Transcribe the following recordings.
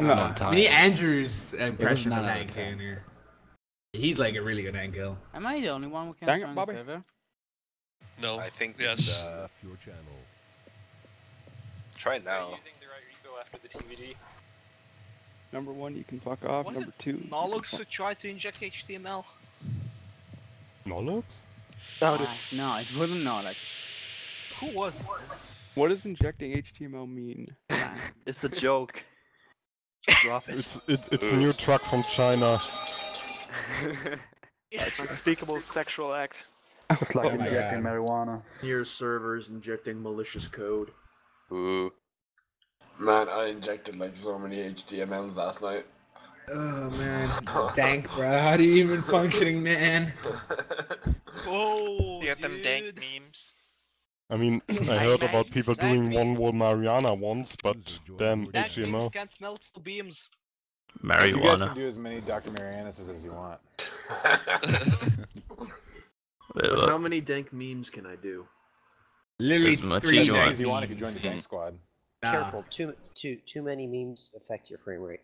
No, I'm we need. Andrew's impression of nine out of Hank ten. in here. He's like a really good Hank Hill. Am I the only one who can Dang it, join Bobby. the server? No. I think yes. it's uh. Try it now. Number one, you can fuck off. Was Number two, you can Nolux fuck- who tried to inject HTML? Nolux? Doubt it. No, it wasn't Nolex. Who was? What does injecting HTML mean? It's a joke. Drop it. It's it's it's a new truck from China. Unspeakable sexual act. It's like Oh injecting God. marijuana. Near servers injecting malicious code. Ooh. Man, I injected like so many HTMLs last night. Oh man, dank, bro. How do you even functioning, man? Oh, You got them dank memes. I mean, I heard about people doing one wall Mariana once, but damn Dank memes HTML. can't melt the beams. You guys can do as many Dr. Marianas as you want. Wait, How many dank memes can I do? Literally As much three as you want. memes. you want if you join the dank squad. Nah. Careful, too too too many memes affect your frame rate.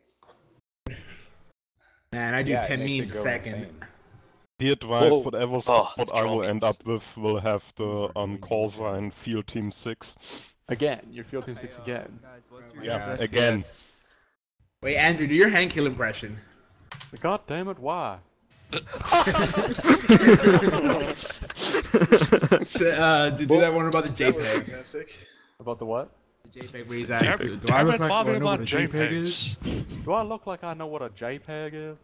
Man, I do Yeah, 10 memes a second. insane. Be advised, Whoa. whatever Oh, I will end up with will have the um call sign Field Team Six. Again, your field team six again. Yeah, again. Wait, Andrew, do your Hank Hill impression. God damn it, why? uh, do, do that one about the JPEG. About the what? The JPEG where he's at. it, Do I look like I know what a JPEG is? Do I look like I know what a JPEG is?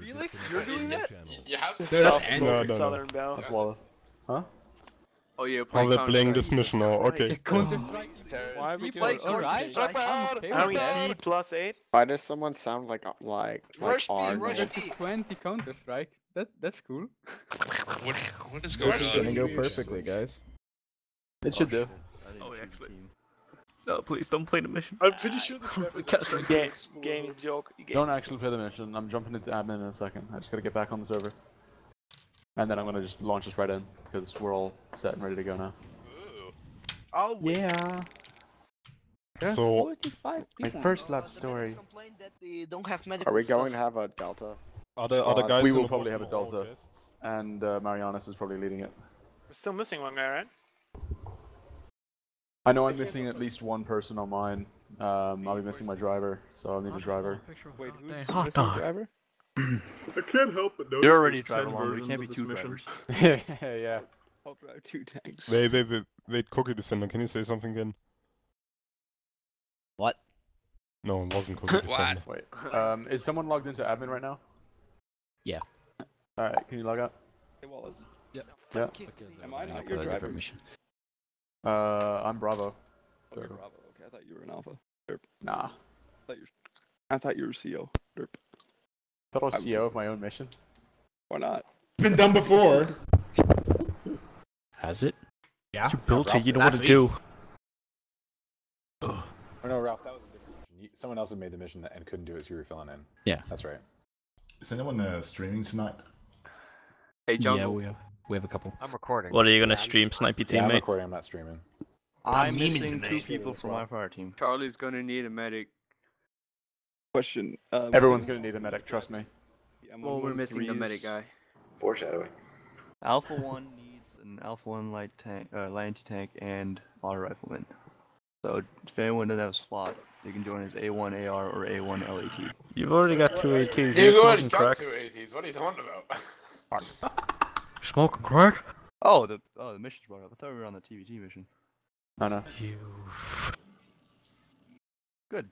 Felix, you're doing that? You have No, that's Andrew. No, no, no. Southern Belle. That's Wallace. Huh? Oh yeah, Oh, we're playing this mission now. Okay. Why are we doing Like, Alright, I'm okay How with. T plus eight? Why does someone sound like uh, like like Rush Arnold? rush That's me. 20 Counter Strike. That that's cool. What, what is going This is gonna go perfectly, guys. It should do. Oh, actually. No, please don't play the mission. I'm pretty sure this map is Cast Game, small. game joke. Game. Don't actually play the mission. I'm jumping into admin in a second. I just gotta get back on the server. And then I'm gonna just launch us right in because we're all set and ready to go now. Oh. Yeah. There So- are 45 My first love Others story. complained that they don't have medical Are we going to have a Delta? Other other guys. We will probably have a Delta. And uh, Marianas is probably leading it. We're still missing one guy, right? I know I'm missing at least one person on mine. Um, I'll be missing my driver, so I'll need a driver. Wait, who's hot missing dog. driver? I can't help but notice You're already there's driving along. There versions can't be two mission. drivers. yeah, yeah. I'll drive two tanks. Wait, wait, wait, wait, Cookie Defender, can you say something again? What? No, it wasn't Cookie What? Defender. Wait. Um, is someone logged into admin right now? Yeah. Alright, can you log out? Hey, Wallace. Yep. Yeah. Am I I not your driver? mission? Uh, I'm Bravo. Oh, you're Bravo. Okay, I thought you were an Alpha. Derp. Nah. I thought you were, I thought you were CO. Derp. Thought I was I'm- CEO of my own mission. Why not? Been done before. Has it? Yeah. You built Ralph, it, you know what to week. do. Ugh. Oh no, Ralph, that was a different mission. Someone else had made the mission and couldn't do it, so you were filling in. Yeah. That's right. Is anyone uh, streaming tonight? Hey, Yeah, we have we have a couple. I'm recording. What are you gonna stream, Snipe your Yeah, I'm recording. I'm not streaming. I'm memeing missing two people from my fire team. Charlie's gonna need a medic. Question. Uh, Everyone's gonna need a medic, trust me. Yeah, Well, we're one missing the medic guy. Foreshadowing. Alpha One needs an Alpha One light tank, uh, light anti-tank, and auto rifleman. So if anyone doesn't have a slot, they can join as A1 AR or A1 LAT. You've already got two ATs. You're already got crack. two ATs. What are you talking about? Smoking crack? Oh, the oh the mission's brought up. I thought we were on the TVT mission. I know. You. Good.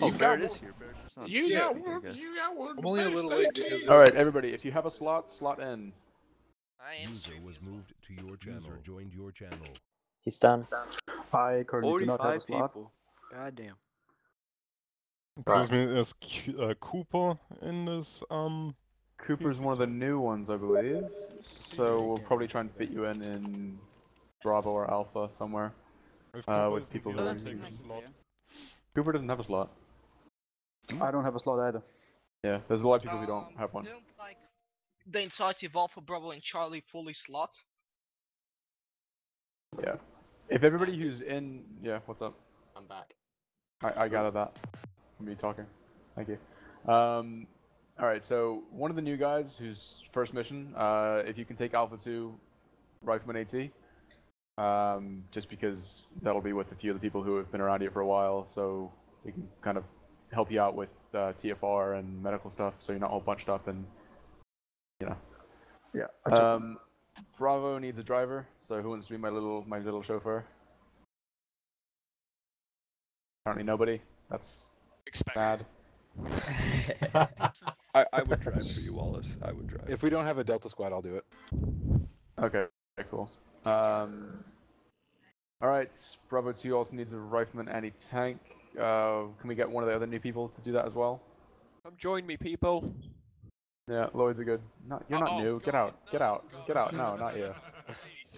Oh, You Barrett is here. Barrett's just not You speaking, got I one. guess. You got one. I'm only a little late because- Alright, everybody, if you have a slot, slot in. I am streaming. your channel. He's done. Hi, Courtney. Do not have a 45 slot. people. God damn. Excuse me, there's uh, Cooper in this, um... Cooper's one of the new ones, I believe. So we'll probably try and fit you in in Bravo or Alpha somewhere. Uh, with people here, who I'll are take using- a slot. Cooper doesn't have a slot. I don't have a slot either. Yeah, there's a lot of people who don't Um, have one. Didn't like the entirety of Alpha, Bravo, and Charlie fully slot? Yeah. If everybody who's in, yeah, what's up? I'm back. I, I gathered that from me talking. Thank you. Um, all right, so one of the new guys whose first mission, uh, if you can take Alpha 2 Rifleman AT, um, just because that'll be with a few of the people who have been around here for a while, so we can kind of help you out with uh, TFAR and medical stuff, so you're not all bunched up and, you know. Yeah. Um, Bravo needs a driver, so who wants to be my little my little chauffeur? Apparently nobody. That's bad. I, I would drive for you, Wallace. I would drive. If we don't have a Delta squad, I'll do it. Okay, okay, cool. Um, all right, Bravo 2 also needs a rifleman and a tank. Uh, can we get one of the other new people to do that as well? Come join me, people. Yeah, Lloyd's a good. Not, you're not Oh, new. Get out. Get out. Get out. No, not you.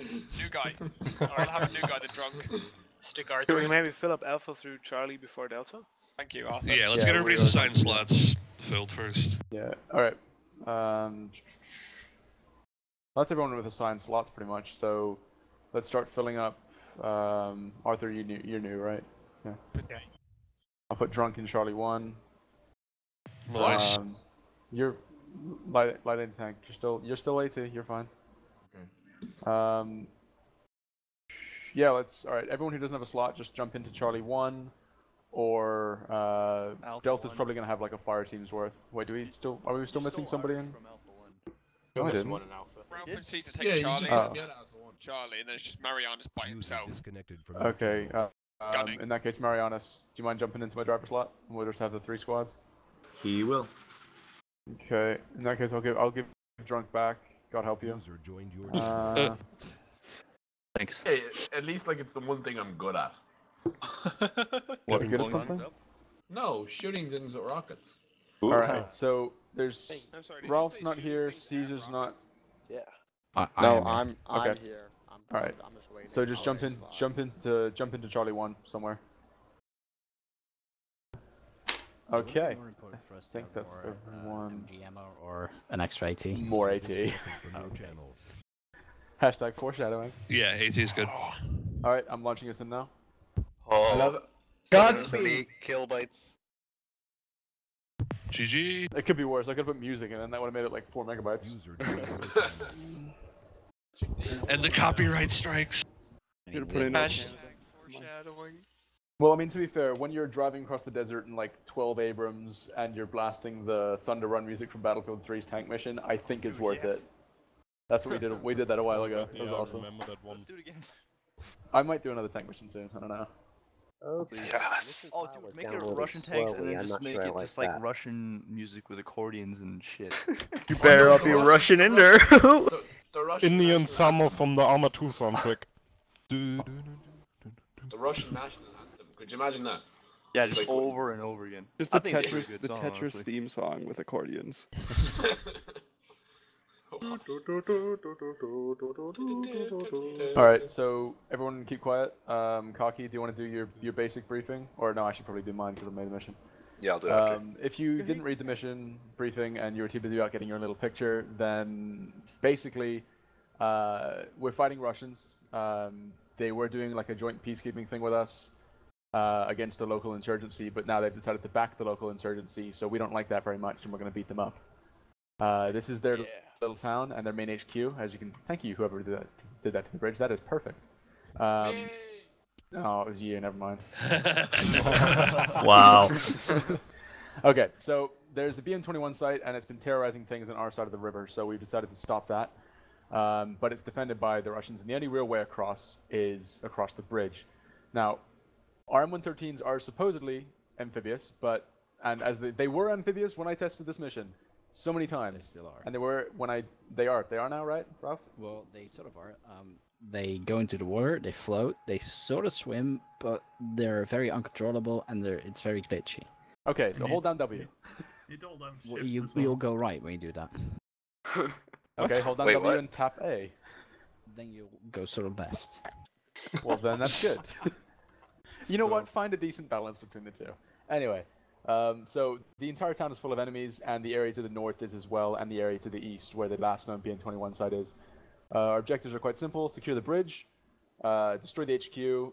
New guy. I'll have a new guy, the drunk. Stick Can we maybe fill up Alpha through Charlie before Delta? Thank you, Arthur. Yeah, let's Yeah, get everybody's assigned slots filled first. Yeah. All right. Um, that's everyone with assigned slots, pretty much. So, let's start filling up. Um, Arthur, you new, you're new, right? Yeah. Yeah. I'll put drunk in Charlie one. Nice. Um, you're light, light in tank. You're still you're still AT. You're fine. Okay. Um. Yeah, let's. All right, everyone who doesn't have a slot, just jump into Charlie one, or uh, Alpha Delta's one. probably gonna have like a fire team's worth. Wait, do we still? Are we still missing somebody in? You're No, I missing didn't. one in Alpha. Ralph and Caesar take Yeah, Charlie. just Oh. get out of one. Charlie, and then it's just Marianus by himself. Disconnected from your Okay. Uh, um, Gunning. in that case, Marianus, do you mind jumping into my driver slot? We'll just have the three squads. He will. Okay. In that case, I'll give I'll give drunk back. God help you. Joined your Uh, Thanks. Hey, at least like it's the one thing I'm good at. what, Getting good at something? No, shooting things at rockets. All right. So there's Hey, I'm sorry, did Ralph's not here. Caesar's not. Yeah. I, I No, am. I'm I'm Okay. here. I'm, All right. I'm just waiting. So just jump in, slot. jump into, jump into Charlie one somewhere. Okay. More important for us think that's more, uh, everyone. MG ammo or an extra AT. More AT. Disconnected from. Hashtag foreshadowing. Yeah, AT is good. All right, I'm launching us in now. Oh, I love it. Godspeed. Godspeed. kilobytes. GG. It could be worse. I could have put music in, and that would have made it like four megabytes. User joined your channel. And the copyright strikes. Should've put in foreshadowing. Well, I mean, to be fair, when you're driving across the desert in like 12 Abrams and you're blasting the Thunder Run music from Battlefield 3's tank mission, I think it's worth it. That's what we did. We did that a while ago. That Yeah, was I awesome. remember that one. Let's do it again. I might do another tank mission soon. I don't know. Okay. Yes. Oh, File dude, make it Russian tanks and then I'm just make sure it like just like that. Russian music with accordions and shit. You better not be Russian in there. The, the Russian Indian national Summer from the Arma 2 soundtrack. The Russian national anthem. Could you imagine that? yeah, just Like- over and over again. Just the think it's a pretty Tetris, the song, Tetris honestly. theme song with accordions. All right, so everyone keep quiet. Um, Khaki, do you want to do your, your basic briefing? Or no, I should probably do mine because I made the mission. Yeah, I'll do it after. Um, if you didn't read the mission briefing and you were too busy about getting your little picture, then basically uh, we're fighting Russians. Um, they were doing like a joint peacekeeping thing with us uh, against a local insurgency, but now they've decided to back the local insurgency, so we don't like that very much, and we're going to beat them up. Uh, this is their little town and their main HQ. As you can, thank you whoever did that, did that to the bridge. That is perfect. Um, oh, it was you. Never mind. Wow. okay, so there's a BM21 site, and it's been terrorizing things on our side of the river, so we've decided to stop that. Um, but it's defended by the Russians, and the only real way across is across the bridge. Now, RM-113s are supposedly amphibious, but and as they, they were amphibious when I tested this mission, so many times. They still are. And they were when I they are they are now right, Ralph? Well, they sort of are. Um, they go into the water, they float, they sort of swim, but they're very uncontrollable and they're it's very glitchy. Okay, so hold down W. You told them Well, shift you as well. you'll go right when you do that. Okay, hold down Wait, W what? and tap A. Then you'll go sort of left. Well, then that's good. you know what? Find a decent balance between the two. Anyway, um, so the entire town is full of enemies, and the area to the north is as well, and the area to the east, where the last known BM21 site is. Uh, our objectives are quite simple: secure the bridge, uh, destroy the HQ,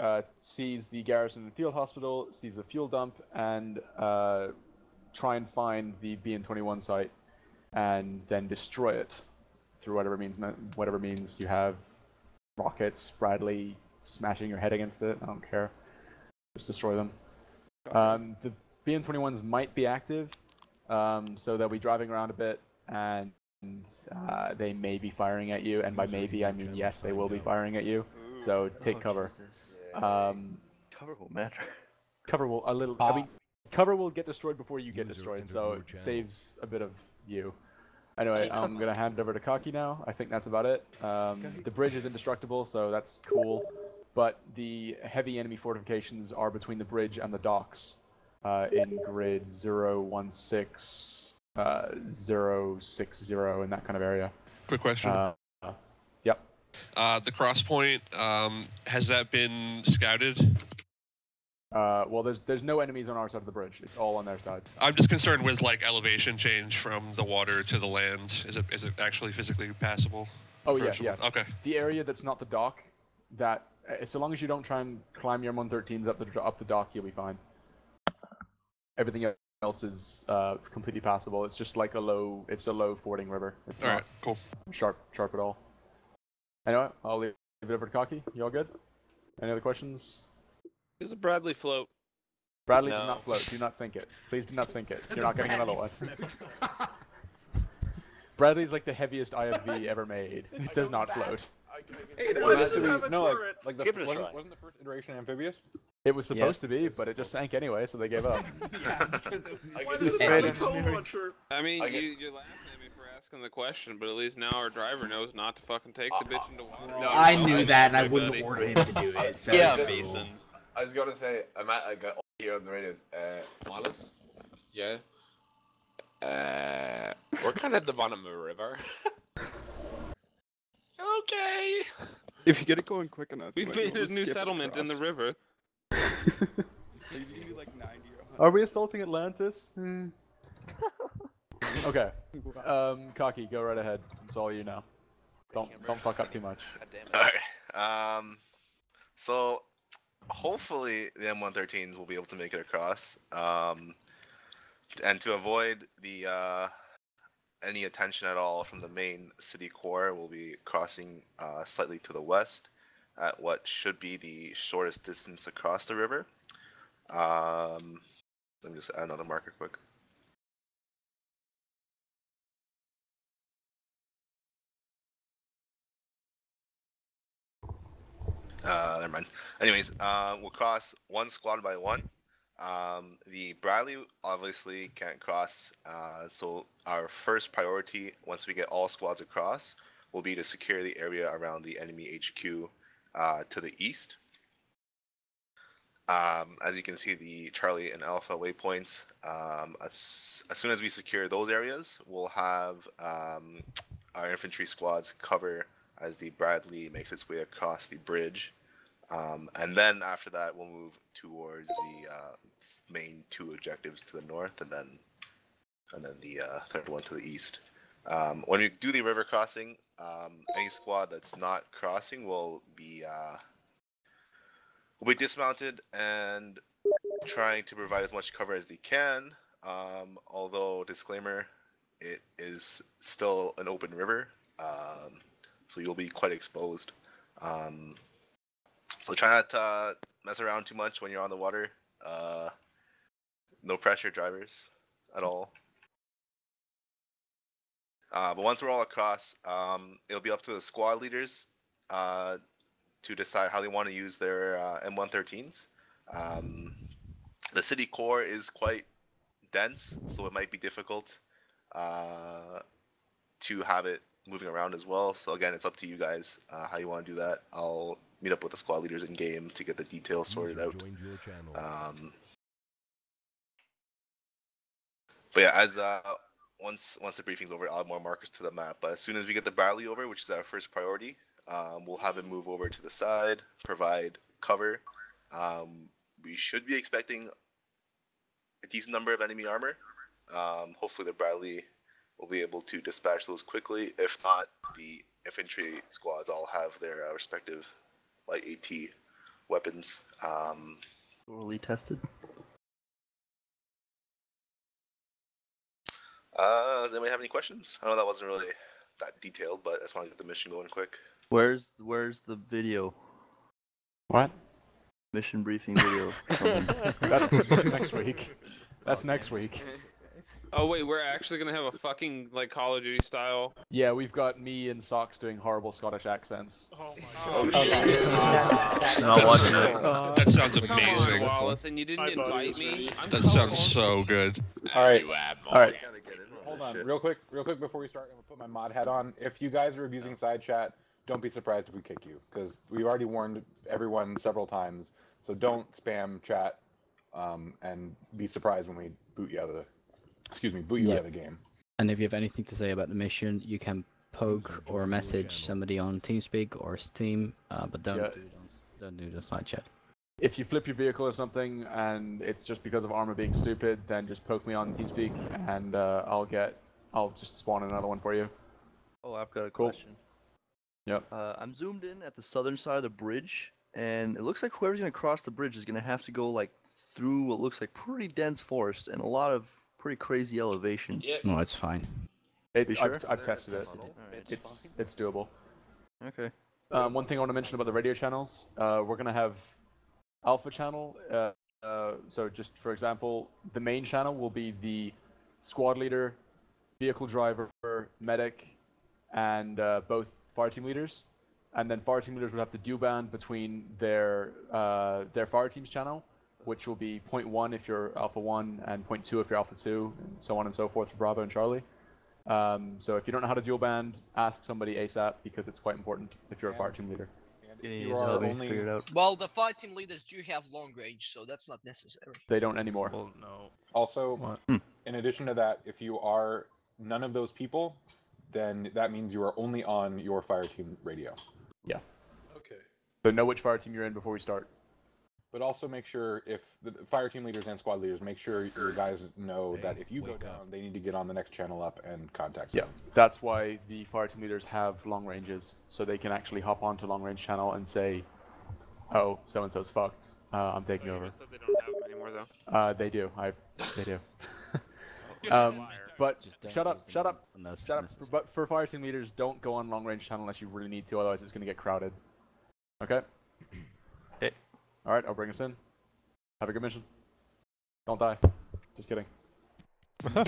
uh, seize the garrison and field hospital, seize the fuel dump, and uh, try and find the BM21 site, and then destroy it through whatever means whatever means you have. Rockets, Bradley, smashing your head against it. I don't care. Just destroy them. Um, the BM21s might be active, um, so they'll be driving around a bit, and uh, they may be firing at you. And by maybe, I mean yes, they will be firing at you. So take Oh, cover. Um, Cover will matter. cover will a little. I mean, cover will get destroyed before you get destroyed, so it saves a bit of you. Anyway, I'm gonna hand it over to Khaki now. I think that's about it. Um, the bridge is indestructible, so that's cool. But the heavy enemy fortifications are between the bridge and the docks, uh, in grid 016, uh, 060, in that kind of area. Quick question. Uh, yep. Uh, the cross point, um, has that been scouted? Uh, well, there's there's no enemies on our side of the bridge. It's all on their side. I'm just concerned with like elevation change from the water to the land. Is it is it actually physically passable? Oh yeah, yeah. Okay. The area that's not the dock, that so long as you don't try and climb your M113s up the up the dock, you'll be fine. Everything else is uh, completely passable. It's just like a low, it's a low fording river. It's All not right, cool. sharp sharp at all. Anyway, I'll leave it over to Khaki. You all good? Any other questions? There's a Bradley float. Bradley No. does not float. Do not sink it. Please do not sink it. You're not getting another one. Bradley's like the heaviest IFV ever made. It does not float. Hey, Why why does does it it have have no, a like, turret? like the, Give it a wasn't, try. wasn't the first iteration amphibious? It was supposed to be, but it just sank anyway, so they gave up. yeah, because it was I why does it. it have a And- tow launcher? I mean, I get- you, you're laughing at me for asking the question, but at least now our driver knows not to fucking take the bitch into water. Uh, I No, knew no, that, and I wouldn't order him to do it. So Yeah. Mason. I was gonna say, I'm at, I got here on the radio. Uh, Wallace? Yeah. Uh, we're kind of at the bottom of a river. okay. If you get it going quick enough, We've you might be made able a new skip settlement in the river. You can do like 90 or 100. Are we assaulting Atlantis? Hmm. okay. Um, Khaki, go right ahead. It's all you now. Don't don't fuck up too much. Alright. Um, so hopefully the M113s will be able to make it across. Um, and to avoid the uh, any attention at all from the main city core, we'll be crossing uh, slightly to the west at what should be the shortest distance across the river. Um, let me just add another marker quick. Uh, never mind. Anyways, uh, we'll cross one squad by one. Um, the Bradley obviously can't cross, uh, so our first priority, once we get all squads across, will be to secure the area around the enemy HQ uh, to the east. Um, as you can see, the Charlie and Alpha waypoints. Um, as, as soon as we secure those areas, we'll have um, our infantry squads cover as the Bradley makes its way across the bridge. Um, and then after that, we'll move towards the uh, main two objectives to the north, and then and then the uh, third one to the east. Um, when we do the river crossing, um, any squad that's not crossing will be uh, will be dismounted and trying to provide as much cover as they can. Um, although disclaimer, it is still an open river, um, so you'll be quite exposed. Um, so try not to uh, mess around too much when you're on the water. Uh, no pressure, drivers, at all. Uh, but once we're all across, um, it'll be up to the squad leaders uh, to decide how they want to use their uh, M113s. Um, the city core is quite dense, so it might be difficult uh, to have it moving around as well. So again, it's up to you guys uh, how you want to do that. I'll meet up with the squad leaders in game to get the details sorted out. Um, but yeah, as uh, once once the briefing's over, I'll add more markers to the map. But as soon as we get the Bradley over, which is our first priority, um, we'll have it move over to the side, provide cover. Um, we should be expecting a decent number of enemy armor. Um, hopefully, the Bradley will be able to dispatch those quickly. If not, the infantry squads all have their uh, respective light AT weapons. Um, tested. Uh, does anybody have any questions? I know that wasn't really that detailed, but I just want to get the mission going quick. Where's where's the video? What? Mission briefing video. That's, that's next week. That's next week. Oh wait, we're actually gonna have a fucking like Call of Duty style. Yeah, we've got me and Socks doing horrible Scottish accents. Oh, my god! Not watching it. That sounds Come on, amazing. Wallace, and you didn't invite me. That sounds so good. All right. All right. Hold on, real quick, real quick before we start, I'm gonna put my mod hat on. If you guys are abusing side chat, don't be surprised if we kick you, because we've already warned everyone several times. So don't spam chat, um, and be surprised when we boot you out of the, excuse me, boot you out of the game. And if you have anything to say about the mission, you can poke or message somebody on TeamSpeak or Steam, uh, but don't Yeah. do it on, don't do the side chat. If you flip your vehicle or something and it's just because of armor being stupid, then just poke me on TeamSpeak and uh, I'll get, I'll just spawn another one for you. Oh, I've got a Cool. question. Yep. Uh, I'm zoomed in at the southern side of the bridge, and it looks like whoever's gonna cross the bridge is gonna have to go like through what looks like pretty dense forest and a lot of pretty crazy elevation. Yeah. No, it's fine. It, You I've, sure? I've tested it. Alright. It's it's doable. Okay. Um, one thing I want to mention about the radio channels, uh, we're gonna have alpha channel. Uh, uh, so just for example, the main channel will be the squad leader, vehicle driver, medic, and uh, both fire team leaders. And then fire team leaders would have to dual band between their uh, their fire team's channel, which will be point 0.1 if you're alpha one, and point 0.2 if you're alpha two, and so on and so forth for Bravo and Charlie. Um, so if you don't know how to dual band, ask somebody ASAP because it's quite important if you're a fire team leader. You You are only- figure it out. Well, the fire team leaders do have long range, so that's not necessary. They don't anymore. no. Also, Hmm. in addition to that, if you are none of those people, then that means you are only on your fire team radio. Yeah. Okay. So know which fire team you're in before we start. But also make sure if the the fire team leaders and squad leaders make sure your guys know that if you go down, they need to get on the next channel up and contact you. Yeah, that's why the fire team leaders have long ranges, so they can actually hop onto long range channel and say, "Oh, so and so's fucked. Uh, I'm taking over." So they don't have them anymore though. Uh, they do. I, they do. Um, but Just shut up, shut up, unless shut up. necessary. But for fire team leaders, don't go on long range channel unless you really need to, otherwise it's gonna get crowded. Okay. Okay. All right, I'll bring us in. Have a good mission. Don't die. Just kidding.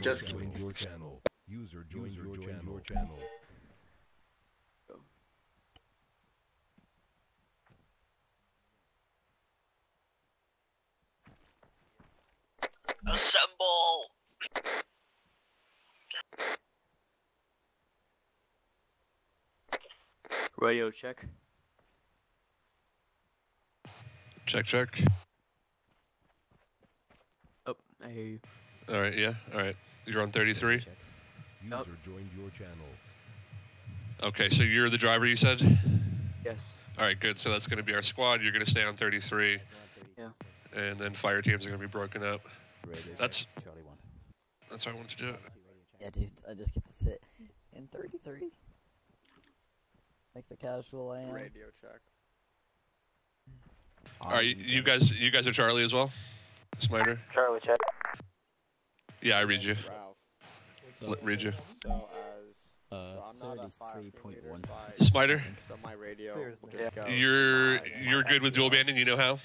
Just joined your channel. User joined your channel. Assemble! Radio check. Check, check. Oh, I hear you. All right, yeah, all right. You're on 33. User oh. joined your channel. Okay, so you're the driver, you said? Yes. All right, good. So that's going to be our squad. You're going to stay on 33. Yeah. And then fire teams are going to be broken up. Radio That's Charlie one. that's how I want to do it. Yeah, dude, I just get to sit in 33. Like the casual I am. Radio check. All right, you, you guys, you guys are Charlie as well. Smiter. Charlie, check. Yeah, I read you. Ralph. L- read you. So as Uh, so I'm not a fire team leader, 33.1. so Spider? My radio Seriously. will just go. You're you're good with dual banding. You know how?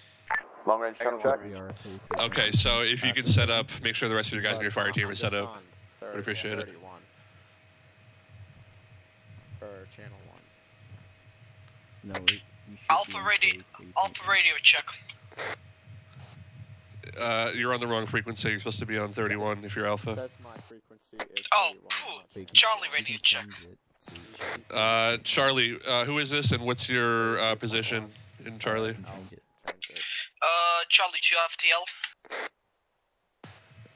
Long range channel check. We are 33. Okay, so if you can set up, make sure the rest of your guys in your fire team are set up. on Would appreciate it. For channel one. No, we, you should Alpha radio, Alpha radio check. Uh, you're on the wrong frequency. You're supposed to be on 31 if you're It alpha. says my frequency is Oh, cool. So you can- Charlie you radio can check. change it to Uh, Charlie, uh, who is this, and what's your uh, position in Charlie? You can change it. Change it. Uh, Charlie 2 FTL.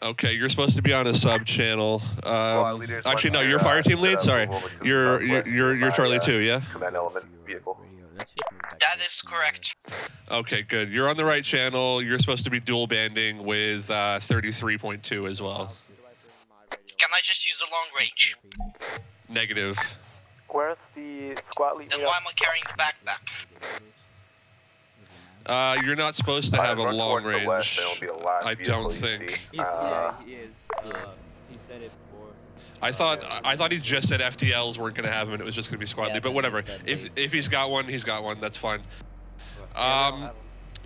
Okay, you're supposed to be on a sub channel. Squad Um, actually, no, you're, you're fire uh, team lead. Sorry, move over to the you're you're you're, you're Charlie 2. Yeah. Command element vehicle. Radio. Let's just move back That to correct. Okay, good. You're on the right channel. You're supposed to be dual banding with uh, 33.2 as well. Who do I bring my radio? Can I just use the long range? Negative. Where's the squad lead? Then why am I carrying the backpack? Uh, you're not supposed to have a long towards the range. west, be the last I don't think. He's, Uh, yeah, he is. Uh, he said it before. I thought I thought he just said FTLs weren't gonna have him and it was just gonna be squad Yeah, lead, but but whatever. If they- if he's got one, he's got one. That's fine. Yeah, Um,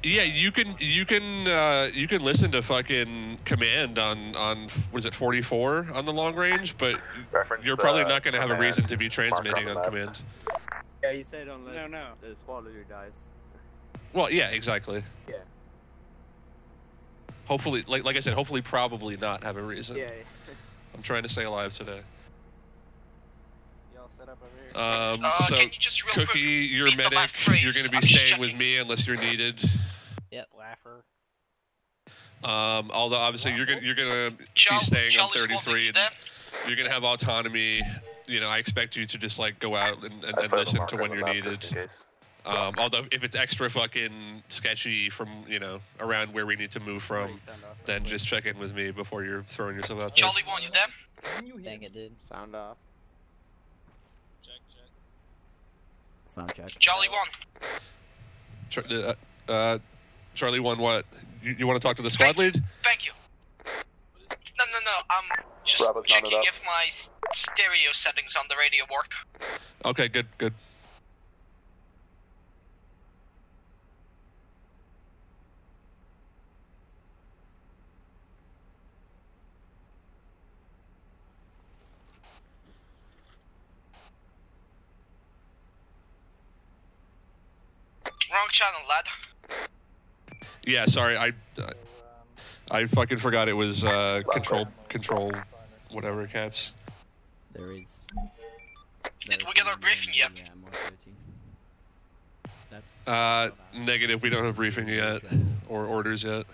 yeah, you can you can uh, you can listen to fucking command on on was it 44 on the long range, but Reference you're probably not gonna have a reason to be transmitting on command. Yeah, he said unless No, no. the squad leader dies. Well, yeah, exactly. Yeah. Hopefully, like like I said, hopefully, probably not have a reason. Yeah. I'm trying to stay alive today. Y'all set up over here. Um, Uh, so you just real quick Cookie, you're medic. You're going to be I'm just staying with checking. me unless you're needed. Yep. Laugher. Um, although obviously you're gonna you're gonna be Charles- staying on 33, and you're gonna have autonomy. You know, I expect you to just like go out and, and, and listen to when you're the map needed. Just in case. Um, although if it's extra fucking sketchy from you know around where we need to move from, then just check in with me before you're throwing yourself out there. Charlie one, you there? Dang it, dude. Sound off. Check, check. Sound check. Charlie one. Char- uh, uh, Charlie one, what? You, you want to talk to the squad lead? Thank you. No, no, no. I'm just Bravo's mounted checking up. if my stereo settings on the radio work. Okay, good, good. Wrong channel, lad. Yeah, sorry, I, I fucking forgot it was uh, control, control, whatever caps. There is. Did we get our briefing yet? Yeah, more 13. That's. Uh, negative. We don't have briefing yet or orders yet.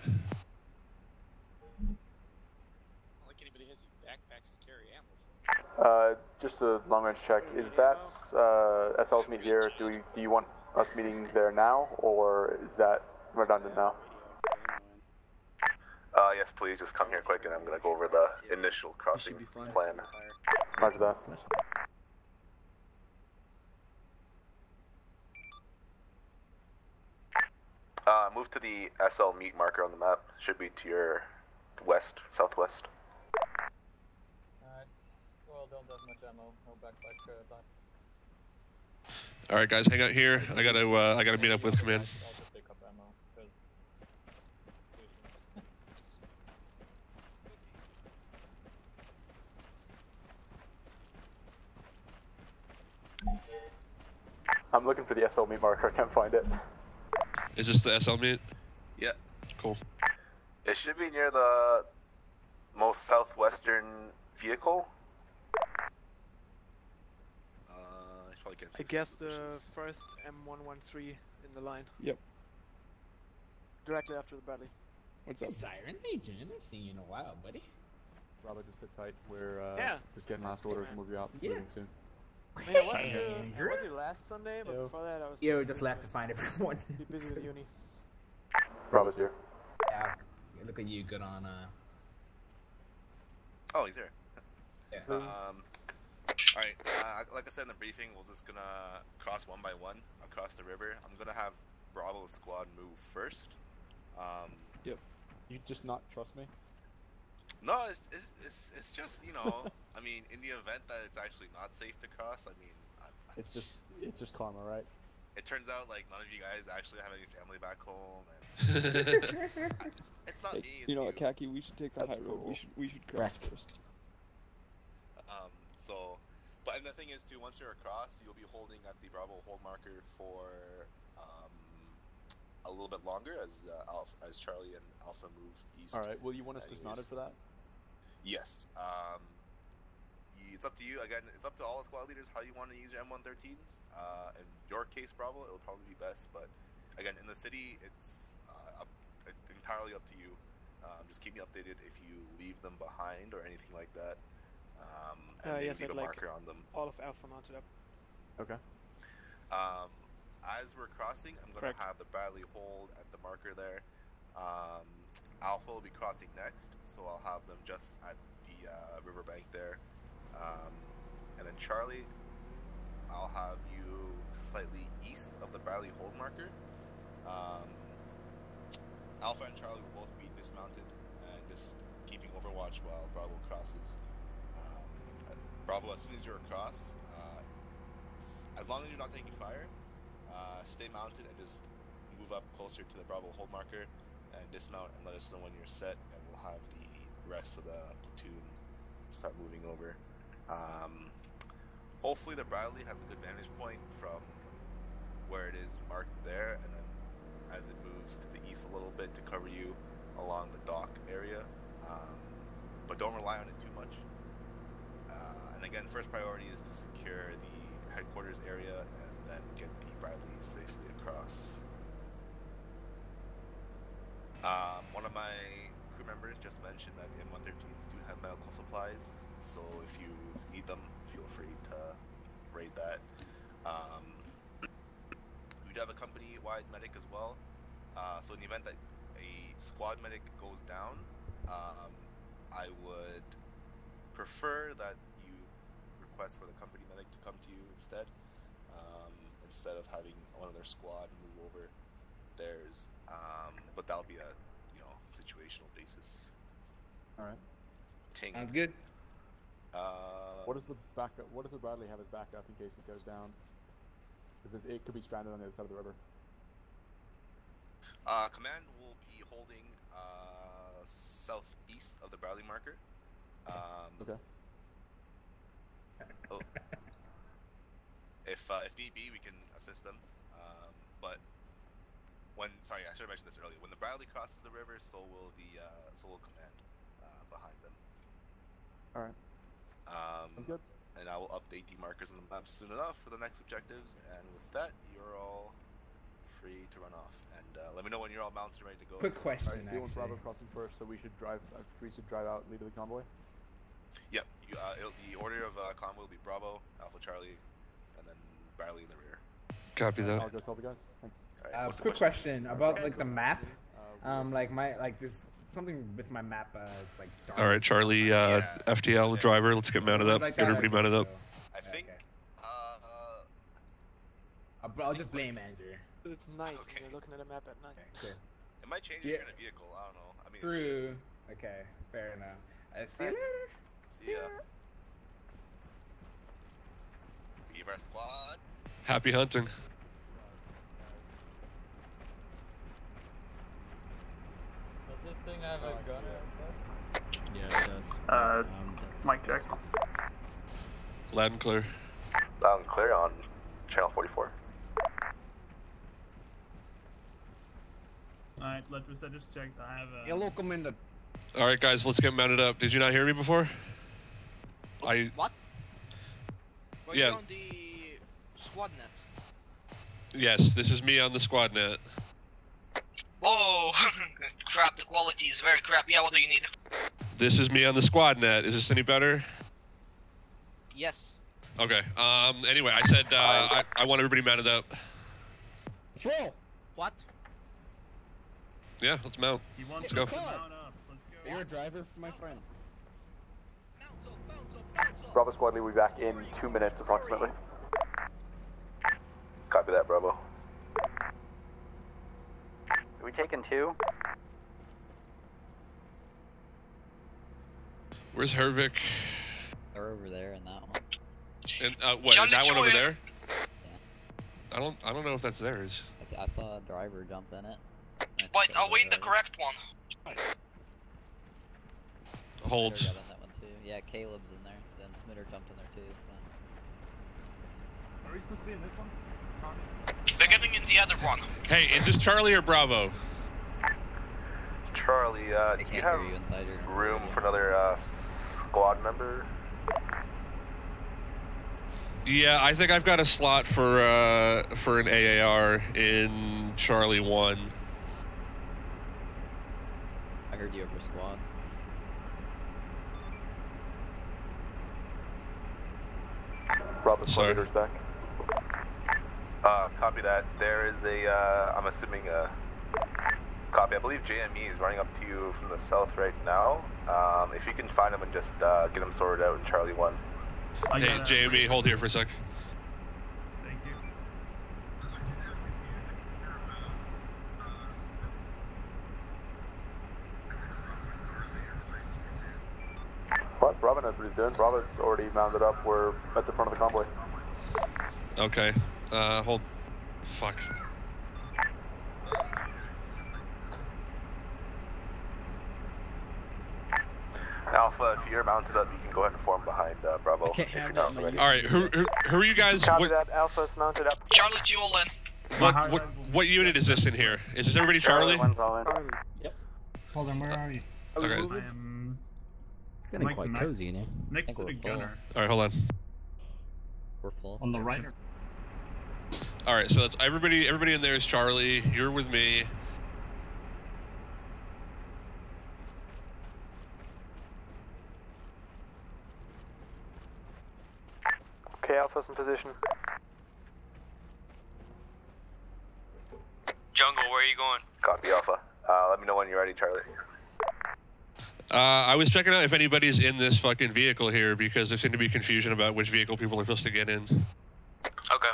Uh, just a long range check. Is that uh, SL's meet here? Do we, do you want us meeting there now, or is that redundant now? Uh, yes, please just come here quick, and I'm gonna go over the initial crossing plan. Roger that. Uh, move to the SL meet marker on the map. Should be to your west, southwest. Alright. Well, don't have much ammo. No backpack. Uh, time. All right, guys, hang out here. I gotta, uh, I gotta meet up with command. I'll just pick up ammo. Because. I'm looking for the SL meet marker. I can't find it. Is this the SL meet? Yeah. Cool. It should be near the most southwestern vehicle. You probably can't see I guess the first M113 in the line. Yep. Directly after the Bradley. What's up? Siren Legion, I haven't seen you in a while, buddy. Robert, just sit tight. We're uh, Yeah. just getting last to see you, orders. man. Move you out. Yeah. Moving soon. Man, I was Hey, here, I was here last Sunday, but before that I was Yo, busy just left to find everyone. Be busy with uni. Bravo's here. yeah, look at you, good on uh. Oh, he's here. Yeah. Um, all right. Uh, like I said in the briefing, we're just gonna cross one by one across the river. I'm gonna have Bravo squad move first. Um, Yep. You just not trust me? no, it's, it's, it's, it's just you know, I mean, in the event that it's actually not safe to cross, I mean, I, I, It's just it's just karma, right? it turns out like none of you guys actually have any family back home, and it's not Hey, me. It's you know what, Khaki? We should take the high road. We should we should cross Correct. first. Um, so, but and the thing is too, once you're across, you'll be holding at the Bravo hold marker for um, a little bit longer as uh, Alpha, as Charlie and Alpha move east. All right. Well, you want us dismounted for that? Yes. Um, it's up to you. Again, it's up to all the squad leaders how you want to use your M113s. Uh, in your case, Bravo, it'll probably be best. But again, in the city, it's uh, up, entirely up to you. Um, just keep me updated if you leave them behind or anything like that. Um, and Uh, maybe yes, leave I'd a like marker on them. all of Alpha mounted up. Okay. Um, as we're crossing, I'm going to have the Bradley hold at the marker there. Um, Alpha will be crossing next, so I'll have them just at the uh, riverbank there. Um, and then Charlie, I'll have you slightly east of the Bradley hold marker. Um, Alpha and Charlie will both be dismounted and just keeping overwatch while Bravo crosses. Bravo, as soon as you're across, uh, as long as you're not taking fire, uh, stay mounted and just move up closer to the Bravo hold marker and dismount and let us know when you're set, and we'll have the rest of the platoon start moving over. Um, hopefully, the Bradley has a good vantage point from where it is marked there, and then as it moves to the east a little bit to cover you along the dock area. Um, but don't rely on it too much. And again, first priority is to secure the headquarters area and then get the Bradley safely across. Um, one of my crew members just mentioned that the M113s do have medical supplies, so if you need them, feel free to raid that. Um, we do have a company-wide medic as well, uh, so in the event that a squad medic goes down, um, I would prefer that request for the company medic to come to you instead, um, instead of having one of their squad move over theirs. Um, but that'll be a you know situational basis. All right. Ting. Sounds good. Uh, What does the backup? What does the Bradley have as backup in case it goes down? Because it, it could be stranded on the other side of the river. Uh, command will be holding uh, southeast of the Bradley marker. Um, Okay. Oh. If uh, if need be, we can assist them. Um, but when sorry, I should have mentioned this earlier. When the Bradley crosses the river, so will the uh, so will command uh, behind them. All right. Um, Sounds good. And I will update the markers on the map soon enough for the next objectives. And with that, you're all free to run off. And uh, let me know when you're all mounted and ready to go. Quick question, All right. So you want Bravo actually. crossing first, so we should drive. Uh, we should drive out, lead the convoy. Yep. You, uh, it'll, the order of uh, convoy will be Bravo, Alpha Charlie, and then Bradley in the rear. Copy that. I'll that. go tell the guys. Thanks. Alright, Uh, quick question about like the map. Uh, Um, like my like this something with my map. Uh, it's like dark. All right, Charlie, uh, FTL driver, let's get mounted up. Like Get everybody mounted up. I think. Uh, I'll, I'll just blame Andrew. It's night. and You're looking at a map at night. Cool. it might change Yeah. if you're in a vehicle. I don't know. I mean, True. Okay, fair enough. Uh, see you later. See ya. Beaver Squad. Happy hunting. Does this thing have a gunner inside? Yeah, it does. Uh, Um, mic check. Loud and clear. Loud and clear on channel 44. Alright, let us just check. I have a. Yellow commander. All right, guys, let's get mounted up. Did you not hear me before? I What? Were Yeah. you on the squad net? yes, this is me on the squad net. Oh, crap, the quality is very crap. Yeah, what do you need? This is me on the squad net. Is this any better? Yes. Okay. Um. Anyway, I said uh, I, I want everybody mounted up. Let's roll. What? Yeah, let's mount. He wants Let's go. to mount up. Let's go. You're a driver, for my friend. Bravo squad lead will be back in two minutes approximately. Copy that, Bravo. Are we taking two? Where's Hervik? They're over there in that one. And uh, what? And that one over there? I don't. I don't know if that's theirs. I, th- I saw a driver jump in it. I think Wait, are we in the correct one? Hold. Smitter got in that one too. Yeah, Caleb's in there, and Smitter jumped in there too. So. Are we supposed to be in this one? We're getting in the other one. Hey, is this Charlie or Bravo? Charlie, uh, do you can't have hear you inside your room for another uh, squad member? Yeah, I think I've got a slot for uh for an AAR in Charlie One. I heard you over squad. Bravo Sorry. leader's back. Uh, copy that. There is a, uh, I'm assuming a copy. I believe JME is running up to you from the south right now. Um, if you can find him and just uh, get him sorted out in Charlie 1. Hey, got a- Jamie, hold here for a sec. Thank you. Squad. Bravo knows what he's doing. Bravo's already mounted up. We're at the front of the convoy. Okay. Uh, hold. Fuck. Alpha, if you're mounted up, you can go ahead and form behind uh, Bravo. I can't if you're have that in my already. All right. Who who, who are you guys? Copy What, that. Alpha's mounted up. Charlie Julian. what, what what unit is this in here? Is this everybody Charlie? one's all in. Yep. Hold on, where are you? Okay. I am It's getting Like quite Mac- cozy in here. next to the gunner. All right. Hold on. We're full. On the right. All right. So that's everybody. Everybody in there is Charlie. You're with me. Okay, Alpha's in position. Jungle, where are you going? Copy Alpha. Uh, let me know when you're ready, Charlie. Uh, I was checking out if anybody's in this fucking vehicle here because there seemed to be confusion about which vehicle people are supposed to get in. Okay.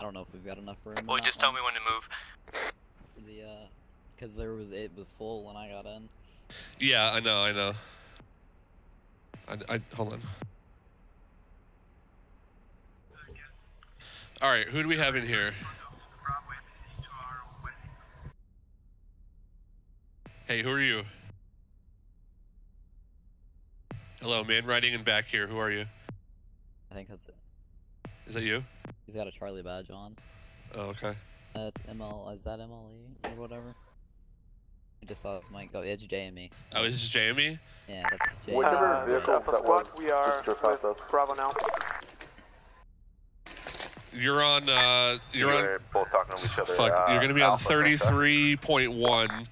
I don't know if we've got enough room. Well, in that just tell one. me when to move. The uh, because there was it was full when I got in. Yeah, I know. I know. I, I hold on. All right. Who do we have in here? Hey, who are you? Hello, man riding in back here. Who are you? I think that's it. Is that you? He's got a Charlie badge on. Oh, okay. Uh, ML. Is that MLE or whatever? I just saw this mic go. It's JME. Oh, is this Jamie? Yeah, that's JME. Whichever Uh, vehicle that Squad, was we are just drove past us. Bravo now. You're on. Uh, you're on. We're both talking to each other. Fuck, uh, you're gonna be on 33.1.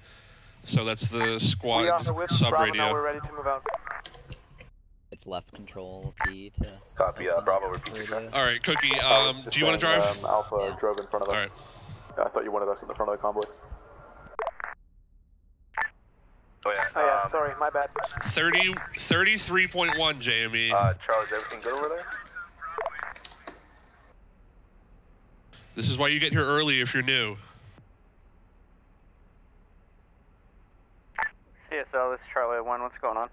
So that's the squad we are with sub Bravo now. radio. We're ready to move out. It's left control P to. Copy, uh, Bravo, repeat. All right, Cookie. Um, do you want to drive? Um, Alpha Yeah. drove in front of us. All right. I thought you wanted us in the front of the convoy. Oh yeah. Oh yeah, um, sorry, my bad. 30, 33.1, JME. Uh, Charles, everything good over there? This is why you get here early if you're new. CSL, this is Charlie One. What's going on?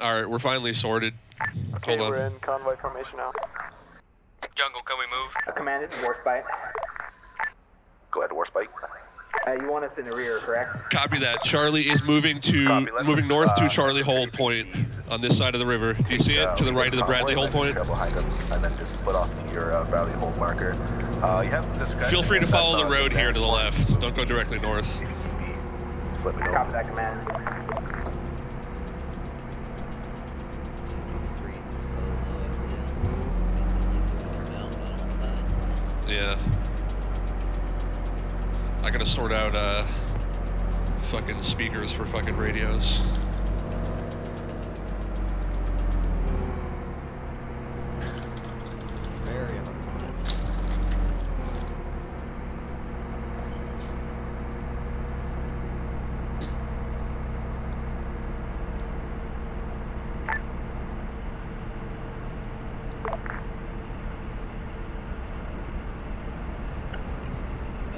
All right, we're finally sorted. Okay, Hold we're on. in convoy formation now. Jungle, can we move? A command, this is Warspite. Go ahead, Warspite. Uh, you want us in the rear, correct? Copy that. Charlie is moving to Copy, moving north to uh, Charlie Hold Point on this side of the river. Do you see it? To the right of the Bradley Hold Point. Behind them, and then just split off to your uh, Hold marker. Uh, you have. Feel free to follow the road here to the left. Don't go directly north. If you need me, just let me know. Copy that command. Yeah. I gotta sort out uh fucking speakers for fucking radios.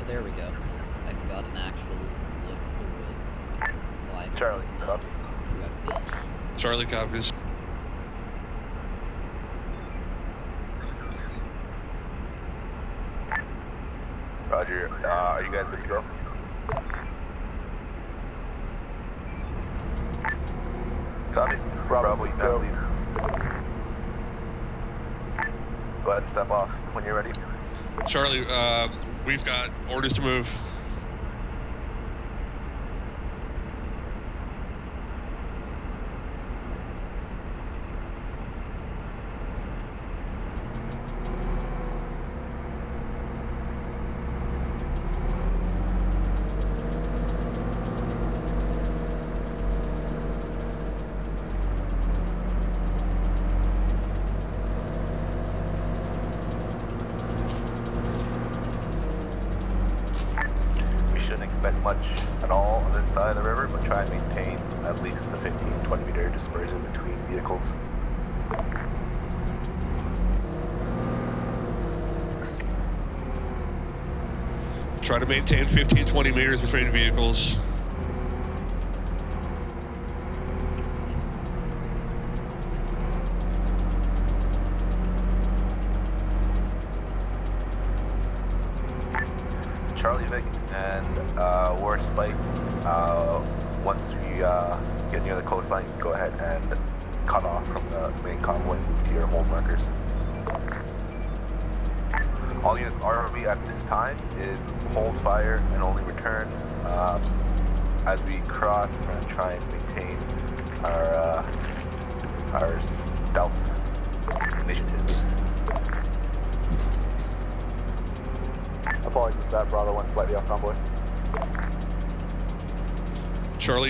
There we go. I've got an actual look through it. Slide Charlie, into copy. Charlie copies. Roger. Uh, are you guys good to go? Copy. Bravo, you can. Go ahead and step off when you're ready. Charlie, uh, we've got orders to move. 10, 15, 20 meters between vehicles.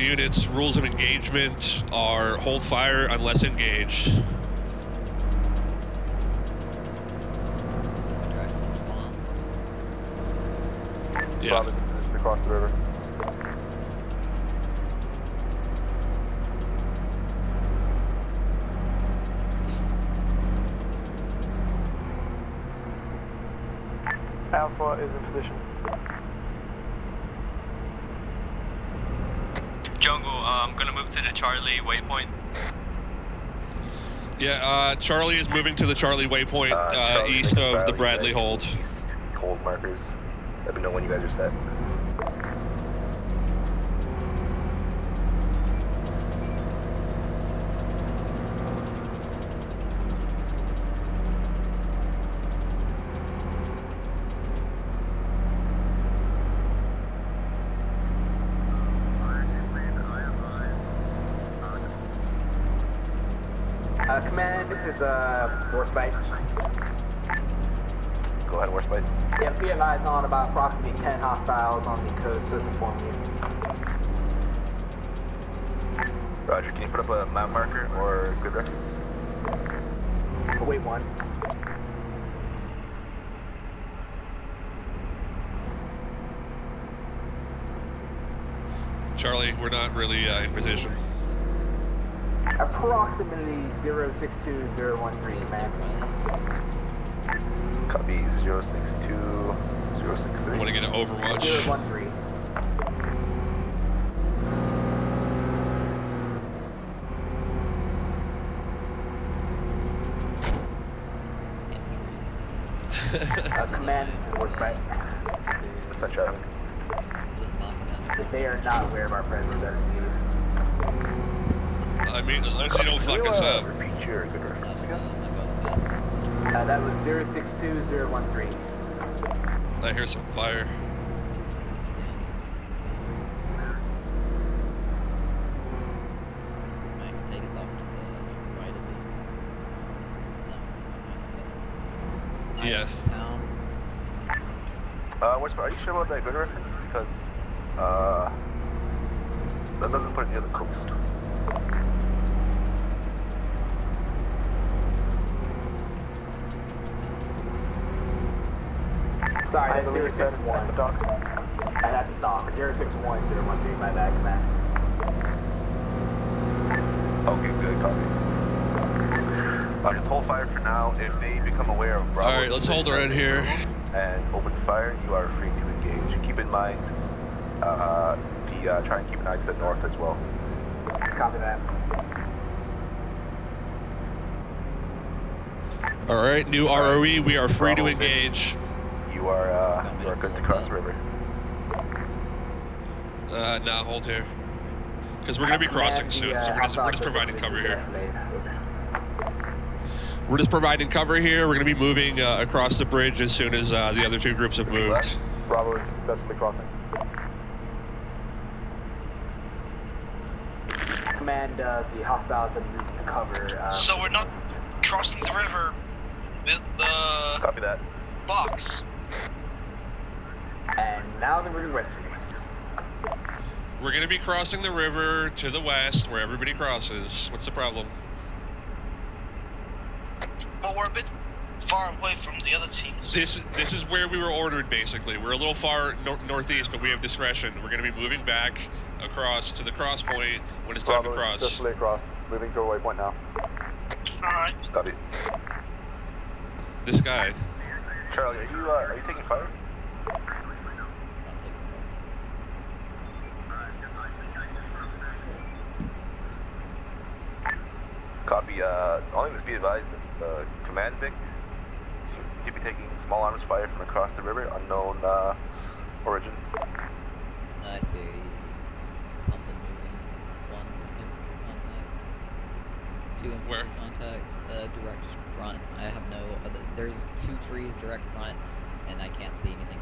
Units, rules of engagement are hold fire unless engaged. Yeah. Bravo positioned across the river. Alpha is in position. Jungle, uh, I'm gonna move to the Charlie waypoint. Yeah, uh, Charlie is moving to the Charlie waypoint uh, Charlie, east of the Bradley, hold. East hold markers. Let me know when you guys are set. Uh, command, this is uh, Warspite. Go ahead, Warspite. Yeah, be advised on about approximately 10 hostiles on the coast, just inform you. Roger, can you put up a map marker or good reference? Wait one. Charlie, we're not really uh, in position. Approximately 062013 command. Copy 062, 063. I want to get an Overwatch. 013. uh, command, this is Warspite. Send traffic. If they are not aware of our presence, that is needed. I mean, as long as you don't fuck us up. Repeat your good reference again. Uh, that was 062013. I hear some fire. Might take us off to the right of it. No, Yeah. Uh, Warspite, are you sure about that good 061. And that's knock. 061 013 by back command. Okay, good, copy. Uh, just hold fire for now. If they become aware of Bravo... Alright, let's hold right here. And open fire, you are free to engage. Keep in mind, uh, the, uh, try and keep an eye to the north as well. Copy that. All right, new ROE. We are free to engage. Mid are, uh, you are good to cross the river. Uh, nah, hold here. Because we're going to be crossing soon, so we're just, we're just providing cover here. We're just providing cover here. We're going to be moving uh, across the bridge as soon as uh, the other two groups have moved. Bravo is successfully crossing. Command, uh, the hostiles have moved to cover. Uh, So we're not crossing the river with the Copy that. box. And now they're moving westwards. We're going to be crossing the river to the west where everybody crosses. What's the problem? But we're a bit far away from the other teams. This this is where we were ordered, basically. We're a little far nor- northeast, but we have discretion. We're going to be moving back across to the cross point when it's time Bravo to is cross. successfully across, moving to a waypoint now. Alright. Copy. This guy. Charlie, are you, uh, are you taking fire? Copy, uh, only must be advised that, uh, Command Vic, seem to be taking small arms fire from across the river, unknown, uh, Origin. I see something moving. One contact. Two Where? contacts. Uh, direct front. I have no other. There's two trees direct front, and I can't see anything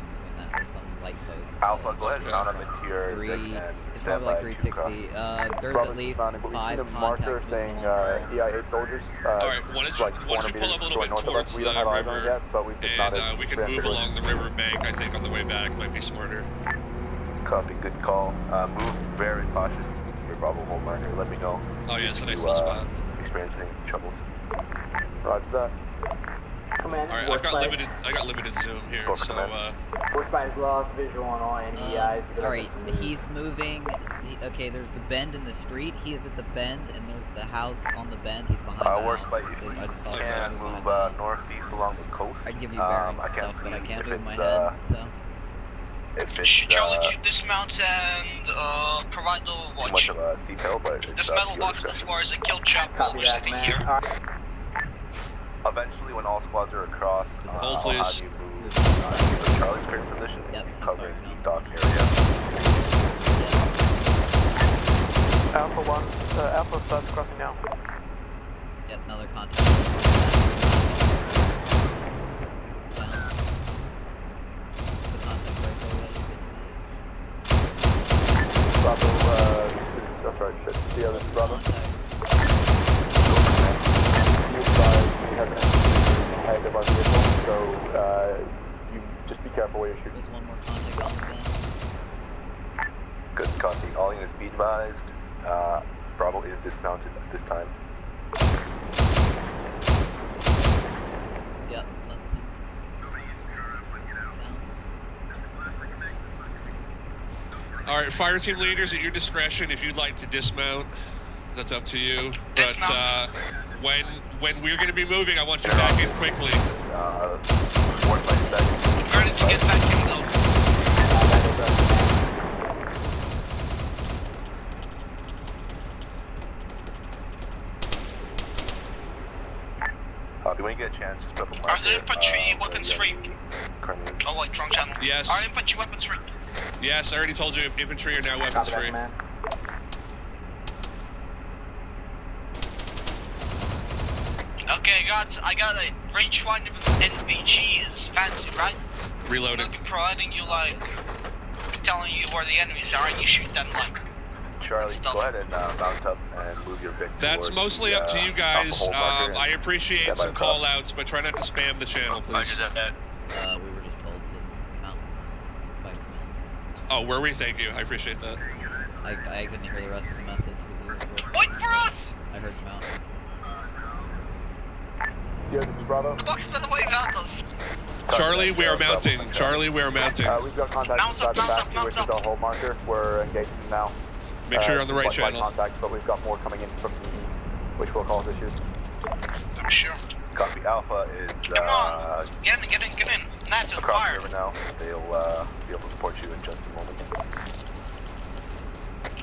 in between that. There's some light posts. Alpha, uh, go ahead and mount up into your three. It's probably like 360. Uh, there's Brothers at least mounting, five seen a marker contacts saying uh, EI-8 soldiers. Uh, All right, why don't you, like why don't you pull up a little bit meters north of us. towards We the don't have eyes on it river, yet, but we've just and uh, we can move preemptively. along the river bank. I think on the way back might be smarter. Copy, good call. Uh, move very cautious. Your Bravo home marker. Let me know. Oh yeah, it's a nice little uh, spot. Experience any troubles. Roger that. Command, All right, I've got limited. I got limited zoom here, so uh, Force by has lost visual on all enemy eyes. Um, Alright, he's moving. He, okay, there's the bend in the street. He is at the bend, and there's the house on the bend. He's behind Uh, the works house. by if I just saw can guy move uh, northeast along the coast. I'd give you um, bearings I and can't stuff, but I can't if move my it's, head, uh, so. If it's Charlie, uh, you dismount and uh, provide the too much of a steep hill, but it's This uh, metal to box as far as a kill chap while Copy we're that, sitting man. here. Alright. Eventually, when all squads are across, uh, I'll please. have you move uh, Charlie's current position and cover the dock area. Alpha 1, uh, Alpha starts crossing now. Yep, another contact. He's down. The contact right Bravo, uh, this is, oh, sorry, shit, the other Bravo. You advise we have an enemy ahead of our vehicle, so uh, you just be careful where you're shooting. There's one more contact on the bend. Good copy. All units be advised. Uh, Bravo is dismounted at this time. Yep, that's him. All right, fire team leaders at your discretion. If you'd like to dismount, that's up to you. But uh, when when we're going to be moving, I want you back in quickly. Uh, work by second. To get back in though. When you get a chance, just put up Are the infantry uh, weapons free? you currently is. Oh wait, wrong channel. Yes. Are infantry weapons free? Yes, I already told you infantry are now weapons free. man. Okay, guys, I got a rangefinder with NVG is fancy, right? Reloading. I'll providing you like telling you where the enemies are, and you shoot them like. Charlie, go ahead and uh, mount up and move your Vic That's mostly the, up to uh, you guys. Um, I appreciate some across. call outs, but try not to spam the channel, please. Uh, we were just told to mount by command. Oh, were we? Thank you. I appreciate that. I, I couldn't hear the rest of the message. Wait for us! I heard mount. Sierra, this is Bravo. Box by the way about us. Charlie, we are mounting. Charlie, we are mounting. Uh, we've got contact Mount inside up, the mount up, factory, mount which is up. our whole marker. We're engaging now. Make sure you're on the right light- light channel. Contact, but we've got more coming in from the east, which will cause issues. I'm sure. Copy Alpha is Come uh, on. Get in, get in, get in. Knife to across fire. the river now. They'll uh, be able to support you in just a moment.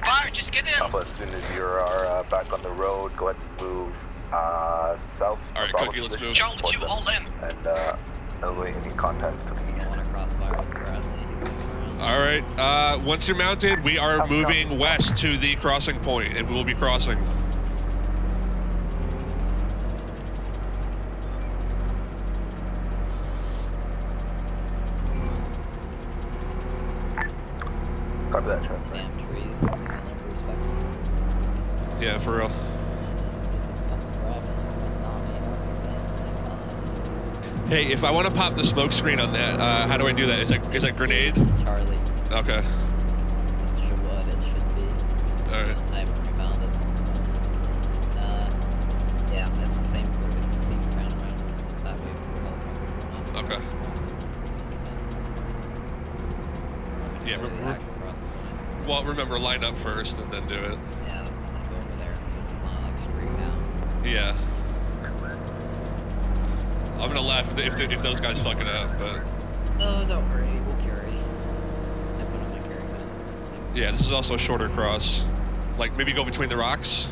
Fire, just get in. Alpha, as soon as you are uh, back on the road, go ahead and move uh, south. All right, Bravo Cookie, let's move. Charlie, support two, all in. And uh, eliminate any contacts to the east. I want to crossfire with Bradley. He's moving around. All right. Uh, once you're mounted, we are moving west to the crossing point, and we will be crossing. Copy that, Charlie. Damn trees. I never respect Yeah, for real. Hey, if I want to pop the smoke screen on that, uh, how do I do that? Is that is that grenade? Charlie. Okay. It's what it should be. All right. I haven't rebound it. Uh, yeah, it's the same for we can for round rounders. That way for helicopter. Okay. Yeah. Go to the Re- actual crossing point. well, remember, line up first and then do it. Yeah, that's what I'm gonna go over there because it's like now. Yeah. I'm gonna laugh if, if, if those guys fuck it up, but No, don't worry, we'll carry. I put on my carry gun yeah, this is also a shorter cross. Like maybe go between the rocks.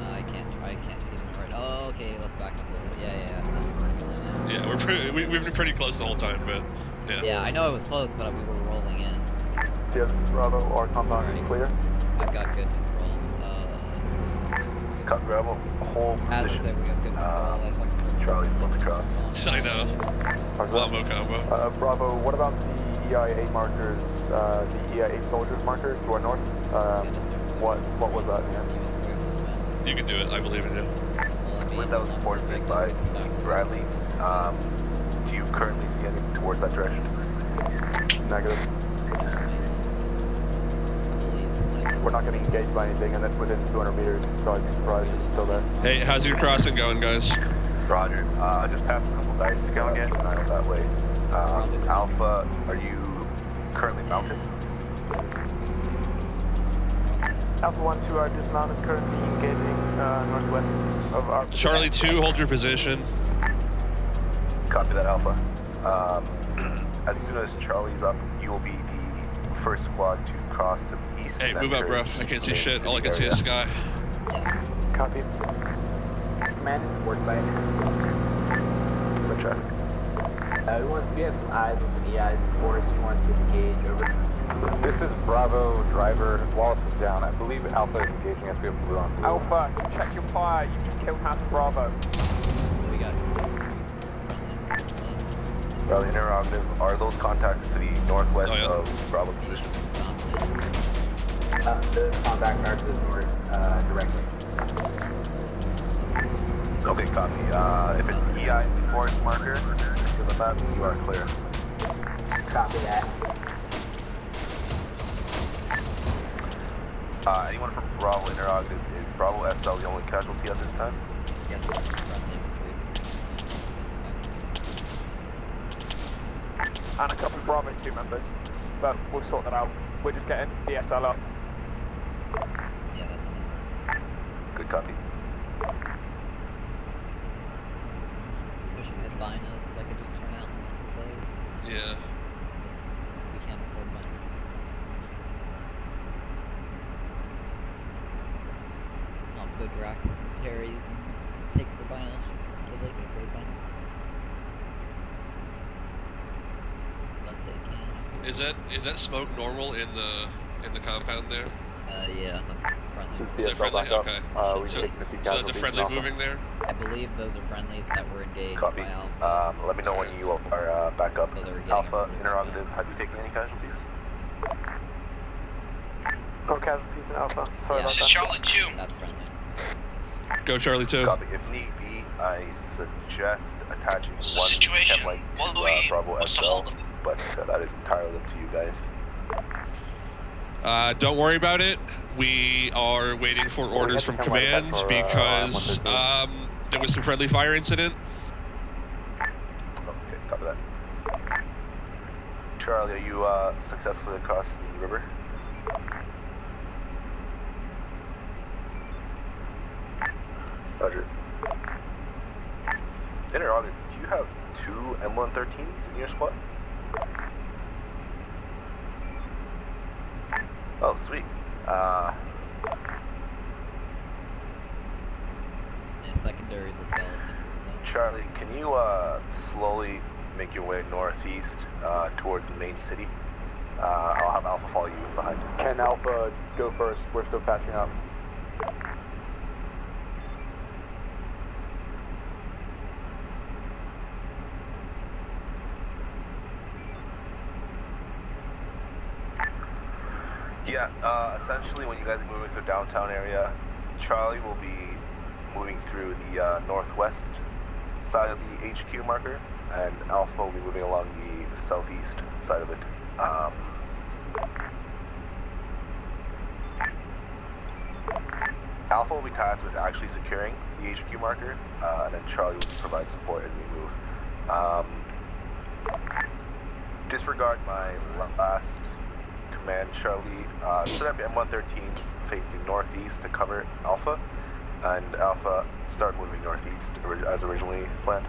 Uh, I can't I can't see them right. Oh, okay, let's back up a little bit. Yeah, yeah, yeah. That's pretty low now. Yeah, we're pretty, we, we've been pretty close the whole time, but yeah. Yeah, I know it was close, but we were rolling in. Sierra Bravo, our compound is clear. I've got good control. Uh, Cut Bravo, whole as I position. said, we have good control. I fucking Charlie's about to cross. I know. Combo combo. Uh, Bravo, what about the EIA markers, uh, the EIA soldiers markers to our north? Um, what what was that again? You can do it. I believe in you. When that was reported by Bradley, um, do you currently see anything towards that direction? Negative. We're not going getting engaged by anything, and that's within 200 meters, so I'd be surprised if it's still there. Hey, how's your crossing going, guys? Roger. Uh, just passed a couple guys to go again. That way. Um, Alpha, are you currently mounted? Alpha 1 2 are dismounted, currently engaging uh, northwest of our. Charlie 2, hold your position. Copy that, Alpha. Um, as soon as Charlie's up, you will be the first squad to cross to the east. Hey, and move up, bro. I can't see shit. All I city can see is sky. Copy. Command, work by Good traffic. Uh, we want we have some eyes and some EIs in force. We want to engage over. This is Bravo driver. Wallace is down. I believe Alpha is engaging us. We have blue on blue. Alpha, check your fire. You just killed half Bravo. We got Charlie interrogative. Are those contacts to the northwest Oh, of Bravo's position? Uh, the contact are to the north uh, directly. Okay, copy. Uh, if it's EI force marker, give them that. You are clear. Copy that. Uh, anyone from Bravo interrogative is Bravo SL the only casualty at this time? Yes, And a couple of Bravo 2 members. But we'll sort that out. We're just getting the SL up. Yeah, that's them. Good copy. Wish you had binos because I could just turn out those. Yeah. We can't afford binos. I'll have to go Drax and Terry's and take for binos because they can afford binos. But they can. Is that smoke normal in the in the compound there? Uh, yeah, that's friendly. This is Is the it friendly? backup. Okay. Uh, we so, take 50 so there's a friendly Alpha. moving there? I believe those are friendlies that were engaged Copy. by Alpha. Um, let me know when you are uh, back up. So they were getting Alpha everyone interrogative. Have you taken any casualties? No casualties in Alpha. Sorry Yeah. about This is that. Charlie 2. That's friendlies. Go Charlie 2. Copy. If need be, I suggest attaching one Situation. chem light to uh, Bravo what's the SL, hold? But uh, that is entirely up to you guys. Uh, don't worry about it. We are waiting for orders from right command for, uh, because 113. um, there was some friendly fire incident. Okay, copy that. Charlie, are you uh, successfully across the river? Roger. Interrogative, do you have two M113s in your squad? Oh, sweet. Uh, And secondary is a skeleton. Charlie, can you uh, slowly make your way northeast uh, towards the main city? Uh, I'll have Alpha follow you behind. Can Alpha go first? We're still patching up. Yeah, uh, essentially when you guys are moving through downtown area, Charlie will be moving through the uh, northwest side of the HQ marker, and Alpha will be moving along the, the southeast side of it. Um, Alpha will be tasked with actually securing the HQ marker, uh, and then Charlie will provide support as we move. Um, disregard my last command, Charlie. Uh, set up M113s facing northeast to cover Alpha, and Alpha start moving northeast as originally planned.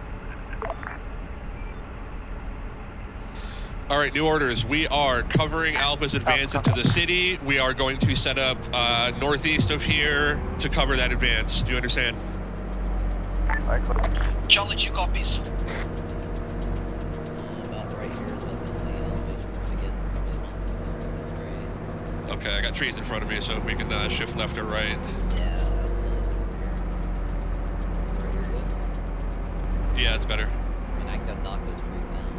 All right, new orders. We are covering Alpha's advance into the city. We are going to set up uh, northeast of here to cover that advance. Do you understand? Charlie 2 copies. About right here is what the elevation we're gonna get cover the months. Okay, I got trees in front of me, so we can uh, shift left or right. Yeah, Alpha is over here. Right here, good. Yeah, it's better. I mean, I can go knock those trees down.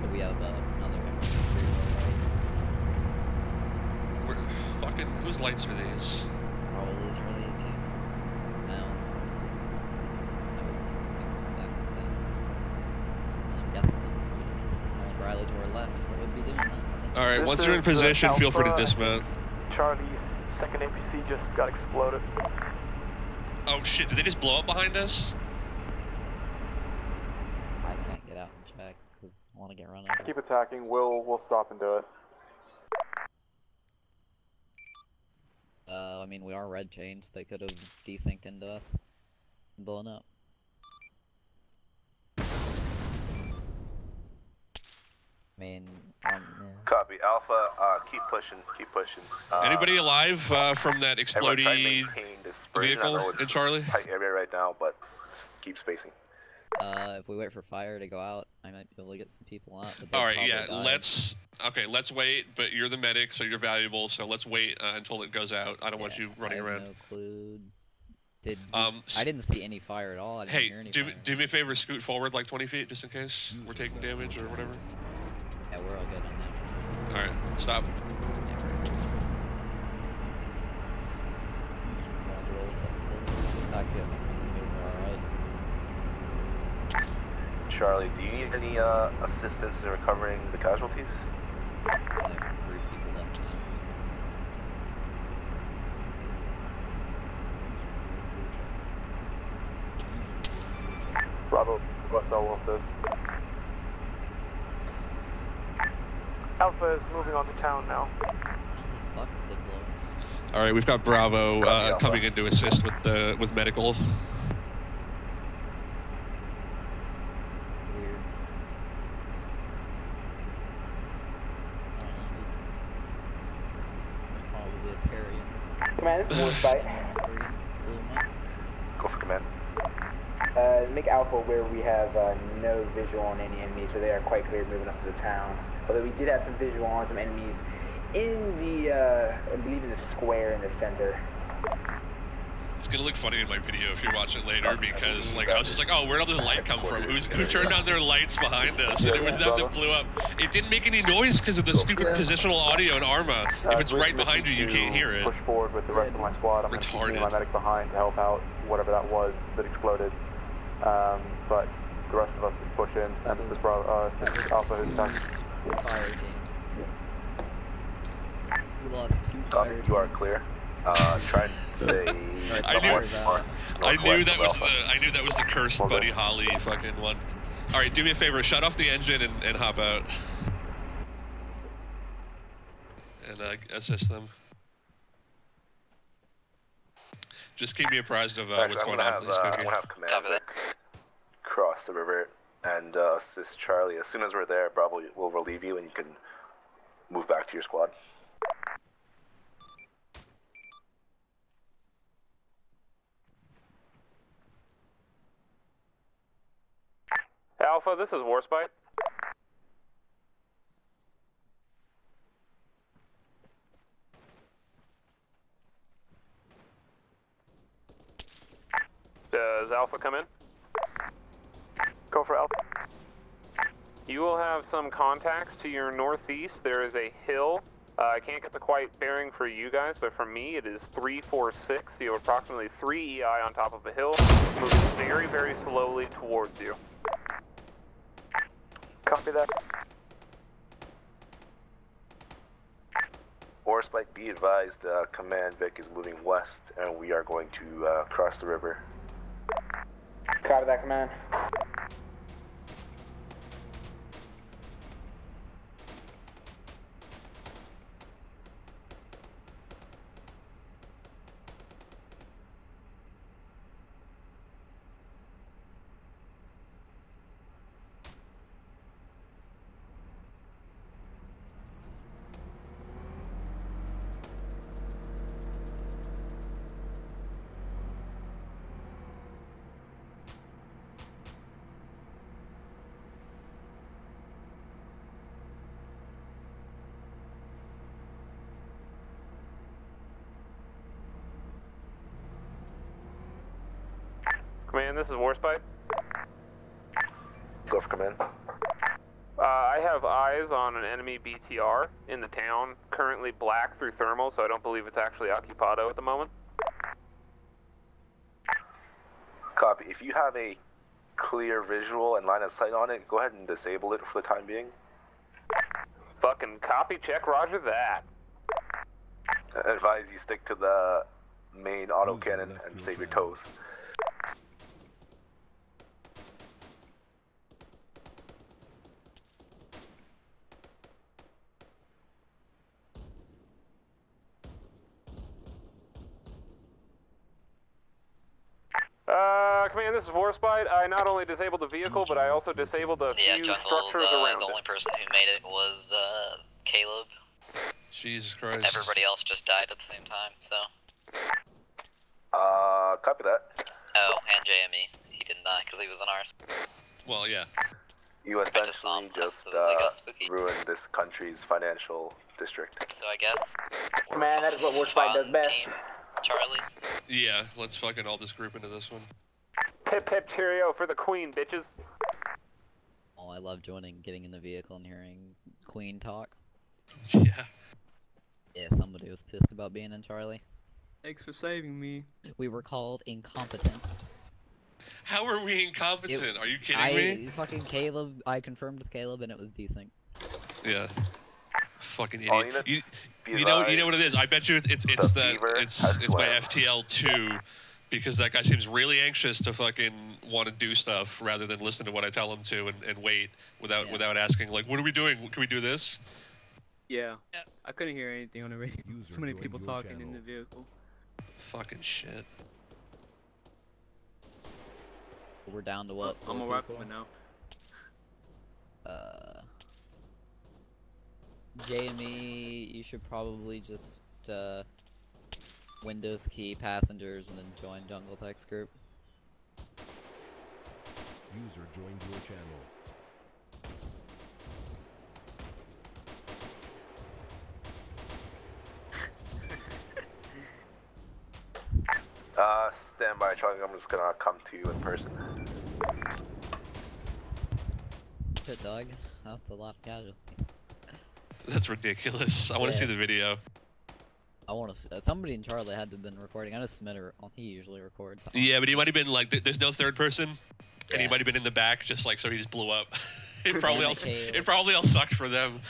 But we have uh, another tree to our right. We're, fucking, whose lights are these? So probably Charlie too. I don't. I would expect that. And I'm guessing that since it's only Bradley to our left, that would be doing that. So. All right, once you're in is, uh, position, feel free to dismount. Charlie's second APC just got exploded. Oh shit, did they just blow up behind us? I can't get out and check because I want to get run over. Keep attacking. We'll we'll stop and do it. Uh, I mean, we are red chains. They could have desynced into us and blown up. Mean, um, yeah. Copy. Alpha, uh, keep pushing, keep pushing. Uh, Anybody alive uh, from that everyone try to explodey maintain dispersion. I vehicle it's in Charlie? a tight area right now, but just keep spacing. Uh, if we wait for fire to go out, I might be able to get some people out. All right, yeah, die. let's. Okay, let's wait. But you're the medic, so you're valuable. So let's wait uh, until it goes out. I don't want you running I have around. no clue. Did we Um, s- I didn't see any fire at all. I didn't Hey, hear any do fire. do me a favor, scoot forward like 20 feet, just in case we're taking damage or whatever. Yeah, we're all good on that. All right, stop. Back to. Alright. Charlie, do you need any uh, assistance in recovering the casualties? Three people left. Bravo, West L will assist. Alpha is moving on to town now. Fuck, they blow. All right, we've got Bravo uh, coming in to assist with the with medical. It's weird. I don't know. Probably a Terrian. Command, this is Warspite. Three blew 'em up. Go for command. Uh, make Alpha aware we have uh, no visual on any enemies, so they are quite clear moving up to the town. Although we did have some visual on some enemies in the, uh, I believe in the square in the center. It's gonna look funny in my video if you watch it later because like I was just like, oh, where did all this light come from? Who's who turned on their lights behind us? And it was that that blew up. It didn't make any noise because of the stupid positional audio in Arma. If it's right behind you, you can't hear it. Push forward with the rest of my squad. I'm going to Retarded. my medic behind to help out whatever that was that exploded. Um, but the rest of us can push in. This is Bravo, uh, Alpha who's attacking. Fire teams. We lost two Copy. fire You are clear. Uh, try and stay I knew- somewhat north, I knew that was the I knew that was the cursed Well, Buddy. Holly fucking one. All right, do me a favor, shut off the engine and, and hop out, and uh, assist them. Just keep me apprised of uh, Actually, what's I'm going on. have, Please, uh, I'm gonna have command Vic cross the river and uh, assist Charlie. As soon as we're there, Bravo will relieve you and you can move back to your squad. Alpha, this is Warspite. Does Alpha come in? Go for Alpha. You will have some contacts to your northeast. There is a hill. Uh, I can't get the quite bearing for you guys, but for me it is 346. You have approximately 3 EI on top of a hill, moving very, very slowly towards you. Copy that. Warspite, be advised, uh, Command Vic is moving west and we are going to uh, cross the river. Copy that, command. Command, this is Warspite. Go for command. Uh, I have eyes on an enemy BTR in the town, currently black through thermal, so I don't believe it's actually occupado at the moment. Copy. If you have a clear visual and line of sight on it, go ahead and disable it for the time being. Fucking copy check, roger that. I advise you stick to the main autocannon and save your toes. Uh, Command, this Warspite. I not only disabled the vehicle, but I also disabled a Yeah, few Jungle, structures the, around the it. only person who made it was uh, Caleb. Jesus Christ. Everybody else just died at the same time, so. Uh, copy that. Oh, and JME. He didn't die because he was in ours. Well, yeah. You essentially just uh, ruined this country's financial district. So I guess. Man, that is what Warspite does best. Charlie. Yeah, let's fucking all this group into this one. Pip pip cheerio for the queen, bitches. Oh, I love joining, getting in the vehicle and hearing Queen talk. Yeah. Yeah, somebody was pissed about being in Charlie. Thanks for saving me. We were called incompetent. How are we incompetent? It- are you kidding I, me? Fucking Caleb, I confirmed with Caleb and it was decent. Yeah. Fucking All idiot. You, be you know, you know what it is. I bet you it's it's the that it's it's my. FTL two, because that guy seems really anxious to fucking want to do stuff rather than listen to what I tell him to and, and wait without without asking like, what are we doing? Can we do this? Yeah. I couldn't hear anything on the radio. User Too many people your talking in the vehicle. Fucking shit. We're down to what? I'm a four rifleman people? now. Uh, JME, you should probably just uh, Windows key passengers and then join Jungletek's group. User joined your channel. Uh, stand by, Charlie. I'm just gonna come to you in person. Shit, dog. That's a lot of casualties. That's ridiculous. I want to Yeah. see the video. I want to. Uh, somebody in Charlie had to have been recording. I know Smitter. Well, he usually records. Yeah, but he might have been like, th- there's no third person, and he might have been in the back, just like so he just blew up. it probably all it probably all sucked for them.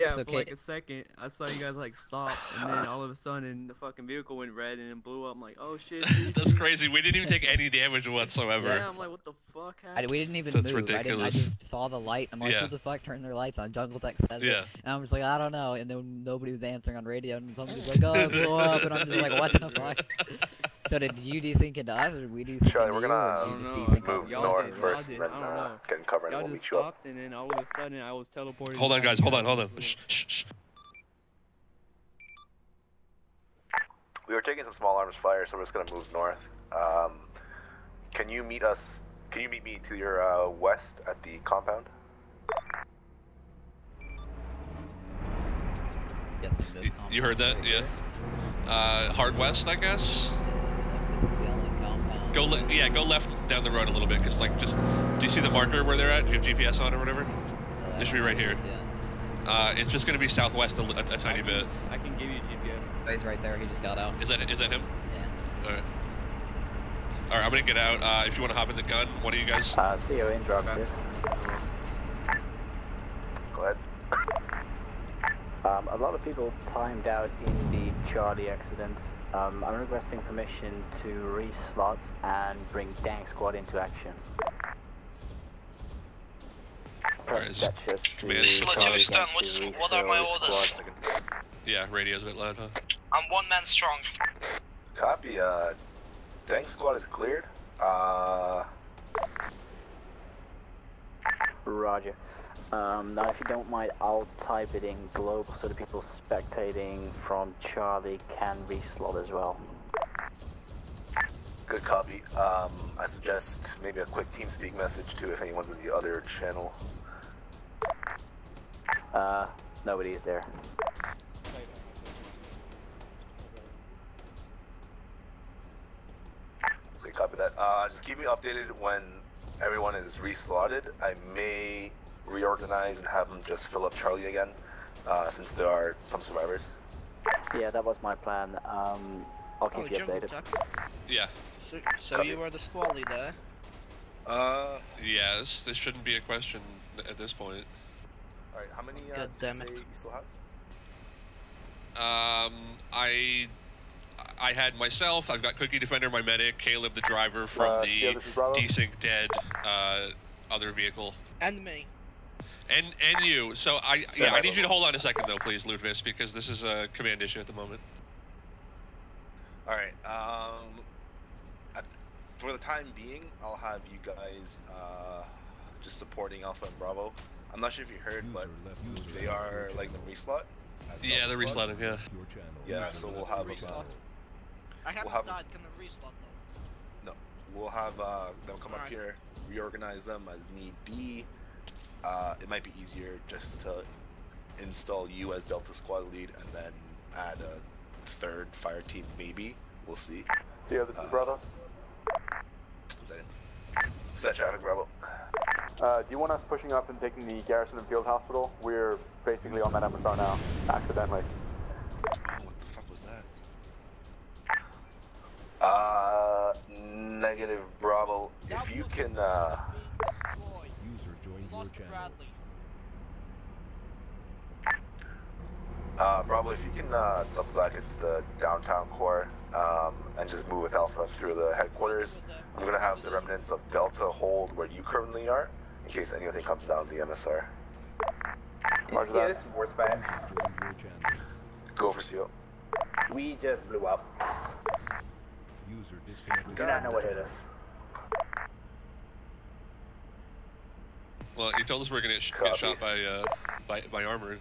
Yeah, It's for okay. like a second, I saw you guys like stop, and then all of a sudden the fucking vehicle went red and it blew up. I'm like, oh shit. That's crazy. We didn't even take any damage whatsoever. Yeah, I'm like, what the fuck happened? I, we didn't even That's move. I didn't. I just saw the light. I'm like, Yeah. who the fuck turned their lights on? Jungletek says Yeah. it. And I'm just like, I don't know. And then nobody was answering on radio, and somebody's like, oh, it blew up, and I'm just like, what the fuck? So did you desync into us, or we desync Charlie, into we're gonna did you just desync move north did, first, did, then don't uh, know. get cover, and we'll meet you up. and then all of a sudden I was teleported. Hold on, guys. Hold on, hold on. Shh, shh, shh. We were taking some small arms fire, so we're just gonna move north. Um, can you meet us? Can you meet me to your uh, west at the compound? Guessing this You, you heard that? compound Yeah. Uh, hard west, I guess. Here. This is the only compound. Go le- yeah, go left down the road a little bit, cause like just, do you see the marker where they're at? Do you have GPS on or whatever? Uh, It should be right here. Yes. Uh, it's just gonna be southwest a, a, a tiny bit. I can give you GPS. Oh, he's right there. He just got out. Is that is that him? Yeah. All right. All right, I'm gonna get out. Uh, if you want to hop in the gun, one of you guys. Uh, CO in drop two. Go ahead. Um, a lot of people timed out in the Charlie accident. Um, I'm requesting permission to reslot and bring Tank Squad into action. Alright, Perhaps that's just to command. Charlie what's- what are my orders? Yeah, radio's a bit loud, huh? I'm one man strong. Copy. Uh, tank squad is cleared. Uh, Roger. Um, now, if you don't mind, I'll type it in global so the people spectating from Charlie can reslot as well. good copy. Um, I suggest maybe a quick TeamSpeak message too if anyone's in the other channel. Uh, nobody is there. Okay, copy that. that. Uh, just keep me updated when everyone is reslotted. I may reorganize and have them just fill up Charlie again, uh, since there are some survivors. Yeah, that was my plan. Um, I'll keep Oh, you Jungle updated. Tuck. Yeah. So, so you are the squad leader. Uh. Yes, this shouldn't be a question at this point. All right, how many uh, God did you damn it. say you still have? Um, I I had myself. I've got Cookie Defender, my medic, Caleb, the driver from Uh, the yeah, this desync dead uh, other vehicle, And me. And and you. So I Stand yeah, I need you to hold on a second though, please, Ludvis, because this is a command issue at the moment. All right. Um, at, for the time being, I'll have you guys uh, just supporting Alpha and Bravo. I'm not sure if you heard, but they are like the reslot. Yeah, Delta they're Squad. reslotting. Yeah. Yeah, so we'll have them. Uh, I haven't have- died. Can I reslot though? no, we'll have uh, them come up Alright. here, reorganize them as need be. Uh, it might be easier just to install you as Delta Squad lead and then add a third fire team, maybe. We'll see. Yeah, this is Uh, brother. Set traffic, Bravo. Uh, do you want us pushing up and taking the Garrison and Field Hospital? We're basically on that MSR now, accidentally. What the fuck was that? Uh, negative Bravo. If you can, uh, User joined your uh, Bravo, if you can, uh, double back into the downtown core, um, and just move with Alpha through the headquarters, I'm gonna have the remnants of Delta hold where you currently are, in case anything comes down the MSR. Roger that. this is Warspite. Joined your channel. Go for CO. We just blew up. User disconnected. Do not know what hit us. Well, you told us we are gonna get, sh- get shot by uh by by armored.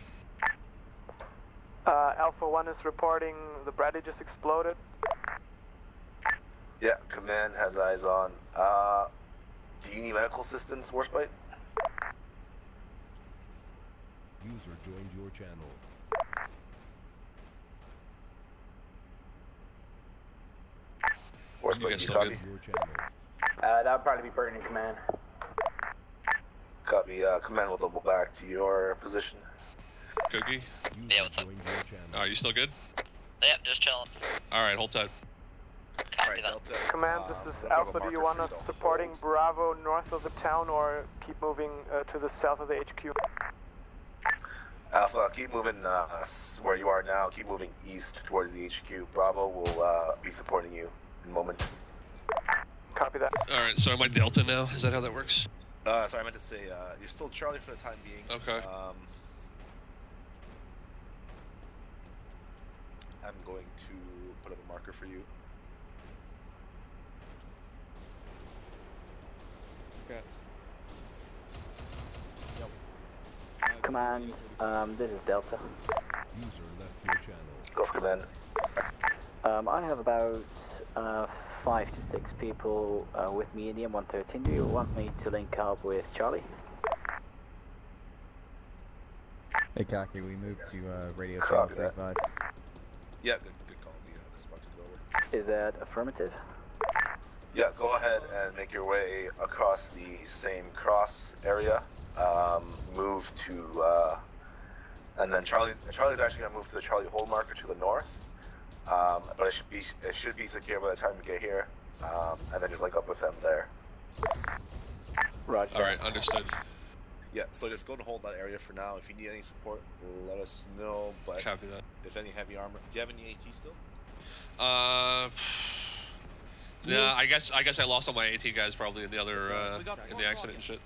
Uh, Alpha 1 is reporting the Bradley just exploded. Yeah, command has eyes on. Uh, do you need medical assistance, Warspite? User joined your channel. Warspite, You you copy? good? Your channel. Uh, that would probably be pertinent command. Copy. Uh, command will double back to your position. Cookie, Yeah, what's up? Joined are you still good? Yep, just chilling. All right, hold tight. Copy Alright, that. Delta. Command, uh, this is we'll have a Alpha. Do you want us to supporting hold. Bravo north of the town or keep moving uh, to the south of the HQ? Alpha, keep moving uh, where you are now. Keep moving east towards the HQ. Bravo will uh, be supporting you in a moment. Copy that. All right, so am I Delta now? Is that how that works? Uh, sorry, I meant to say uh, you're still Charlie for the time being. Okay. Um, I'm going to put up a marker for you. Command, um, this is Delta. User left your channel. Go for command. Um, I have about uh, five to six people uh, with me in the M113. Do you want me to link up with Charlie? Hey Khaki, we moved to uh, radio Copy channel that. Yeah, good, good call. The uh, the spot took over. Is that affirmative? Yeah, go ahead and make your way across the same cross area. Um, move to, uh, and then Charlie. Charlie's actually gonna move to the Charlie hold marker to the north. Um, but it should be it should be secure by the time we get here. Um, and then just link up with them there. Roger. All right, understood. Yeah, so just go and hold that area for now. If you need any support, let us know. But Copy that. if any heavy armor, do you have any AT still? Uh, yeah, I guess I guess I lost all my AT guys probably in the other uh, in the accident and shit.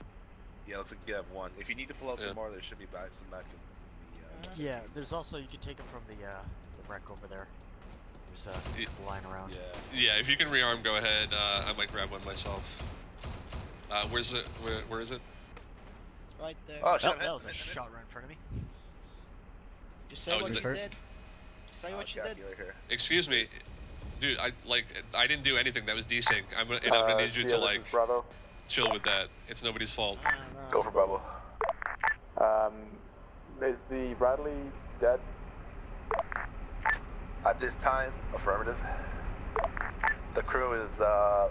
Yeah, looks like you have one. If you need to pull out Yeah. some more, there should be back some back in, in the. Uh, Yeah, there's also you can take them from the uh, the wreck over there. There's uh, Ye- people lying around. Yeah. Yeah, if you can rearm, go ahead. Uh, I might grab one myself. Uh, where's it? Where, where is it? Right there. Oh, Oh, John, that was a shot right in front of me. Just say Oh, what is you it? did. Say uh, what you Cappy did. right here. Excuse me, dude. I like I didn't do anything. That was desync. I'm gonna, and I'm Uh, gonna need you yeah, to like Bravo. chill with that. It's nobody's fault. No. Go for Bravo. Um, is the Bradley dead? At this time, affirmative. The crew is uh,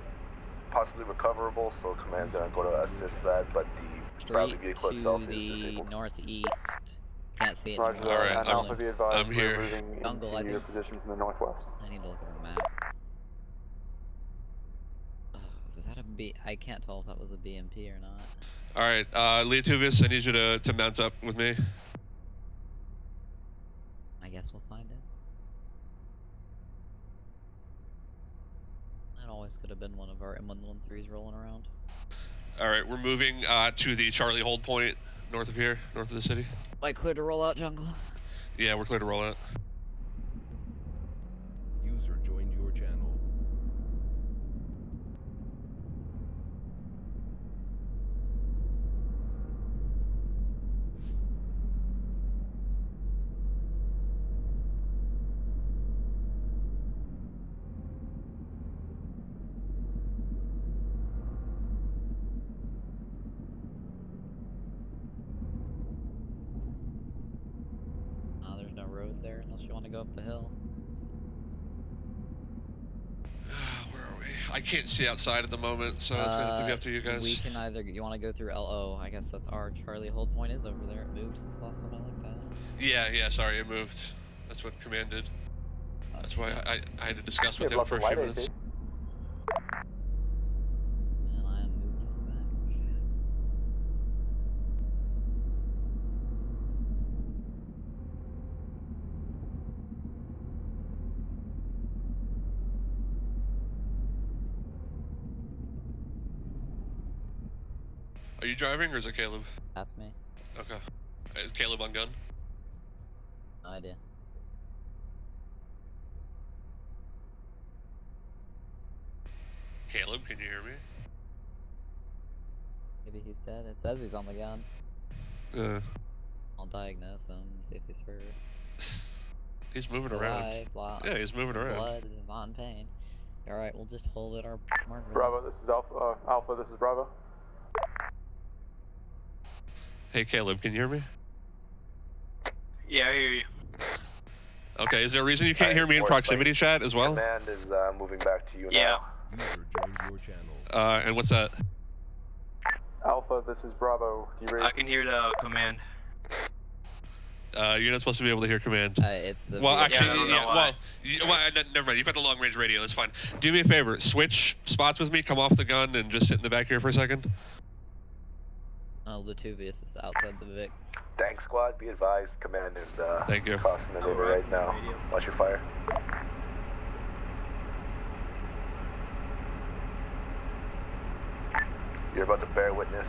possibly recoverable, so command's gonna go to assist that, but the Bradley Straight vehicle to itself is the disabled. northeast. Can't see it Roger anymore. that. And Alpha be advised, I'm we're here. moving Jungle, I into your think. position from the northwest. I need to look at the map. Oh, was that a B? I can't tell if that was a BMP or not. All right, uh, Leotuvis, I need you to, to mount up with me. I guess we'll find it. That always could have been one of our M113s rolling around. All right, we're moving uh, to the Charlie hold point north of here, north of the city. Like clear to roll out jungle. Yeah, we're clear to roll out. User joined your channel. Uh, there's no road there unless you want to go up the hill. Where are we? I can't see outside at the moment, so it's gonna have to be Uh, up to you guys. We can either you want to go through LO. I guess that's our Charlie hold point is over there. It moved since the last time I looked at it. Yeah, yeah. Sorry, it moved. That's what command did. That's why I, I had to discuss with him for a few White minutes. And I am moving back. Are you driving or is it Caleb? That's me. Okay. Is Caleb on gun? No idea. Caleb, can you hear me? Maybe he's dead. It says he's on the gun. Yeah. I'll diagnose him, see if he's hurt. he's moving He's around. alive, blah- Yeah, he's moving around. Blood is not in pain. Alright, we'll just hold it our marker. Bravo, this is Alpha. Uh, Alpha, this is Bravo. Hey, Caleb, can you hear me? Yeah, I hear you. Okay, is there a reason you can't hear me in proximity chat as well? Command is uh, moving back to you Yeah. now. User joined your channel. Uh, and what's that? Alpha, this is Bravo. You? I can hear the command. Uh, you're not supposed to be able to hear command. Uh, it's the well, actually, Yeah, I don't yeah, why. well, you, well, uh, never mind. You've got the long range radio. That's fine. Do me a favor. Switch spots with me. Come off the gun and just sit in the back here for a second. Oh, Latuvius is outside the Vic. Tank squad, be advised, command is uh, Thank you. crossing the river right now. Watch your fire. You're about to bear witness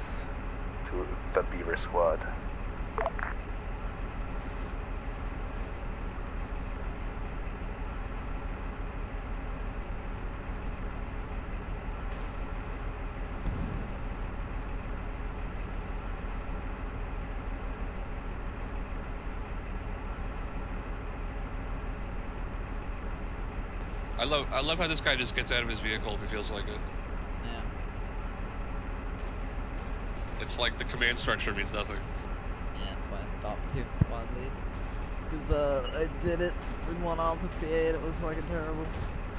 to the Beaver squad. I love, I love how this guy just gets out of his vehicle if he feels like it. Yeah. It's like the command structure means nothing. Yeah, that's why I stopped too, squad lead. Cause uh, I did it in one off with PA and it was fucking terrible.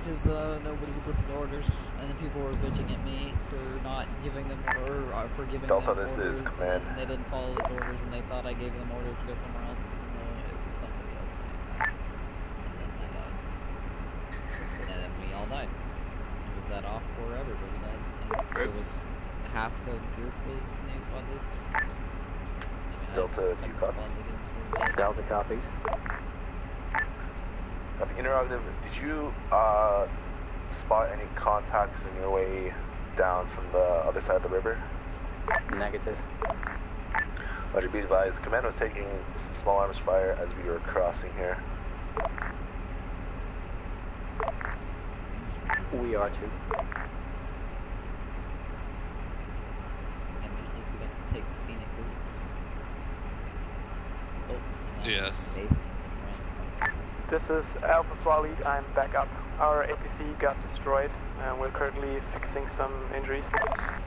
Cause uh, nobody would listen to orders, and then people were bitching at me for not giving them or uh, for giving Delta, them this is orders. command. And they didn't follow those orders, and they thought I gave them orders to go somewhere else. No, it was somebody else saying that. And then I died. and then we all died. It was that off where everybody died. And it was half the group was new squad leads. I mean, I Delta, do took you the copy? squad lead in for a bit. Delta copies. Copy. Interrogative, did you uh, spot any contacts in your way down from the other side of the river? Negative. Roger, be advised, command was taking some small arms fire as we were crossing here. We are too. I mean, at least we got to take the scenic route. Oh, Yeah. This is Alpha Squad Lead. I'm back up. Our APC got destroyed, and we're currently fixing some injuries.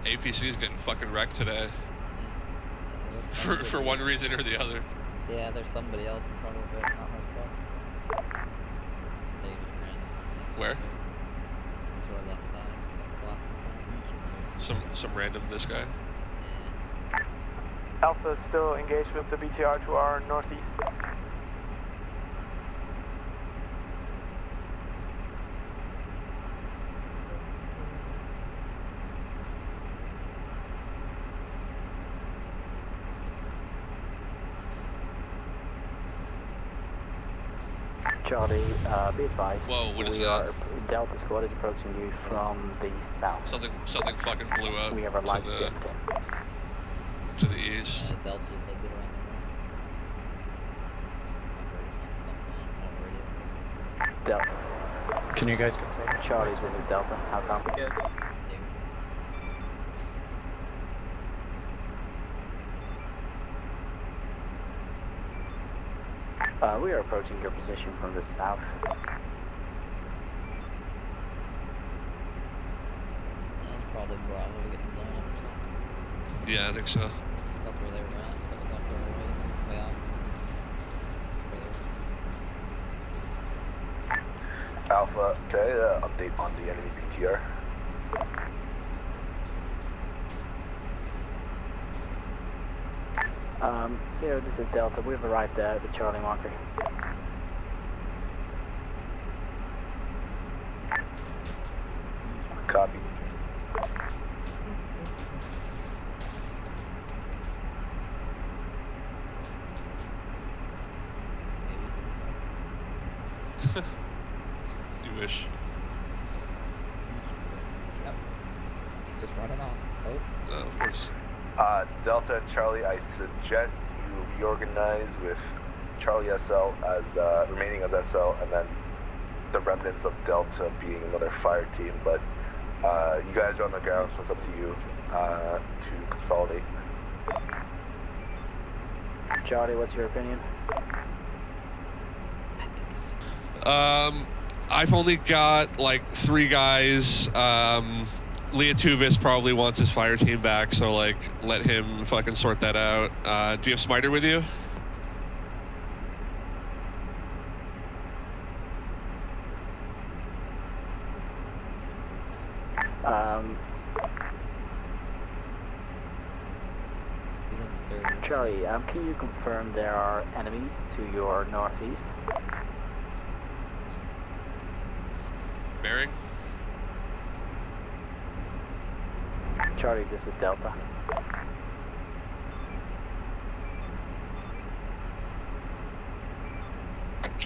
APC is getting fucking wrecked today. Mm. There's For, for one reason or the other. Yeah, there's somebody else in front of it, not our squad. They just Where? To our left side. That's the last one. Some some random this guy. Alpha is still engaged with the BTR to our northeast. Charlie, uh, be advised. Whoa, what is we that? Are, Delta squad is approaching you from the south. Something something fucking blew up We have our to lights the dimmed. to the east. Uh, Delta just said they were on the run. Delta. Can you guys confirm? Charlie's with Delta. How come? Yes. Uh, we are approaching your position from the south. That was probably Bravo getting blown up. Yeah, I think so. 'Cause that's where they were at. That was after we were. Way out. That's where they were. Alpha, can I uh, update on the enemy BTR? Um, Sierra, this is Delta. We've arrived there at the Charlie marker. Copy. you wish. He's just running off. Oh. Uh, of course. Uh, Delta and Charlie, I suggest you reorganize with Charlie SL as uh, remaining as SL, and then the remnants of Delta being another fire team. But uh, you guys are on the ground, so it's up to you uh, to consolidate. Charlie, what's your opinion? Um, I've only got like three guys. Um, Leah Tuvis probably wants his fire team back, so like let him fucking sort that out. Uh, do you have Smiter with you? Um, He's on the server. Charlie, um, can you confirm there are enemies to your northeast? Bearing? Charlie, this is Delta.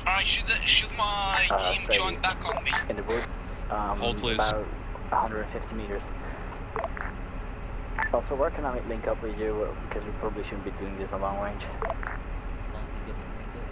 Alright, should, the- should my Uh, team join back on me? In the woods, um, Hold, please. about 150 meters. Also, where can I link up with you? Because we probably shouldn't be doing this on long range. Long to get in like that.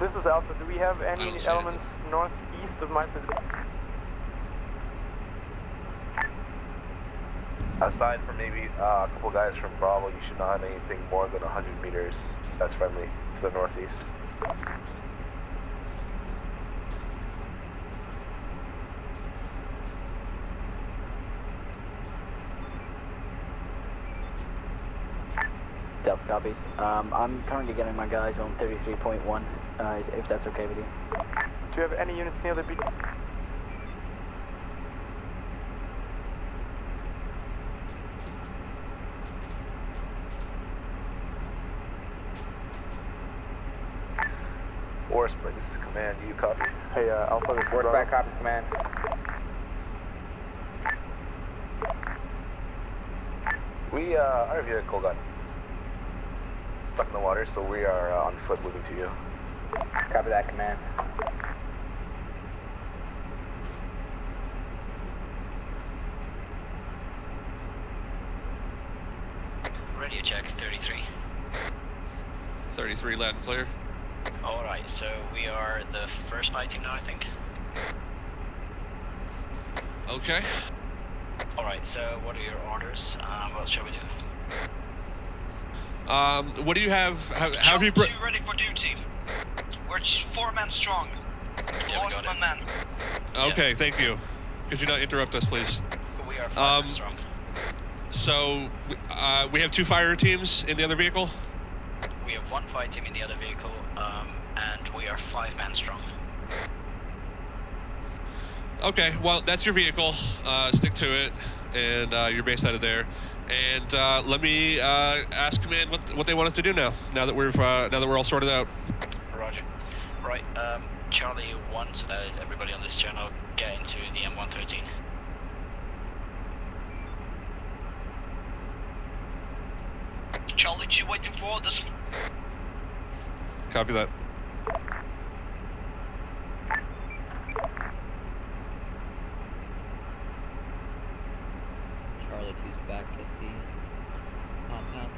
This is Alpha. Do we have any don't elements northeast of my position? Aside from maybe uh, a couple guys from Bravo, you should not have anything more than 100 meters that's friendly to the northeast. Delta copies. Um, I'm currently getting my guys on 33.1, uh, if- if that's okay with you. Do you have any units near the beach? Warspite, this is command. Do you copy? Hey, uh, Alpha, this is Word copies, command. We, uh, our vehicle got stuck in the water, so we are uh, on foot moving to you. Copy that, command. Radio check 33. 33 loud and clear. Alright, so we are the first fight team now, I think. Okay. Alright, so what are your orders? Um, what shall we do? Um, what do you have? How, how have you? Br- Two ready for duty. We're four men strong. Yeah, we One got one it. man. okay, thank you. Could you not interrupt us, please? We are five Um, men strong. So, uh, we have two fire teams in the other vehicle. We have one fire team in the other vehicle, um, and we are five men strong. Okay, well, that's your vehicle. Uh, stick to it, and uh, you're based out of there. And uh, let me uh, ask command what what they want us to do now. Now that we've uh, now that we're all sorted out. Roger. Right, um, Charlie 1, so that is everybody on this channel, get into the M113. Charlie 2 waiting for orders. Copy that. Charlie 2's back at the compound.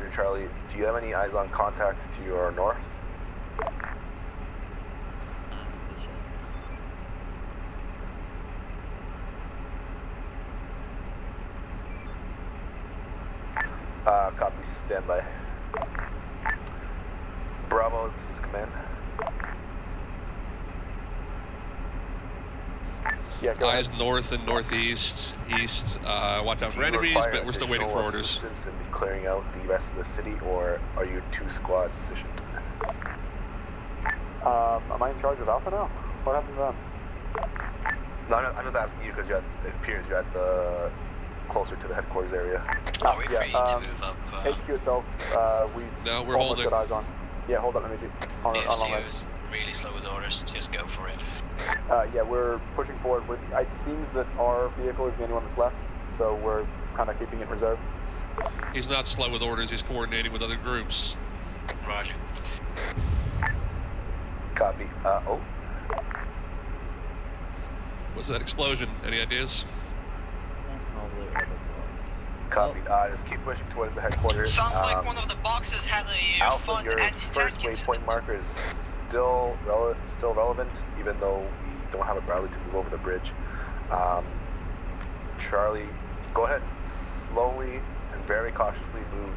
Roger, Charlie. Do you have any eyes on contacts to your north? Uh, copy, standby. Bravo, this is command. Yeah, go Eyes north and northeast, east. Uh, watch out for enemies, but we're still waiting for orders. assistance in clearing out the rest of the city, or are you two squads sufficient? Um, am I in charge of Alpha now? What happened to them? No, I'm I'm just asking you because you're at, it appears you're at the closer to the headquarters area. Are we yeah, free um, to move up? Uh, HQ itself, uh, we No, we're almost holding. got eyes on. Yeah, hold on, let me do. On, the on long FCO range. is really slow with orders, just go for it. Uh, yeah, we're pushing forward. With, it seems that our vehicle is the only one that's left, so we're kind of keeping it in reserve. He's not slow with orders. He's coordinating with other groups. Roger. Copy. Uh, oh, What's that explosion? Any ideas? That's probably what this copy. Uh, just keep pushing towards the headquarters. Sounds like Um, one of the boxes had a Alpha, fun your anti-tank first waypoint marker is still rele- still relevant, even though we don't have a Bradley to move over the bridge. Um, Charlie, go ahead, slowly and very cautiously move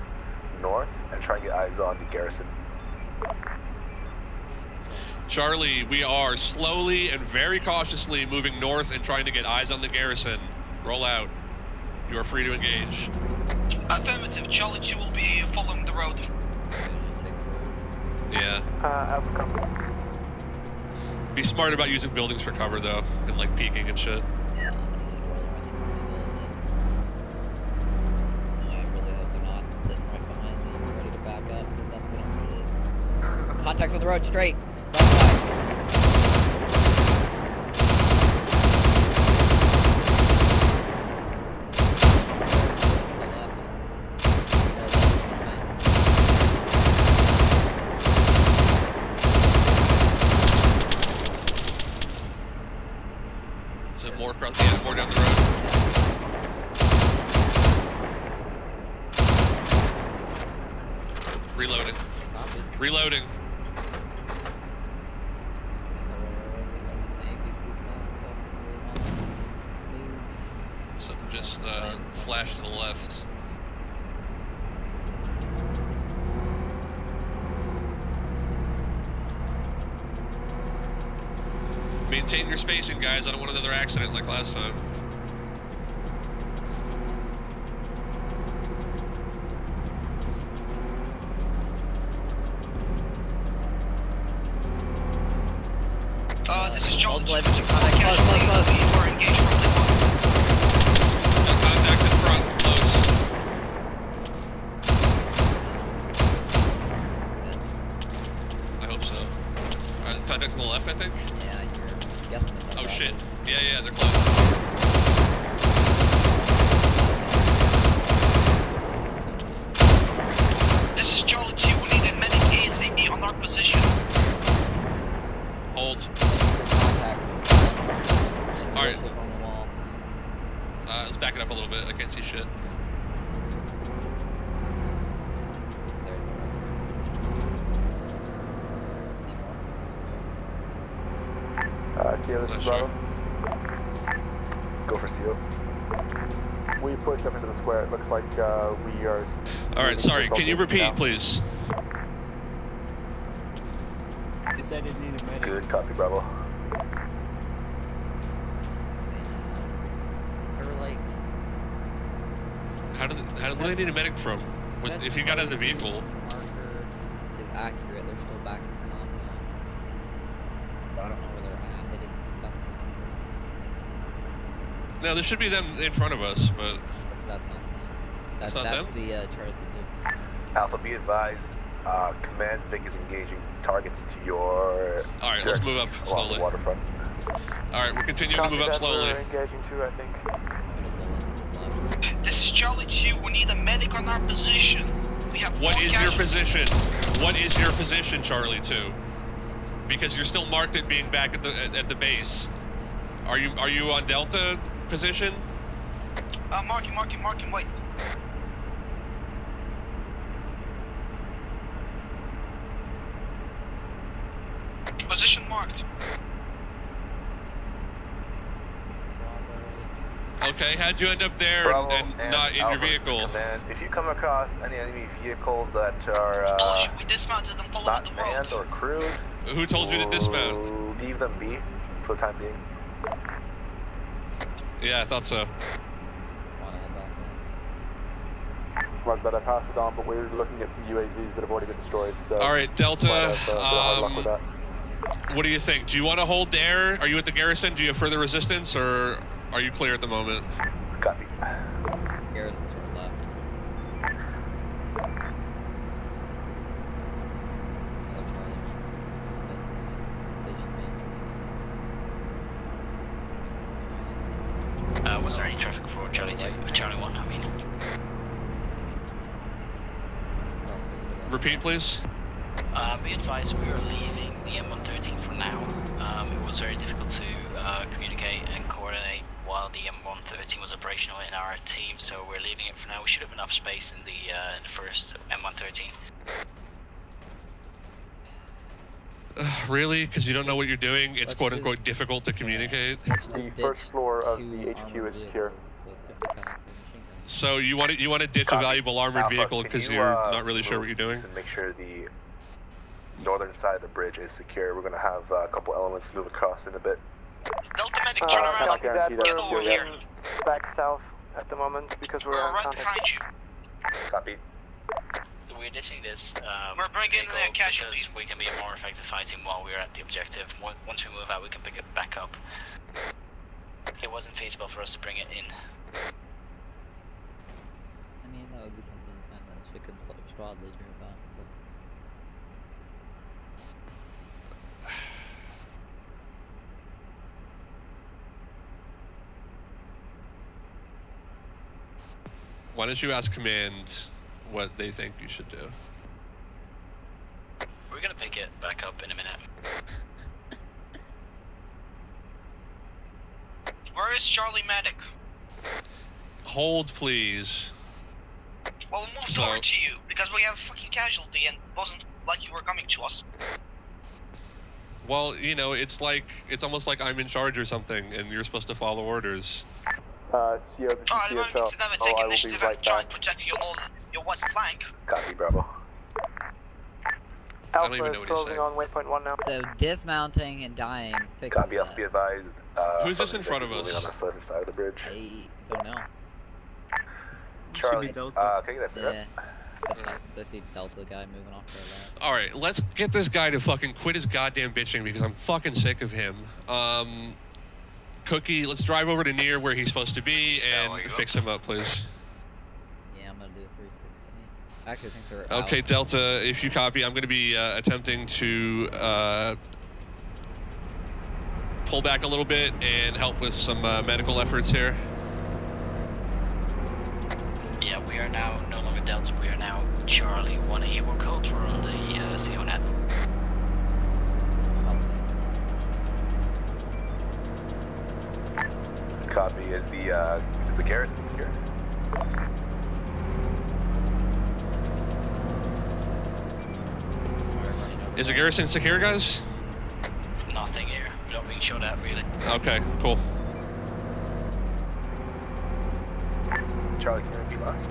north and try and get eyes on the garrison. Charlie, we are slowly and very cautiously moving north and trying to get eyes on the garrison. Roll out. You are free to engage. Affirmative, Charlie 2 will be following the road. Yeah. Uh, Alpha company. Be smart about using buildings for cover though, and like peeking and shit. Yeah, I'm gonna just roll around the corner repeat, now. please? said it needed medic. Good copy, Bravo. Or like, How did how did they need a medic from? Was, if you got in the vehicle, marker is accurate, they're still back in the compound. I don't know where they're at. They didn't specify. no, there should be them in front of us, but That's, that's not them. That's not that's them? the uh, Charlie Two. Alpha, be advised. Uh, Command Vic is engaging targets to your. All right, let's move up slowly. waterfront. all right, we're continuing to move up that, slowly. We're engaging too, I think. This is Charlie 2. We need a medic on our position. We have What four is your position? What is your position, Charlie Two? Because you're still marked at being back at the at, at the base. Are you are you on Delta position? Uh, marking, marking, marking, wait. Position marked. Okay, how'd you end up there Bravo and, and and not in Alpha, your vehicle? Command. If you come across any enemy vehicles that are uh, should we dismounted and follow not the manned or crewed, Who told you to dismount? leave them be for the time being. Yeah, I thought so. Roger that, I passed it on, but we're looking at some UAVs that have already been destroyed, so... All right, Delta. Have, uh, bit of hard luck with um, what do you think? Do you want to hold there? Are you at the garrison? Do you have further resistance, or are you clear at the moment? Copy. Garrison sort of left. Hello, Charlie. Uh, was there any traffic for Charlie 2? Charlie 1, I mean. Repeat, please. Uh, be advised, we are leaving the M113 for now. Um, it was very difficult to uh, communicate and coordinate while the M113 was operational in our team, so we're leaving it for now. We should have enough space in the, uh, in the first M113. Ugh, really? Because you don't know what you're doing? It's Let's quote just- unquote difficult to communicate? The first floor of the HQ is secure. So you want to you want to ditch a valuable armored Alpha, vehicle because you, you're uh, not really sure what you're doing? And make sure the northern side of the bridge is secure. We're going to have uh, a couple elements move across in a bit. Delta medic, Uh, turn around. cannot that Get over we're here. back south at the moment because we're We're in right contact. behind you. Copy. We're ditching this. Um, We're bringing vehicle the casualties. because We can be more effective fighting while we're at the objective. Once once we move out, we can pick it back up. It wasn't feasible for us to bring it in. I mean, that would be something you kind of should consult your squad leader about. But... Why don't you ask command what they think you should do? We're gonna pick it back up in a minute. Where is Charlie medic? Hold, please. Well, move So- over to you because we have a fucking casualty and it wasn't like you were coming to us. Well, you know, it's like it's almost like I'm in charge or something, and you're supposed to follow orders. Uh, CO, this is Alright, I'm DSL. going to Oh, take I will be initiative right and try and protect your north, your west flank. Copy, Bravo. Alpha even is know what he's closing on waypoint one now. So dismounting and dying fixes Copy. Alpha, that. be advised. Uh, Who's this in front of us? on the left side of the bridge. I don't know. Charlie, Delta. uh, can you get that Yeah. cigarette? That's that, that's the Delta guy moving off to our. All right, let's get this guy to fucking quit his goddamn bitching because I'm fucking sick of him. Um, Cookie, let's drive over to near where he's supposed to be and fix him up, please. Yeah, I'm gonna do a 360. I actually think they're Okay. Delta, if you copy, I'm going to be uh, attempting to uh, pull back a little bit and help with some uh, medical efforts here. Yeah, we are now no longer Delta. We are now Charlie 1A. We're called. We're on the uh, CO net. Copy. Is the uh, is the garrison secure? Is the garrison secure, guys? Nothing here. Not being shot at, really. Okay, cool. Charlie, can you repeat last?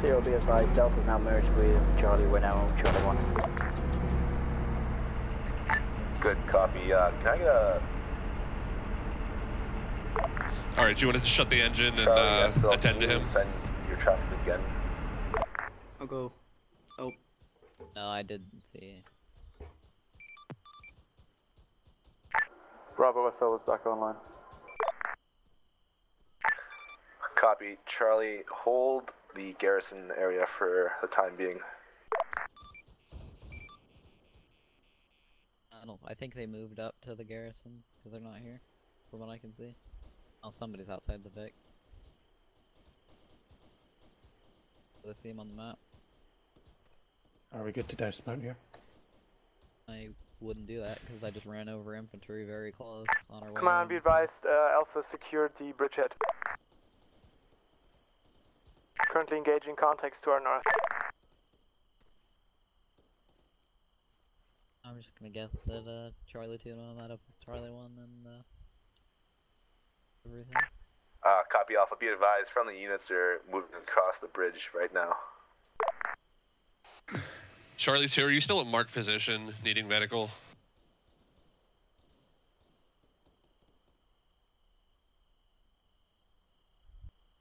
Zero, be advised, Delta's now merged with Charlie, we're now on Charlie 1. Good copy. Uh, can I get a All right, do you want to shut the engine and Charlie uh, SL, attend to him? Send your traffic again. I'll go. Oh. No, I didn't see. Bravo SL is back online. Copy. Charlie, hold the garrison area for the time being. I don't. I think they moved up to the garrison because they're not here, from what I can see. Oh, somebody's outside the Vic. Do I see him on the map? Are we good to dash dismount here? I wouldn't do that because I just ran over infantry very close on our way. Command, be advised, uh, Alpha secured the bridgehead. Currently engaging contacts to our north. I'm just gonna guess that uh, Charlie 2 and I'm out of Charlie 1 and uh, everything. Uh, copy Alpha. Be advised, friendly units are moving across the bridge right now. Charlie 2, are you still at marked position, needing medical?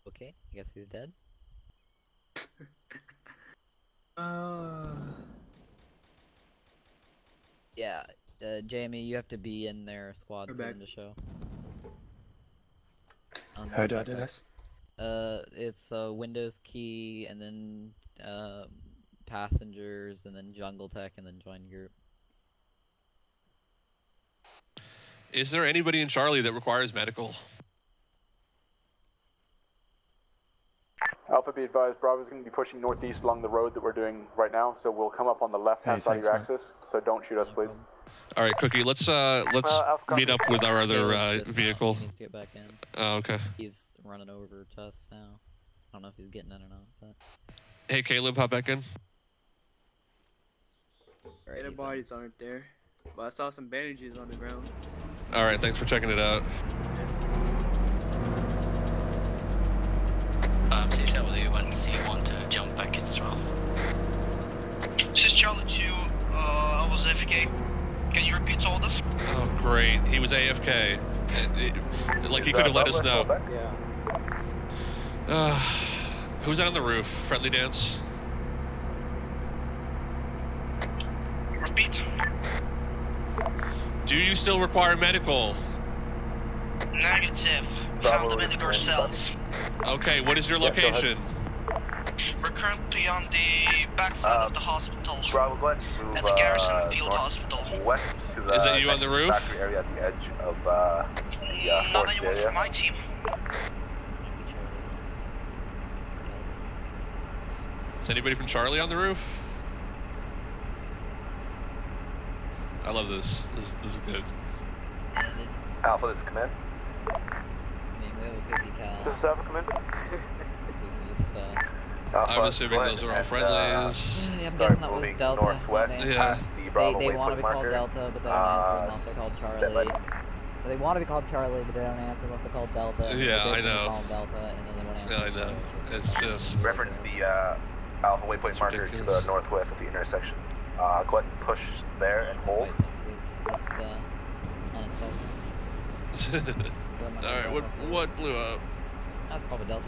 Okay, I guess he's dead. Uh. Yeah, uh, Jamie, you have to be in their squad We're for back. them to show. Um, How do I do this? Uh, it's a Windows key and then um, passengers and then Jungletek and then join group. Is there anybody in Charlie that requires medical? Alpha, be advised, Bravo's going to be pushing northeast along the road that we're doing right now, so we'll come up on the left-hand Hey, side thanks, of your man. axis. So don't shoot us, please. All right, Cookie, let's uh let's Uh, meet up with our other uh, vehicle. He needs to get back in. Oh, okay. He's running over to us now. I don't know if he's getting in or not, but Hey, Caleb, hop back in. Alright, in. bodies aren't there. But I saw some bandages on the ground. All right, thanks for checking it out. Um, CW when you want to jump back in as well. This is Charlie 2. Uh, I was AFK. Can you repeat all this? Oh, great. He was AFK. It- it- like he could have let us know. Yeah. Uh, who's out on the roof? Friendly dance. Repeat. Do you still require medical? Negative. Bravo Found them in the command, cells. Okay, what is your Yeah, location? We're currently on the backside Uh, of the hospital. Bravo, go ahead and move At the Garrison uh, Field Hospital. northwest to the Is that you on the roof? factory area at the edge of uh, the uh, Not anyone area. from my team. Is anybody from Charlie on the roof? I love this. This, this is good. Alpha, this is command. I mean, we have a 50 cal. This is Alpha, come in. We can just, uh, Alpha, I'm assuming those are all and, friendlies. Yeah, I'm guessing that was Delta. northwest They- Yeah. the they, Bravo they want to waypoint be called marker. Delta, but they don't Uh, answer unless they're called Charlie. Or they want to be called Charlie, but they don't answer unless they're called Delta. Yeah, I bitch when know. Call them Delta, and then they won't answer. Yeah, I know. Charlie. It's just. Reference the uh, Alpha waypoint It's marker to the northwest at the intersection. Uh, go ahead and push there and That's hold. just uh, uninstalled. All right, what what blew up? That's probably Delta.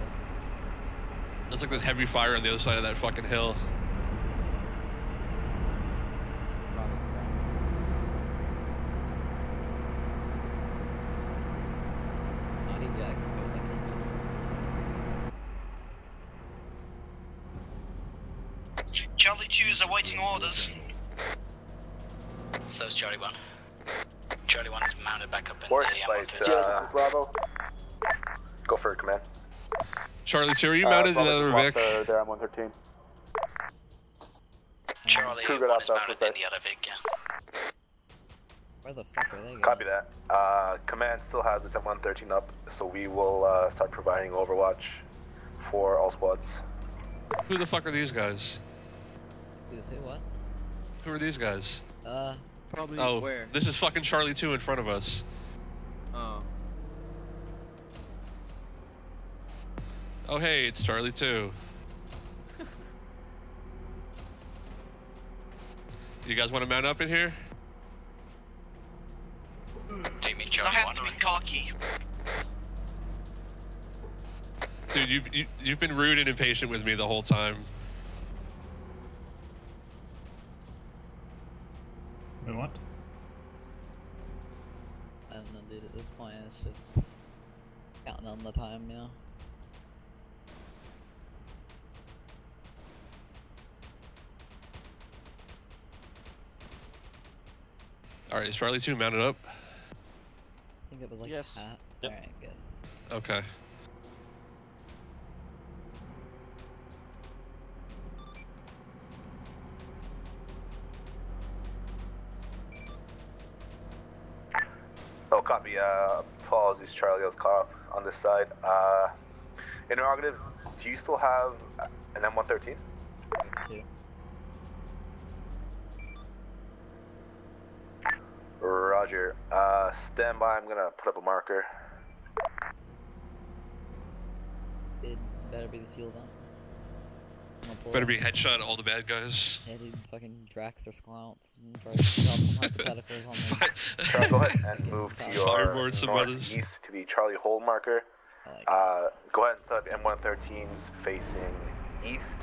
Looks like there's heavy fire on the other side of that fucking hill. That's probably Not eject, but like Charlie 2 is awaiting orders. So is Charlie 1. Charlie 1 is mounted back up in Force the lights, M113. uh, Bravo. Go for it, command. Charlie 2, are you Uh, mounted in Bravo the just other lost Vic? their, their M113. Charlie Cougar 1 up is there, mounted in the other Vic, yeah. Where the fuck are they going? Copy that. Uh, command still has its M113 up, so we will uh, start providing Overwatch for all squads. Who the fuck are these guys? Who say what? Who are these guys? Uh, Probably oh, where? this is fucking Charlie 2 in front of us. Oh. Oh hey, it's Charlie 2. you guys want to mount up in here? Take me, Charlie. I have to be cocky. Dude, you, you, you've been rude and impatient with me the whole time. Wait, what? I don't know, dude. At this point, it's just counting on the time, you know. All right, is Charlie two mounted up? I think it was like Yes. that. Yep. Alright, good. Okay. Oh, copy. Uh, apologies, Charlie. I was caught up on this side. Uh, interrogative. Do you still have an M113? Two. Roger. Uh, stand by. I'm gonna put up a marker. It better be the fuel dump. I'm gonna pull Better be headshot all the bad guys. Yeah, dude, fucking Drax or Sklouts and to drop some hypotheticals on them. Go ahead and move to your some others. northeast to the Charlie hole marker. Uh, go ahead and set up M113s facing east.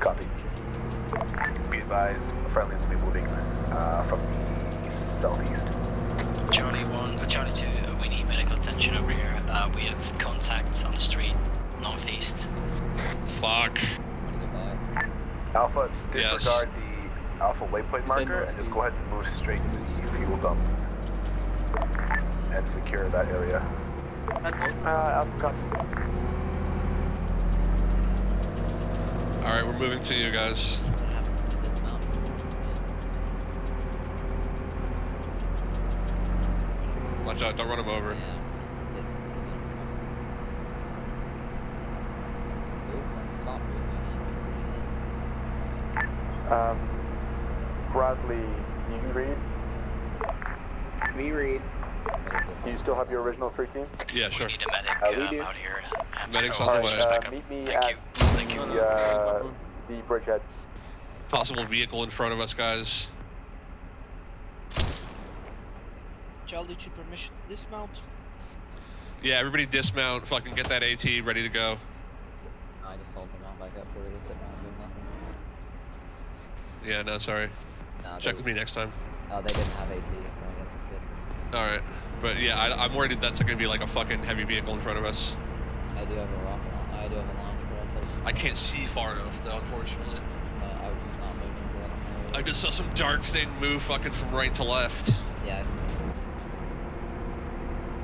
Copy. Be advised, friendlies will be moving uh, from the southeast. Charlie 1, uh, Charlie 2, uh, we need medical attention over here. Uh, we have contacts on the street northeast. Fuck. Alpha, Yes. disregard the Alpha waypoint marker and just go ahead and move straight to the fuel dump and secure that area. Uh, Alpha copy. All right, we're moving to you guys. Watch out! Don't run him over. Um, Bradley, you read? Me read. Do you still have your original three team? Yeah, sure. Need a medic Uh, we um, do. out here. I'm Medics sorry. on the way. Uh, meet me at the, uh, the bridgehead. Possible vehicle in front of us, guys. Charlie, to permission dismount. Yeah, everybody dismount. Fucking get that AT ready to go. I just told them not back up because they were sitting around doing nothing. Yeah, no, sorry. Nah, Check with me next time. Oh, they didn't have AT, so I guess it's good. All right, but yeah, I, I'm worried that's gonna be like a fucking heavy vehicle in front of us. I do have a rocket. launch- I do have a launch, but I'll put it. I can't see far enough though, unfortunately. Uh, I just not moving because I don't know. I just saw some dark thing move fucking from right to left. Yeah, I see.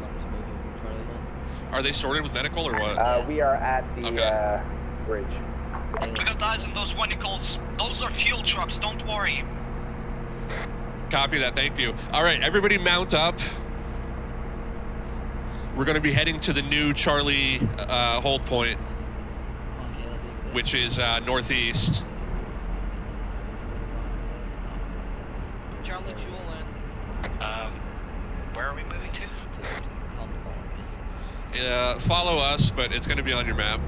I'm just moving from Charlie Hill. Are they sorted with medical or what? Uh, we are at the Okay. uh, bridge. We got eyes on those Winnicles. Those are fuel trucks, don't worry. Copy that, thank you. All right, everybody mount up. We're gonna be heading to the new Charlie uh, hold point, which is uh, northeast. Charlie Jewel and Um, where are we moving to? Uh, follow us, but it's gonna be on your map.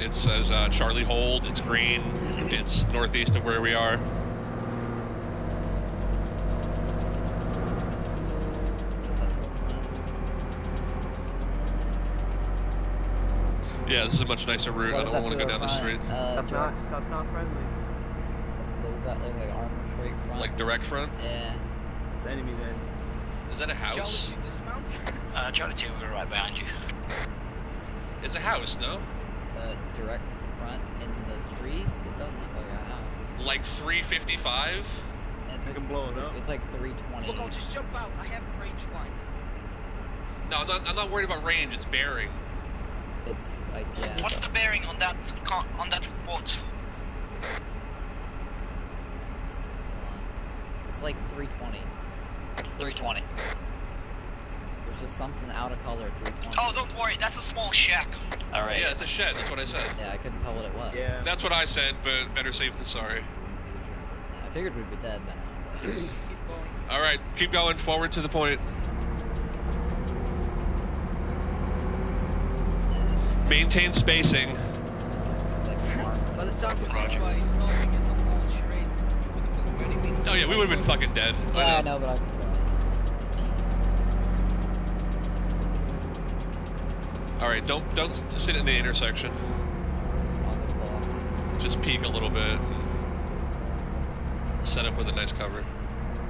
It says uh, Charlie Hold. It's green. It's northeast of where we are. Yeah, this is a much nicer route. I don't want to to go the down the street. Uh, That's direct- not that's not friendly. Does that look like armor straight front? Like direct front? Yeah. It's enemy then. Is that a house? Charlie, dismount. Uh, Charlie 2, we're right behind you. It's a house, no? Uh, direct front in the trees? It doesn't look like a house. Like 355? It's like, can blow it up. It's like 320. Look, I'll just jump out. I have a range line. No, I'm not, I'm not worried about range. It's bearing. It's like, yeah. What's the bearing on that on that what? It's, it's like 320. 320. There's just something out of color, 320. Oh, don't worry, that's a small shack. Alright. Yeah, it's a shed. That's what I said. Yeah, I couldn't tell what it was. Yeah. That's what I said, but better safe than sorry. I figured we'd be dead by now. But... Keep going. All right, keep going forward to the point. Maintain spacing. like smart. By the time we think about stopping the charade, we would have already been. Oh yeah, we would have been fucking dead. Yeah, I know, but I. All right, don't don't sit in the intersection. Just peek a little bit. Set up with a nice cover.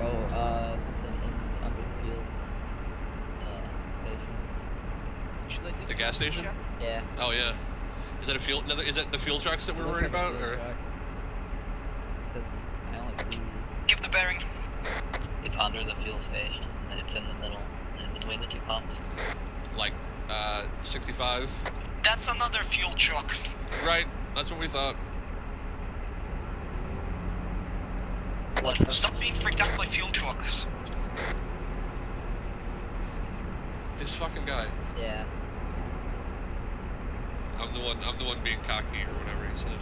Oh, uh, something in under the field. Uh, station. Should I The gas station? Yeah. Oh yeah. Is that a fuel? Another, is that the fuel trucks that It we're worried like a about? fuel Or truck. Does I only see. Give the bearing. It's under the fuel station. It's in the middle, in between the two pumps. like uh 65? That's another fuel truck. Right. That's what we thought. What? Stop being freaked out by fuel trucks. This fucking guy. Yeah. I'm the one. I'm the one being cocky or whatever he said.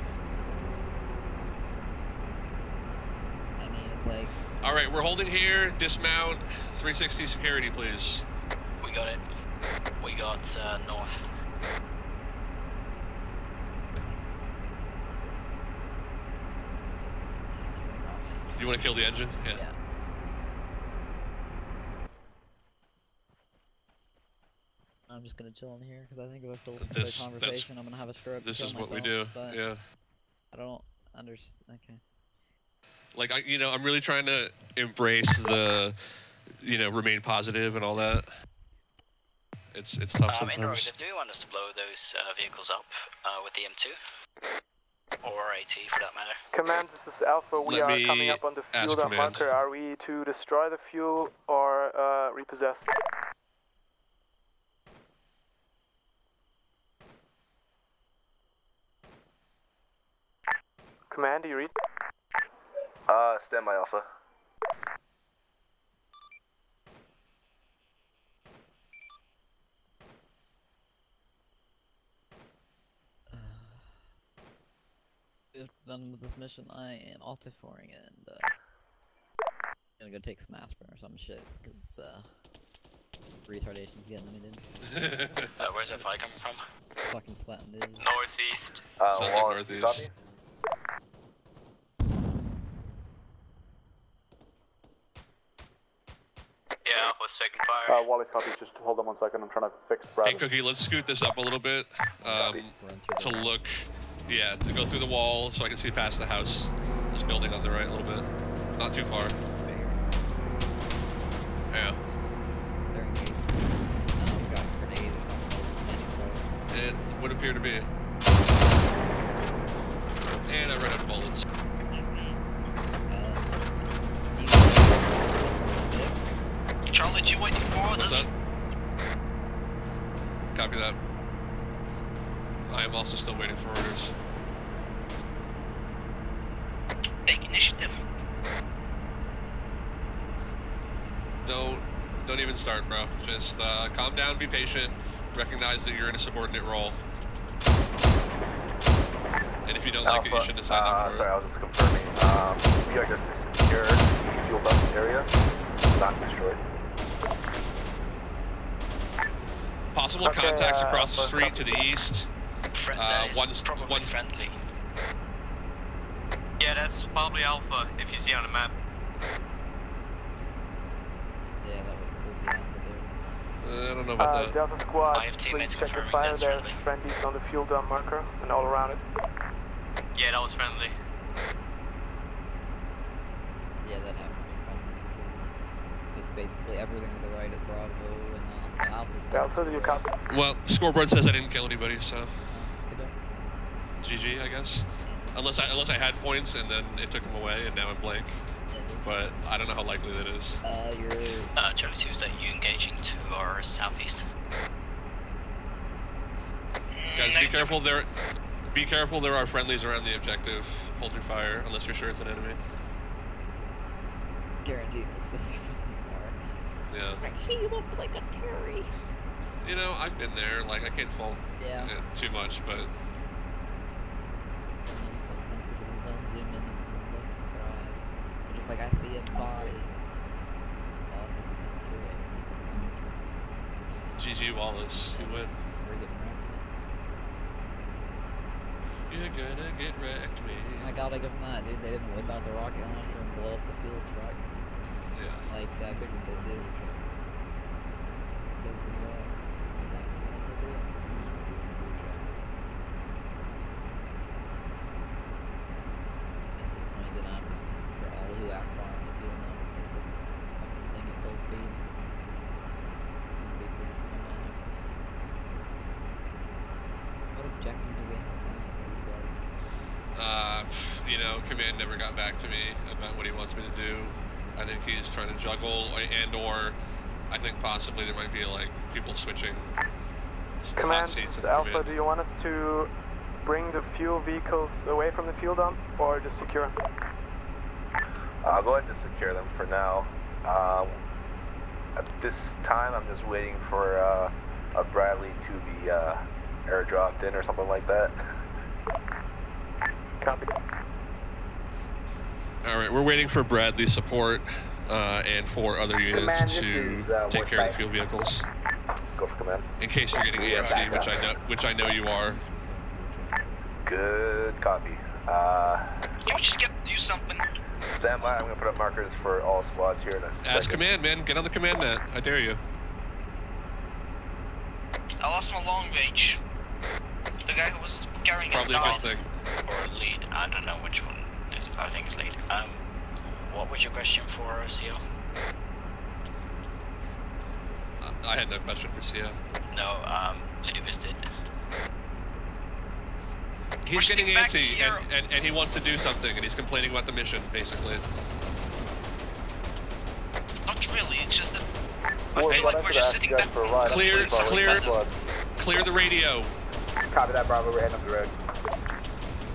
I mean, it's like. All right, we're holding here. Dismount. 360 security, please. We got it. We got uh, north. You want to kill the engine? Yeah. yeah. I'm just gonna chill in here because I think if I have to listen This- to the conversation, I'm gonna have a stroke. This is kill what we do. Yeah. I don't understand. Okay. Like I, you know, I'm really trying to embrace the, you know, remain positive and all that. It's it's tough Um, sometimes. interrogative, do you want us to blow those uh, vehicles up uh, with the M2? Or AT for that matter? Command, this is Alpha. We Let are coming up on the fuel dump marker. Are we to destroy the fuel or uh, repossess? Command, do you read? Uh, stand by Alpha. If done with this mission, I am altiforing and uh, gonna go take some aspirin or some shit because uh, retardation's getting limited. Uh, where's that fire coming from? Fucking sweating, dude. Northeast. Uh, Sounds like Wallace, do you northeast. copy? Yeah, Alpha's taking fire. Uh, Wally's copy. Just hold on one second. I'm trying to fix Brad. Hey, Cookie, let's scoot this up a little bit um, to look, yeah, to go through the wall so I can see past the house, this building on the right a little bit. Not too far. Yeah. It would appear to be. And I ran out of bullets. Charlie, you waiting for What's orders? that? Copy that. I am also still waiting for orders. Take initiative. Don't, don't even start, bro. Just uh, calm down, be patient, recognize that you're in a subordinate role. And if you don't like it, you shouldn't have signed uh, up for sorry, it. I was just confirming. Um, we are just to secure the fuel dump area, not destroyed. Possible Okay, contacts uh, across the street to the east. Friend, Uh, one's probably one's friendly. Yeah, that's probably Alpha if you see on the map. Yeah, that would, would be Alpha. Uh, I don't know about Uh, that. Delta Squad, I have please check your fire. There's friendly. friendlies on the fuel dump marker and all around it. Yeah, that was friendly. Yeah, that have to be friendly it's basically everything to the right is Bravo and the Alpha's Delta, do you copy? Well, scoreboard says I didn't kill anybody, so Good GG, I guess. Unless I unless I had points and then it took them away and now I'm blank. But I don't know how likely that is. Uh, you're. Uh, Charlie 2, is that you engaging to our southeast? Guys, be careful. There, be careful. There are friendlies around the objective. Hold your fire unless you're sure it's an enemy. Guaranteed this will be friendly fire. Yeah. Like, he looked like a Terry. You know, I've been there. Like I can't fault Yeah. too much, but It's like some people just don't zoom in and look at their eyes. They're just like, I see a body. Also, become curated. GG Wallace, you win. We're getting wrecked. You're gonna get wrecked, me. Oh I gotta give them that, dude. They didn't whip out the rocket launcher and blow up the fuel trucks. Yeah. Like I figured they did. Because, uh, that's what they do. At this point, then obviously, for all who far on the field now, fucking thing at full speed. It'd be pretty cinematic. What objective do we have now? Uh, you know, command never got back to me about what he wants me to do. I think he's trying to juggle, and or I think possibly there might be like people switching Command, seats this in is the Alpha. command. Do you want us to bring the fuel vehicles away from the fuel dump or just secure them? I'll go ahead and secure them for now. Um, at this time, I'm just waiting for uh, a Bradley to be uh, airdropped in or something like that. Copy. All right, we're waiting for Bradley support uh, and for other units Command, to is, uh, take care of the Warspite. fuel vehicles. Go for command. In case you're getting We AFC, which up. I know, which I know you are. Good copy. Uh, Can we just get do something? Stand by. I'm going to put up markers for all squads here in a second. Ask command, man. Get on the command net. I dare you. I lost my long range. The guy who was carrying Probably it a down. good thing. Or lead. I don't know which one. I think it's lead. Um, what was your question for CO? I had no question for Sia. No, um, Ludicrous did. He's getting antsy and, and, and he wants to do something and he's complaining about the mission, basically. Not really. It's just that I feel like we're just sitting back. for a ride. Clear, clear, clear the radio. Copy that, Bravo. We're heading up the road.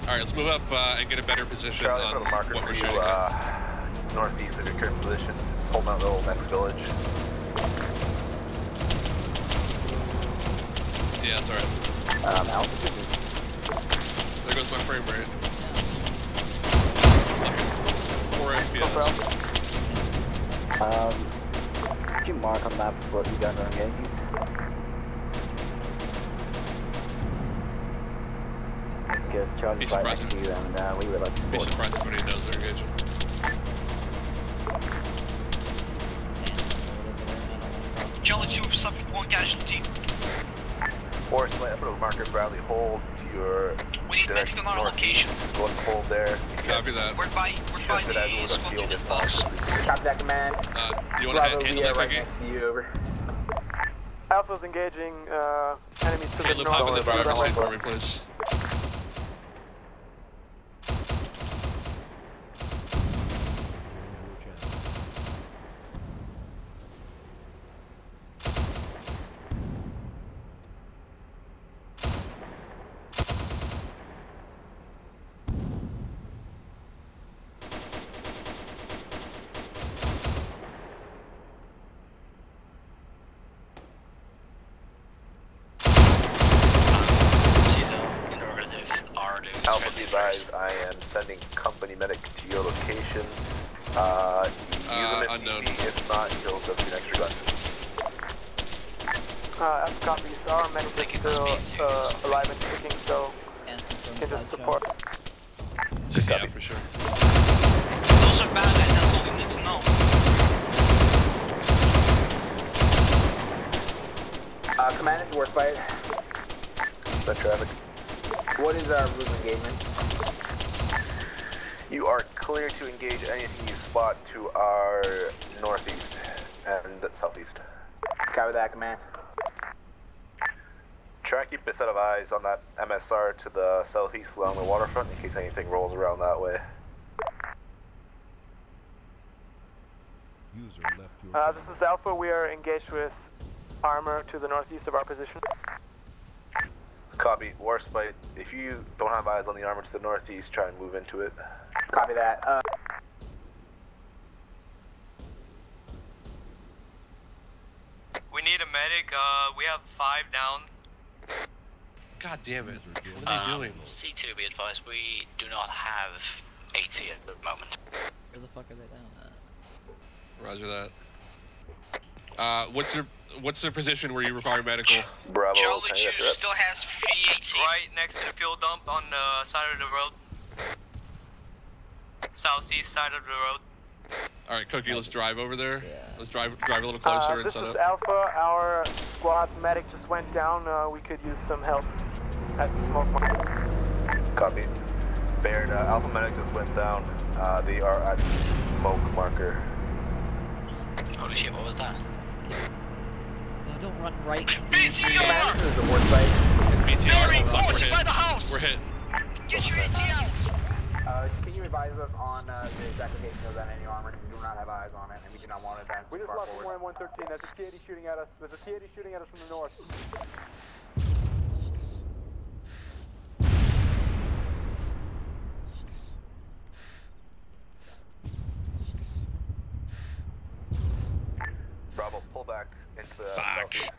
All right, let's move up uh, and get a better position Charlie, on put a marker what for we're you shooting at. uh, northeast of your current position. Holding out the little next village. Yeah, that's alright. Um, altitude is There goes my frame rate. Four FPS. Um, could you mark on the map what you guys are engaging? Because Charlie's Be right next surprised. to you and uh, we would like to Be support. surprised if anybody knows they're engaging. Charlie 2 suffered one casualty. Or might I put a marker Bradley hold to your We need on our location. Go and hold there. Copy that. We're by, we're by the over the squad field leader's is box. Copy that command. Uh, you want to handle that, right Cookie? next to you. Over. Alpha's engaging uh, enemies to the Caleb, north. hop in the driver's seat for me, please. CISO, interrogative, R to Alpha be advised, I am sending company medic to your location. Uh, use Uh, him if unknown. need be. If not, he'll go to an extra gun. Uh, F copies. Our medic is still uh, alive and kicking, so can just support. Yeah, for sure. Those are bad guys. That's all we need to know. Uh, command is work by it. That traffic. What is our route of engagement? You are clear to engage anything you spot to our northeast and southeast. Copy that command. Try and keep a set of eyes on that MSR to the southeast along the waterfront in case anything rolls around that way. User left your Uh, this is Alpha. We are engaged with armor to the northeast of our position. Copy. Warspite, if you don't have eyes on the armor to the northeast, try and move into it. Copy that. Uh, We need a medic. Uh, we have five down. God damn it. What are they Um, doing? C2, be advised, we do not have 80 at the moment. Where the fuck are they down at? Roger that. Uh, what's your what's the position where you require medical? Bravo, Charlie can Two still has P18. Right next to the fuel dump on the side of the road. Southeast side of the road. All right, Cookie, let's drive over there. Let's drive drive a little closer Uh, and this set is up. Alpha. Our squad medic just went down. Uh, we could use some help at smoke point. Copy. Baird, uh, Alpha Medic just went down. Uh, they are at smoke marker. Holy shit, what was that? No, don't run right. BTR! This is a Warspite. BTR, Very we're hit. by the house! We're hit. Get your AT out! Uh, can you advise us on uh, the exact location of that enemy armor? We do not have eyes on it, and we do not want to advance We just lost forward. one M113. There's a T-80 shooting at us. There's a T-80 shooting at us from the north. Bravo, pull back into the Fuck. southeast.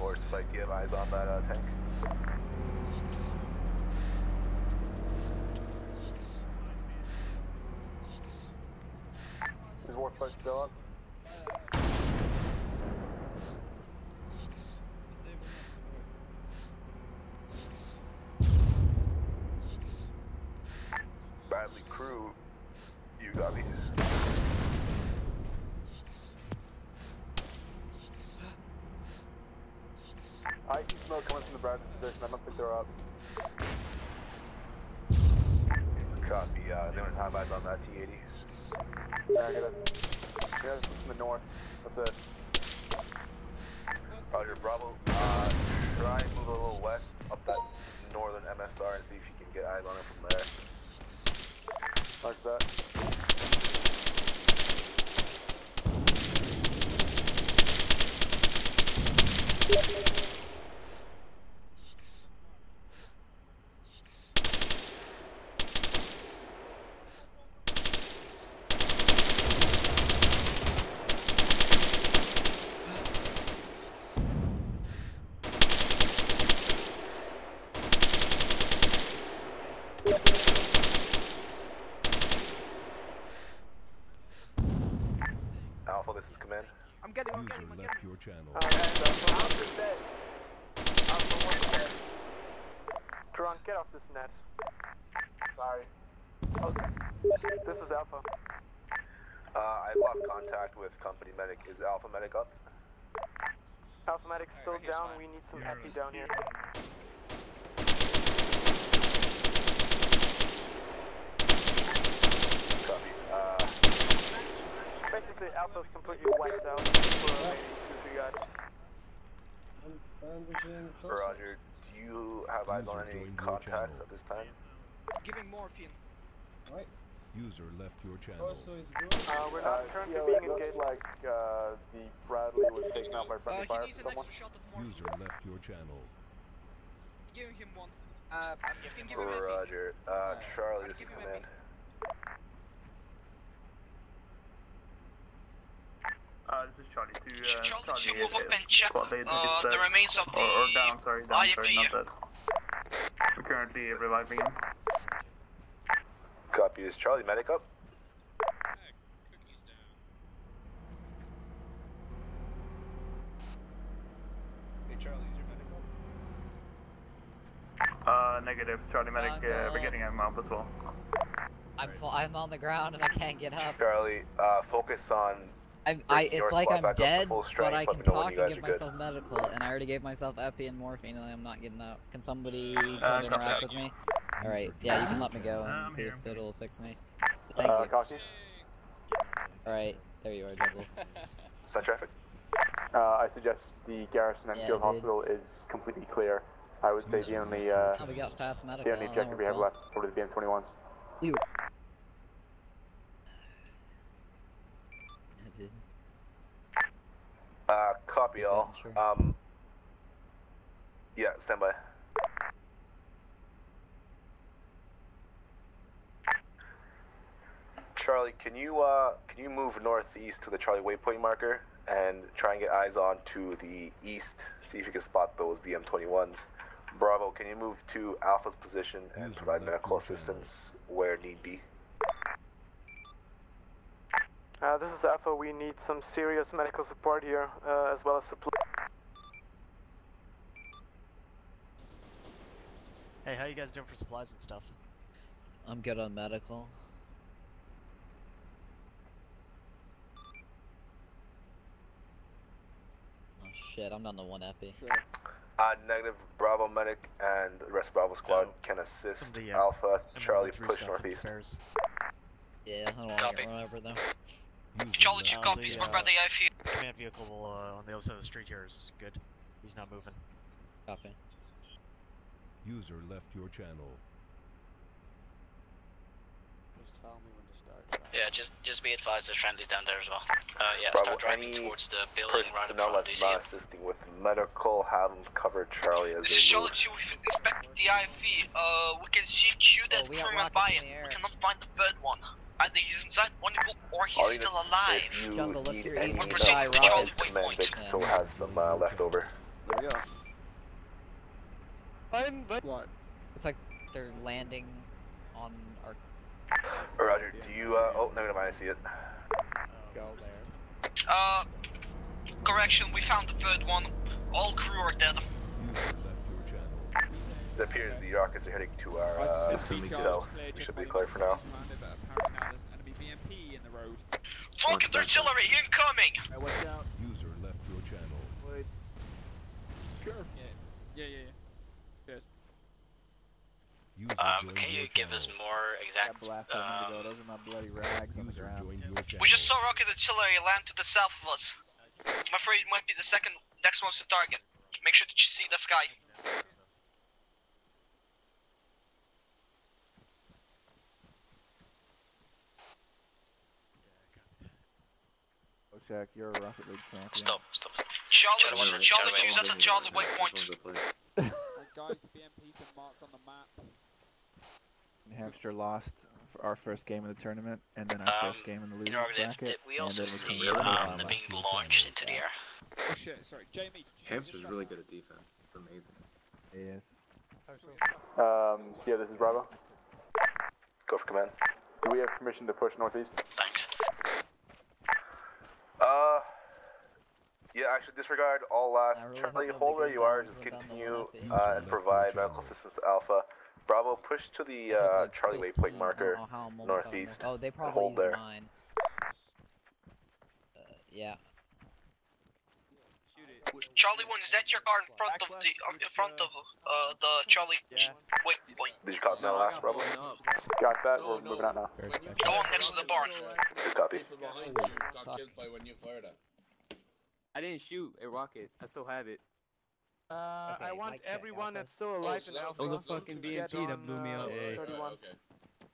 Warspite, do you have eyes on that uh, tank? Is Warspite still up? Bradley crew, you got me. I see smoke coming from the Bradley position. I don't think they're up. Copy, uh, they don't have eyes on that T-80. Negative. Yeah, this is from the north. That's it. Roger, Bravo, uh, try and move a little west up that northern MSR and see if you can get eyes on it from there. Mark that. Alpha, this is command. I'm getting him, I'm User getting him, I'm left getting him. your channel. Alpha's dead. Alpha one's dead. Drunk, get off this net. Sorry. Okay. This is Alpha. Uh, I've lost contact with company medic. Is Alpha medic up? Alpha medic's still down. We need some epi down here. Copy. Uh, Basically, Alpha's completely wiped out for maybe two, three guys. Roger, do you have eyes on any contacts at this time? Giving morphine. User left your channel. Uh, we're not Uh, currently yeah, being engaged. like uh, the Bradley was taken out by friendly Uh, fire from someone. extra shot of morphine. User left your channel. Giving him one. Uh, you can give him. Roger. Uh, Charlie, this is command. Uh, this is Charlie 2. Uh, Charlie Charlie two, move up and check uh, the remains of Or, or the down, sorry, down, sorry, not dead. We're currently reviving him. Copy. Is Charlie medic up? Hey Charlie, is your medical? Uh, negative. Charlie medic, uh, Uh, we're getting him up as well. I'm I'm on the ground and I can't get up. Charlie, uh, focus on. I'm, I, it's like I'm back up to dead, full but. I can me know when talk and give are good. myself medical, and I already gave myself epi and morphine, and I'm not getting that. Can somebody Uh, come interact with me? All right, yeah, you can let me go Uh, and I'm see here. if it'll fix me. Thank Uh, you. Cocky? All right, there you are, Jungle. Send traffic. Uh, I suggest the Garrison Yeah, Enfield. Hospital is completely clear. I would say the only uh, Oh, we got fast medical. the only objective we have left is probably the BM21s. We were. Yeah, dude. Uh, copy all. sure. Um. Yeah, stand by. Charlie, can you uh can you move northeast to the Charlie waypoint marker and try and get eyes on to the east? See if you can spot those BM21s. Bravo, can you move to Alpha's position and provide medical assistance where need be? Uh, this is Alpha. We need some serious medical support here, uh, as well as supply. Hey, how you guys doing for supplies and stuff? I'm good on medical. Oh shit, I'm down to one epi. Uh, negative, Bravo medic and the rest of Bravo squad can assist Somebody, uh, Alpha, M113 Charlie, 's push northeast. Yeah, I don't want to get run over though. Charlie, two Uh, copies, the, my uh, brother, I feel. Command vehicle uh, on the other side of the street here is good. He's not moving. Copy. User left your channel. Just tell me when to start. Yeah, just just be advised there's friendlies down there as well. Uh, yeah, Bravo, start driving towards the building right in personnel front. that's Do you see not assisting with medical, have them cover Charlie as This is they move. Charlie 2, we've inspected the IFV. Uh, we can see two dead Oh, we got by it. We cannot find the third one. Either he's inside one go or he's Or still alive. If you Jungle, look need through any even of the the sky rockets. command Vic Yeah. still has some uh, left over. There we go. I'm What? It's like they're landing on our. Roger, do you, uh, oh, never mind, I see it. Go there. Uh, correction, we found the third one. All crew are dead. User left your channel. It appears the rockets are heading to our, Right, uh, so speed charge cell. is clear, We should be clear for for now. Police around it, but apparently now there's enemy BMP in the road. Rocket artillery incoming! Hey, watch out. User left your channel. Wait. Sure. Yeah, yeah, yeah. yeah. Cheers. User Um, can you give us more exact? That um, to go. Those are my bloody rags on the ground. joined your channel. We just saw rocket artillery land to the south of us. I'm afraid it might be the second next one's to target. Make sure to see the sky. Oshak, you're a Rocket League champion. Stop, stop. Charlie, Charlie, Charlie, that's a Charlie waypoint. Guys, the BMP's been marked on the map. New Hampshire lost for our first game of the tournament, and then our Um, first game in the in losers Interrogative, bracket. did we and also then we see um, on them last being launched into the air? Oh shit, sorry. Jamie, did Hampshire's really good at defense. It's amazing. Yes. Um, yeah, this is Bravo. Go for command. Do we have permission to push northeast? Thanks. Uh, yeah, actually disregard all last. Really Charlie, hold where you are. Just continue uh, and provide medical assistance to Alpha. Bravo, push to the uh, like, Charlie 15, waypoint marker I don't know how I'm almost northeast. Oh, they probably Hold there. mine. Uh, yeah. Charlie one, is that your car in front of the uh, in front of uh the Charlie waypoint? Did you copy that last, Bravo? Got that. We're moving out now. Go on next to the barn. Good copy. Got killed by when you fired at. I didn't shoot a rocket. I still have it. Uh, I want everyone that's still Oh, alive so in that Alpha. was a fucking to get BMP that on, blew me uh, up. Hey. 31.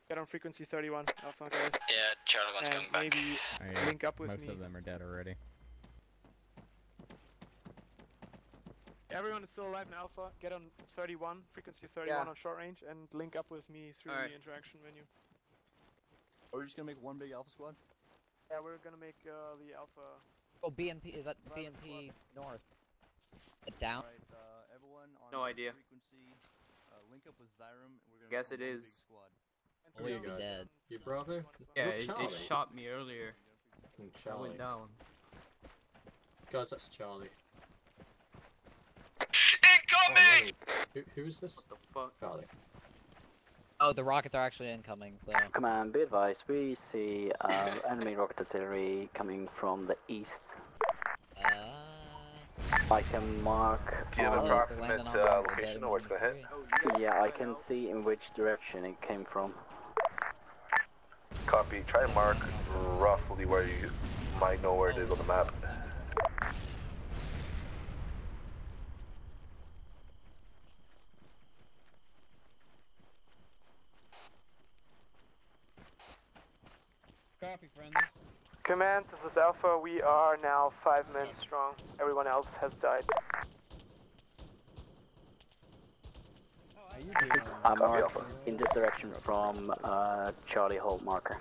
Get on frequency 31, Alpha guys. Yeah, Charlie one's coming back. maybe I- link up with most me. Most of them are dead already. Everyone is still alive in Alpha. Get on 31, frequency 31 Yeah. on short range, and link up with me through Alright. the interaction menu. Are we just gonna make one big Alpha squad? Yeah, we're gonna make uh, the Alpha. Oh, BMP is that BMP North? Down. Alright, uh, everyone on No idea. frequency, uh, link up with Zyrum, and we're gonna Guess form it one big is. squad. Oh, you're dead. Your brother? Yeah, You're it, it shot me earlier. Fucking I Charlie. went down. Guys, that's Charlie. Incoming! Who, who is this? What the fuck? Charlie. Oh, the rockets are actually incoming. So. Command, be advised, we see uh, enemy rocket artillery coming from the east. Uh, I can mark. Do you have on- an approximate uh, location of where it's gonna hit? Yeah, I can see in which direction it came from. Copy. Try and mark roughly where you might know where it is on the map. Copy, friends. Command, this is Alpha. We are now five men strong. Everyone else has died. I mark in this direction from uh, Charlie Hold marker.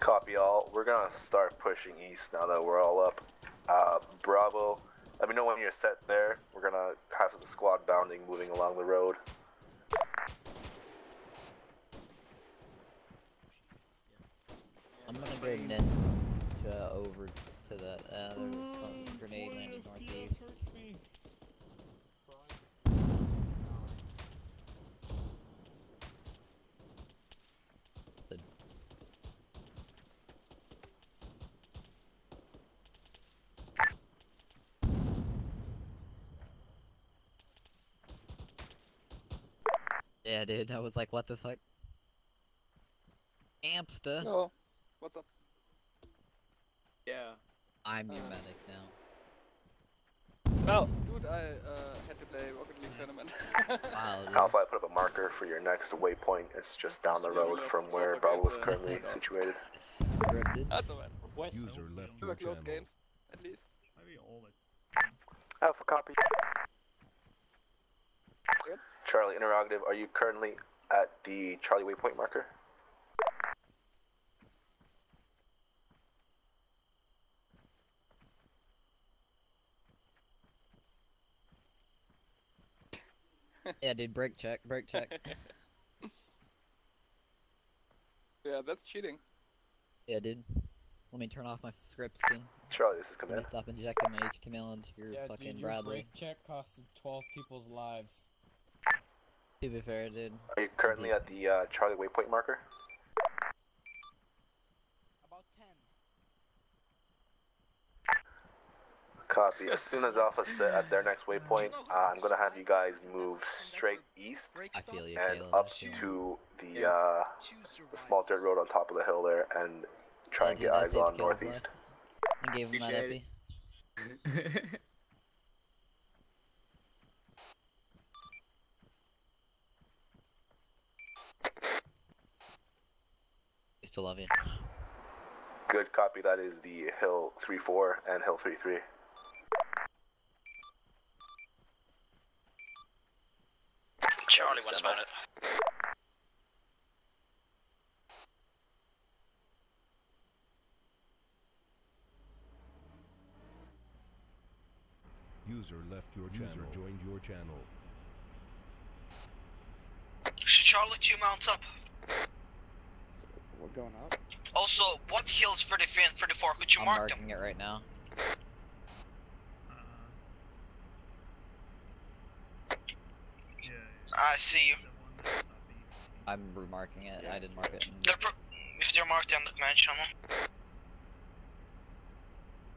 Copy all. We're gonna start pushing east now that we're all up. Uh, Bravo, Let me know when you're set there. We're gonna have some squad bounding moving along the road. I'm gonna go ninja over to that. Uh, there was some grenade landing northeast. The- Yeah, dude, I was like, what the fuck? Amsta. Oh, what's up? Yeah. I'm your Uh, medic now. Well, dude, I uh, had to play Rocket League tournament. Wow, dude. Alpha, I put up a marker for your next waypoint. It's just down the road from where Bravo is currently situated. That's alright. User left They your close channel. games, at least. Maybe all it. Alpha copy. Charlie, interrogative, are you currently at the Charlie waypoint marker? Yeah, dude, break check, break check. yeah, that's cheating. yeah, dude. Let me turn off my script skin. Charlie, this is Let me stop injecting my HTML into your Yeah, fucking dude, your Bradley. brake check costed 12 people's lives. To be fair, dude. Are you currently at the uh, Charlie waypoint marker? About 10. Copy. As soon as Alpha's set at their next waypoint, uh, I'm gonna have you guys move straight east I feel you, and Caleb. up to the uh, the small dirt road on top of the hill there, and try and get dude, eyes on Caleb northeast. I gave him that Appreciate epi. Used to love you. Good copy. That is the hill 3-4 and hill 3-3. Charlie one's. User left your channel. User joined your channel. Should Charlie 2 mount up? We're going up. Also, what hills for the for the four? Could you I'm mark them? I'm marking it right now. I see you. I'm remarking it. I didn't mark it. They're pro- if they're marked on the command channel.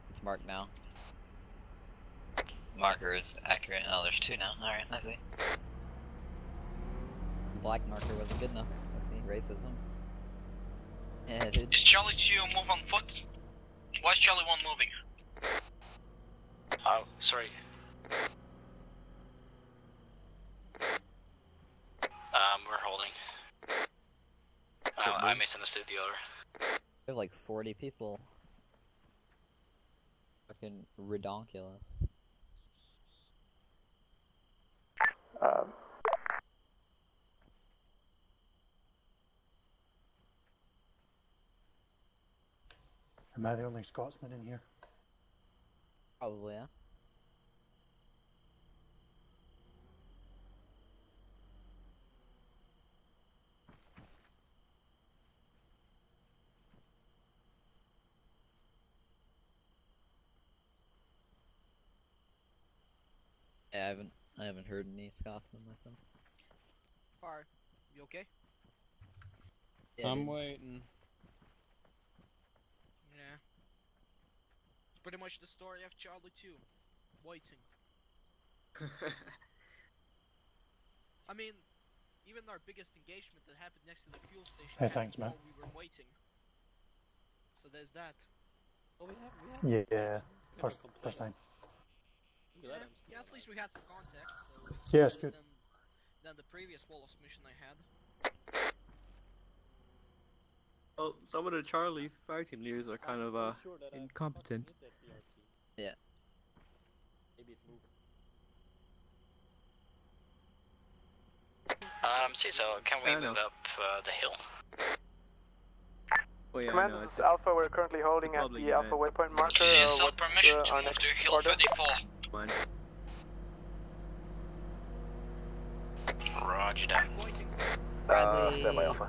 It's marked now. Marker is accurate. Oh, there's two now. Alright, I see. Black marker wasn't good enough. That's me, racism. Yeah, dude. Is Charlie 2 move on foot? Why is Charlie 1 moving? Oh, sorry. Um, we're holding. Oh, I misunderstood the order. We have like 40 people. Fucking redonkulous. Um, Am I the only Scotsman in here? Probably, yeah. I haven't I haven't heard any Scotsman myself. Far. You okay? Yeah, I'm dude. waiting. Yeah. It's pretty much the story of Charlie too. Waiting. I mean, even our biggest engagement that happened next to the fuel station. Hey, thanks, man. We were waiting. So there's that. Oh, we have, we have. Yeah, first first time. Yeah, yeah, at least we had some contact. So it's Yeah, good. Than, than the previous Wallace mission I had. Well, some of the Charlie fire team leaders are kind of uh incompetent. Yeah. Maybe it moved. Um, see, so can we I know. move up uh, the hill? Oh yeah, Command, know. this is Alpha. We're currently holding at the Alpha waypoint marker. Is Uh, permission uh, to our move next to hill order? 34? One. Roger that. Uh, semi alpha.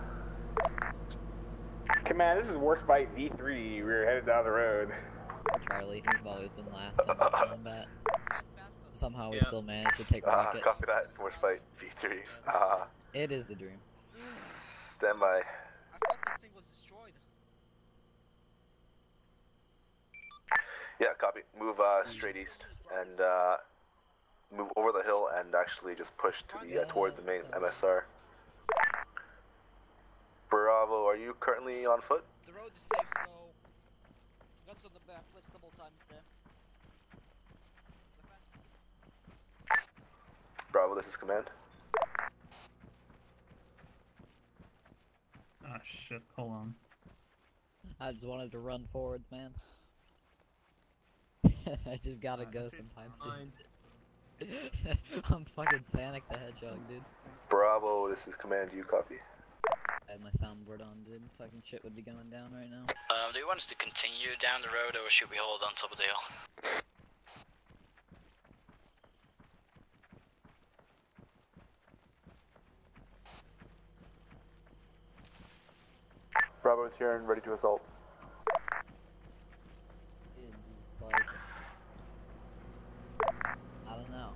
Command, this is Worst Bite V3. We're headed down the road. Charlie, we've always been last in the combat. Somehow we Yeah. still managed to take Uh, rockets. copy that. Warspite V3. Uh, It is the dream. stand by. Yeah, copy. Move uh, straight east and uh, move over the hill and actually just push to the uh, towards the main MSR. Bravo, are you currently on foot? The road is safe, so guns on the back. Let's double time there. Bravo, this is command. Ah, shit, hold on. I just wanted to run forward, man. I just gotta go sometimes, dude. I'm fucking Sonic the Hedgehog, dude. Bravo, this is command. You copy? I had my soundboard on, dude. Fucking shit would be going down right now. Um, do you want us to continue down the road or should we hold on top of the hill? Bravo is here and ready to assault. It's like... I don't know.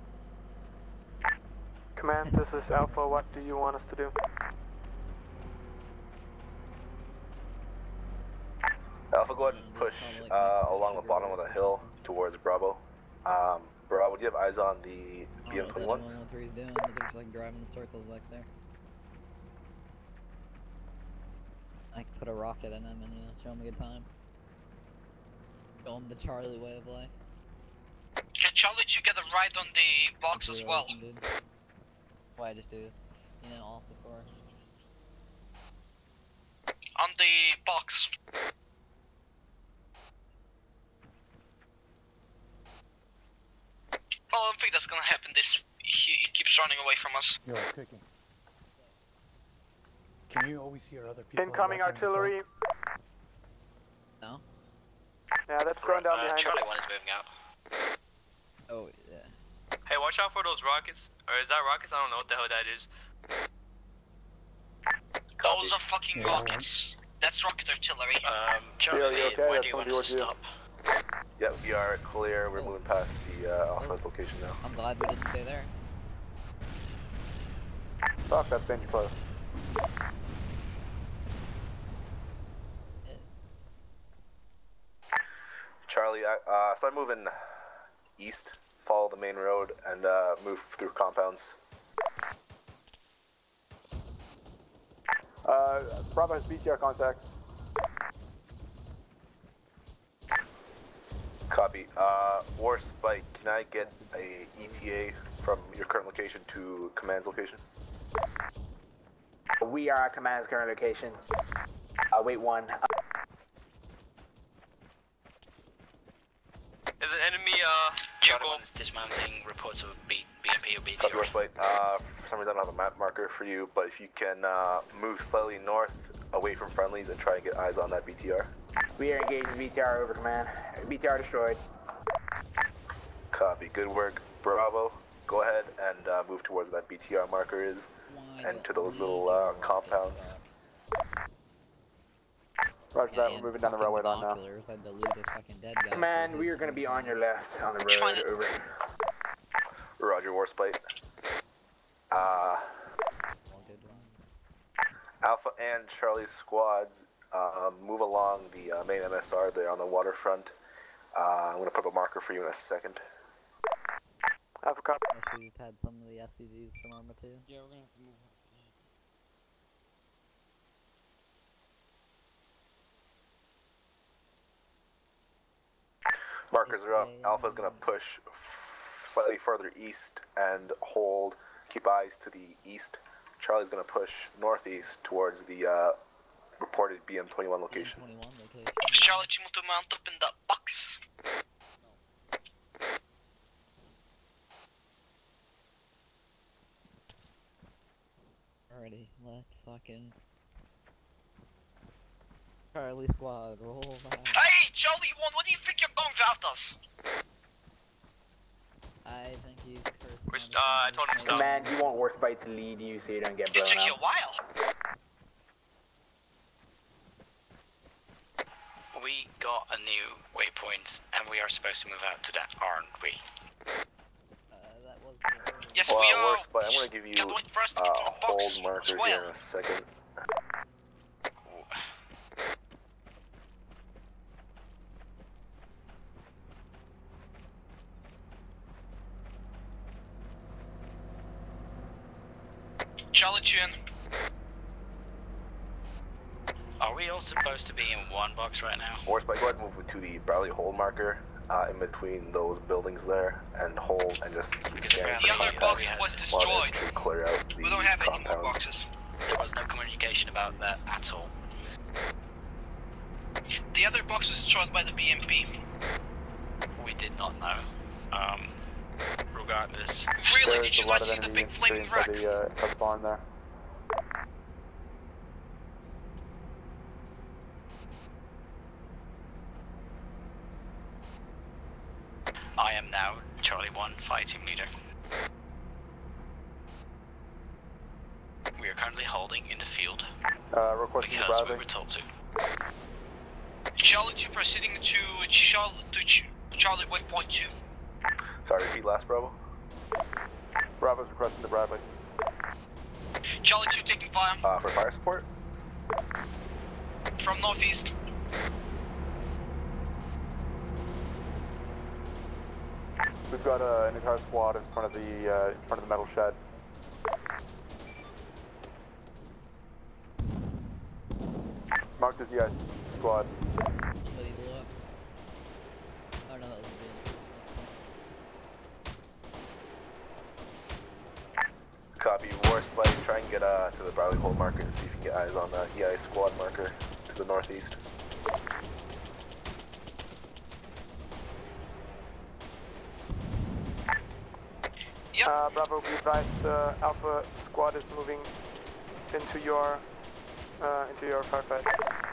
Command, this is Alpha. What do you want us to do? Alpha, go ahead and push uh, along the bottom of the hill towards Bravo. Um, Bravo, do you have eyes on the I don't know BM21? what that M113's doing, but they're just like driving in circles back there. I could put a rocket in them and you know, show them a good time. Show them the Charlie way of life. Can Charlie, you get a ride on the box as well? Realism, dude. Why I just do, you know, Alta for. On the box. Well, I don't think that's gonna happen. This he, he keeps running away from us. Yo, cooking. Can you always hear other people? Incoming artillery. No? Yeah, that's going down Uh, behind Charlie 1 is moving out. Oh, yeah. Hey, watch out for those rockets. Or is that rockets? I don't know what the hell that is. Those are fucking Yeah, rockets. That's rocket artillery. Um, Charlie, Charlie, okay? where That's do you want be to what stop? Yeah, we are clear. We're moving past the uh, Alpha's location now. I'm glad we didn't stay there. Fuck, that's danger close. Charlie, I- uh, start moving east. Follow the main road and uh, move through compounds. Uh, Bravo has BTR contact. Copy. Uh, Warspite, can I get a ETA from your current location to command's location? We are at Command's current location. Uh, wait one. There's an enemy, uh, Charlie 1 is dismounting reports of B BMP or BT. Copy, War Uh, for some reason I don't have a map marker for you, but if you can uh, move slightly north, away from friendlies, and try and get eyes on that BTR. We are engaged in BTR over command. BTR destroyed. Copy. Good work. Bravo. Go ahead and uh, move towards that BTR marker is, and to those little uh, compounds. Roger Yeah, that, we're moving down the fucking railway line now. binoculars, I dilute fucking dead guy. Command, we are going to be on your left on the road. Over. Roger, Warspite. Uh, Alpha and Charlie's squads uh, move along the uh, main MSR there on the waterfront. Uh, I'm going to put up a marker for you in a second. Alpha copy. I should have had some of the SCVs from Arma 2. Yeah, we're gonna have to move. Markers are up. Alpha's going to push slightly further east and hold. Keep eyes to the east. Charlie's going to push northeast towards the uh, reported BM21 location. Charlie, do you want to mount up in that box? Alrighty, let's fucking. Charlie Squad, roll back. Hey, Charlie 1, what do you think you're going without us? I think he's cursing. Where's, on uh, I told him to stop. Man, you want Warspite to lead you so you don't get blown It blown took you up. a while. We got a new waypoint, and we are supposed to move out to that, aren't we? Uh, that was Yes, well, we are. works, but I'm gonna give you Gotta wait for us to a get to the box hold marker well. here in a second. Charlie Chin. Are we all supposed to be in one box right now? Go ahead and move to the Bradley hold marker uh, in between those buildings there and hold and just scan The other box was destroyed. to clear out the We don't have any more boxes. There was no communication about that at all. The other box was destroyed by the BMP. We did not know. Um, regardless. Really, There's did you not see the big flaming wreck? the uh, there. I am now Charlie 1 Fire Team Leader. We are currently holding in the field Uh, requesting we Bradley. were told to. Charlie 2 proceeding to Charlie, to Ch- Charlie Waypoint 2. Sorry, repeat last Bravo. Bravo's requesting the Bradley. Charlie 2 taking fire Uh, for fire support. from northeast. We've got uh, an entire squad in front of the uh, in front of the metal shed. Marked as yes, squad. Somebody blew up. Oh no, that was a bin. Copy. war Bite, try and get uh, to the Bradley hold marker and see if you can get eyes on the EI squad marker to the northeast. Yep. Uh, Bravo, be advised, uh, Alpha squad is moving into your, uh, into your firefight.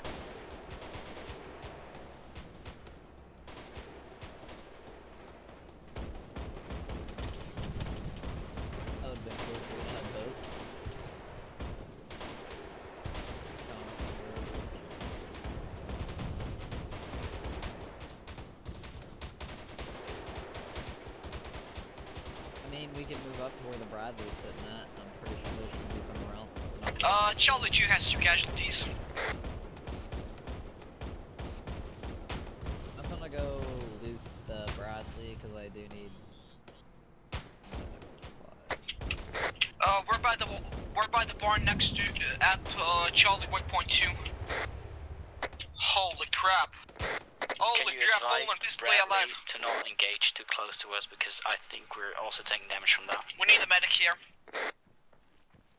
Also taking damage from that. We need a medic here.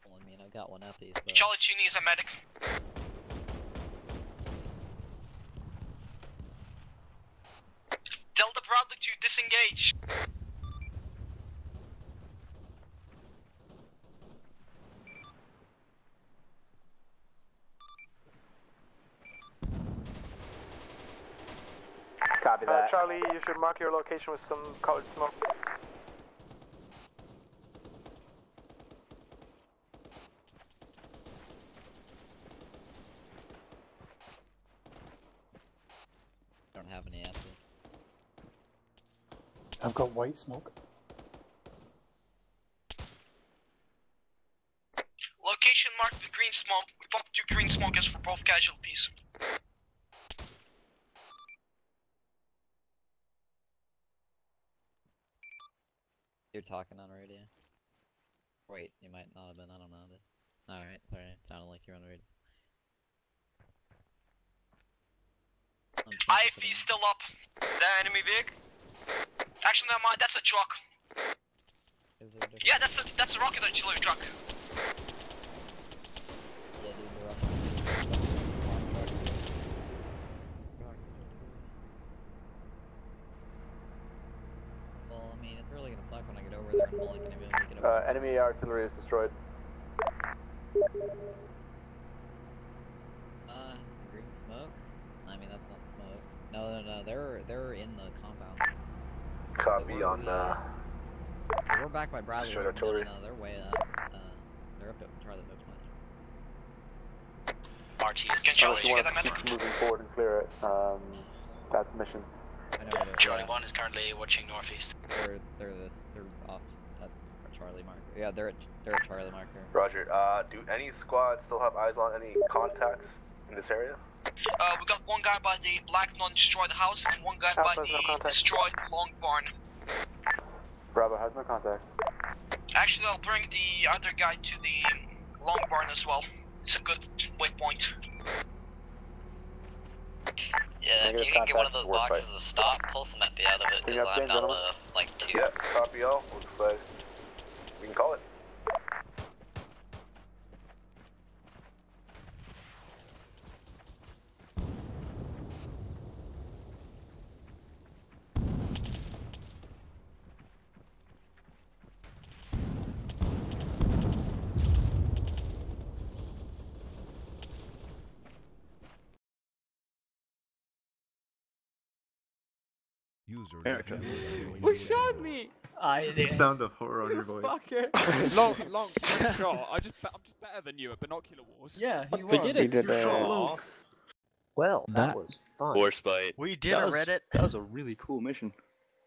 Well, I mean, I got one uppy, so. Charlie 2 needs a medic. Tell the Bradley to disengage. Copy Uh, that. Charlie, you should mark your location with some colored smoke. don't have any appy. I've got white smoke. Location marked with green smoke. We popped two green smoke smokers for both casualties. You're talking on radio. Wait, you might not have been. I don't know. But... All right, sorry. It Sounded like you're on radio. IFE is still up. Is that enemy big? Actually, never mind. That's a truck. Is there a? Yeah, that's a that's a rocket artillery truck. Yeah, dude, we're up. Farm trucks. Well, I mean, it's really gonna suck when I get over there and Mully can be able to get over. Uh, enemy artillery is destroyed. Uh, green smoke? I mean, that's not smoke. No, no, no. They're they're in the compound. Copy on uh, We're back by Bradley. Straight artillery. no, they're way up. Uh, they're up to Charlie Oak Marty is Can Charlie. Charlie, you get that medic? Keep moving forward and clear it. Um, that's mission. I know Charlie yeah, 1 is currently watching northeast. they're they're this they're off at Charlie marker. Yeah, they're at they're at Charlie marker. Roger. Uh, do any squads still have eyes on any contacts in this area? Uh, we got one guy by the black non-destroyed house and one guy by Alpha, no the destroyed long barn. Bravo has no contact. Actually, I'll bring the other guy to the long barn as well. It's a good waypoint. Yeah, if you can get one of those boxes site. to stop, pull some empty out of it, Bring because up I'm game, down to like two. Yeah, copy all. Looks like we can call it. User Erica. left. What shot me? I The sound of horror on your voice. Fucker. long, long, great shot. I just, I'm just better than you at binocular wars. Yeah, you We are. did We it. did You're a- Well, that, That- was fun. Horse bite. We did that a was, Reddit. That was a really cool mission.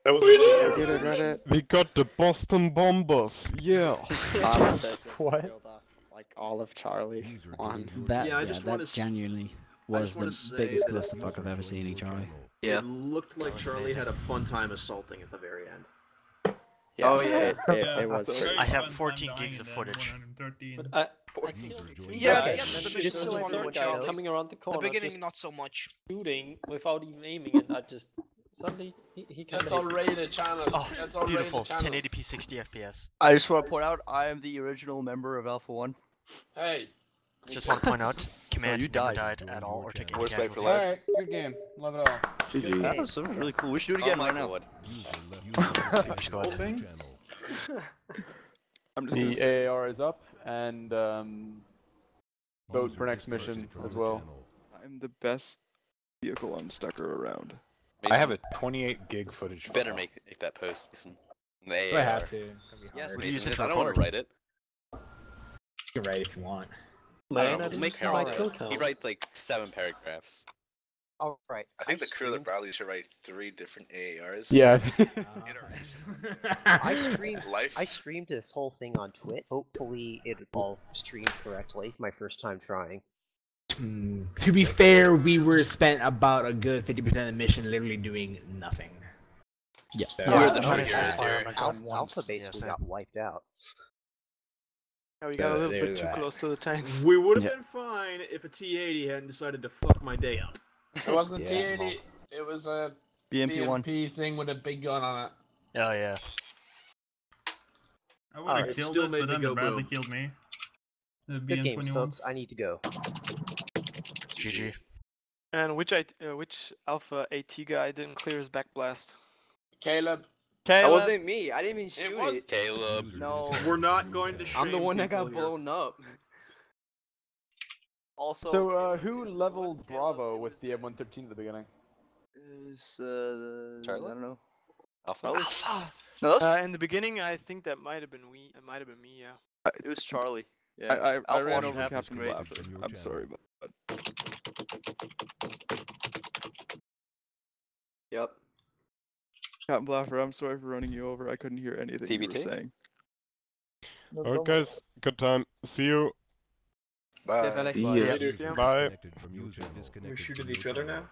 That was We did a Reddit. We got the Boston Bombers. Yeah. What? Like all of Charlie on. joined your That channel. yeah, that genuinely was the biggest clusterfuck I've ever seen in Charlie. Yeah. It looked like Charlie had a fun time assaulting at the very end. Yes, Oh, yeah. it, it, it was. I have 14 gigs of footage. Uh, User joined Yeah, your yeah, the just mission so was I fun, know, Charlie. coming around the corner. The beginning, not so much. shooting without even aiming, and I just suddenly he, he kind That's of. already the channel. Oh, That's already beautiful. the channel. 1080p 60 FPS. I just want to point out I am the original member of Alpha One. Hey. Just want to point out, Command you never died. died at all or took any Horse bite for casualties. life. Alright, good game. Love it all. GG. That was, really cool. We should do it again right now. User left go ahead. I'm just The gonna AAR is up, and um, vote for next mission as well. I'm the best vehicle unstucker around. I have a 28 gig footage. Better make, make that post. Listen. I have to. It's gonna be Yes, hard. Mason, use it because to I don't want to write it. You can write if you want. Man, know, I didn't make see Carl my kill count. He writes like seven paragraphs. All right. I think the crew that streamed- Bradley should write three different AARs. Yeah. I streamed. Life. I streamed this whole thing on Twitch. Hopefully, it all streamed correctly. My first time trying. Mm, to be fair, we were spent about a good 50% of the mission literally doing nothing. Yeah. We're the Al- true heroes here. Al- Alpha basically got wiped out. Yeah, we got a little bit too close to the tanks. We would have Yeah. been fine if a T80 hadn't decided to fuck my day up. It wasn't a Yeah, T80. It was a BMP one. BMP thing with a big gun on it. Oh yeah. I would have it killed still it, but then the Bradley boom. killed me. The Good game, BM21s. folks. I need to go. GG. And which I, uh, which Alpha AT guy didn't clear his back blast? Caleb. That wasn't me. I didn't even It shoot was- it. Caleb. No. We're not going to shoot. I'm the one that got here. blown up. Also, So, uh, who leveled Bravo with the M113 at the beginning? Is, uh, Charlie? I don't know. Alpha. Alpha. No, that was, Uh, in the beginning, I think that might have been we. It might have been me. Yeah. it was Charlie. Yeah. I, I, I ran over Captain great. Blaffer. From your I'm channel. sorry, but Yep. Captain Blaffer, I'm sorry for running you over. I couldn't hear anything you were saying. Alright, guys. Good time. See you. Bye. Felix, See bye. ya. Bye. disconnected from your channel. shooting each other now?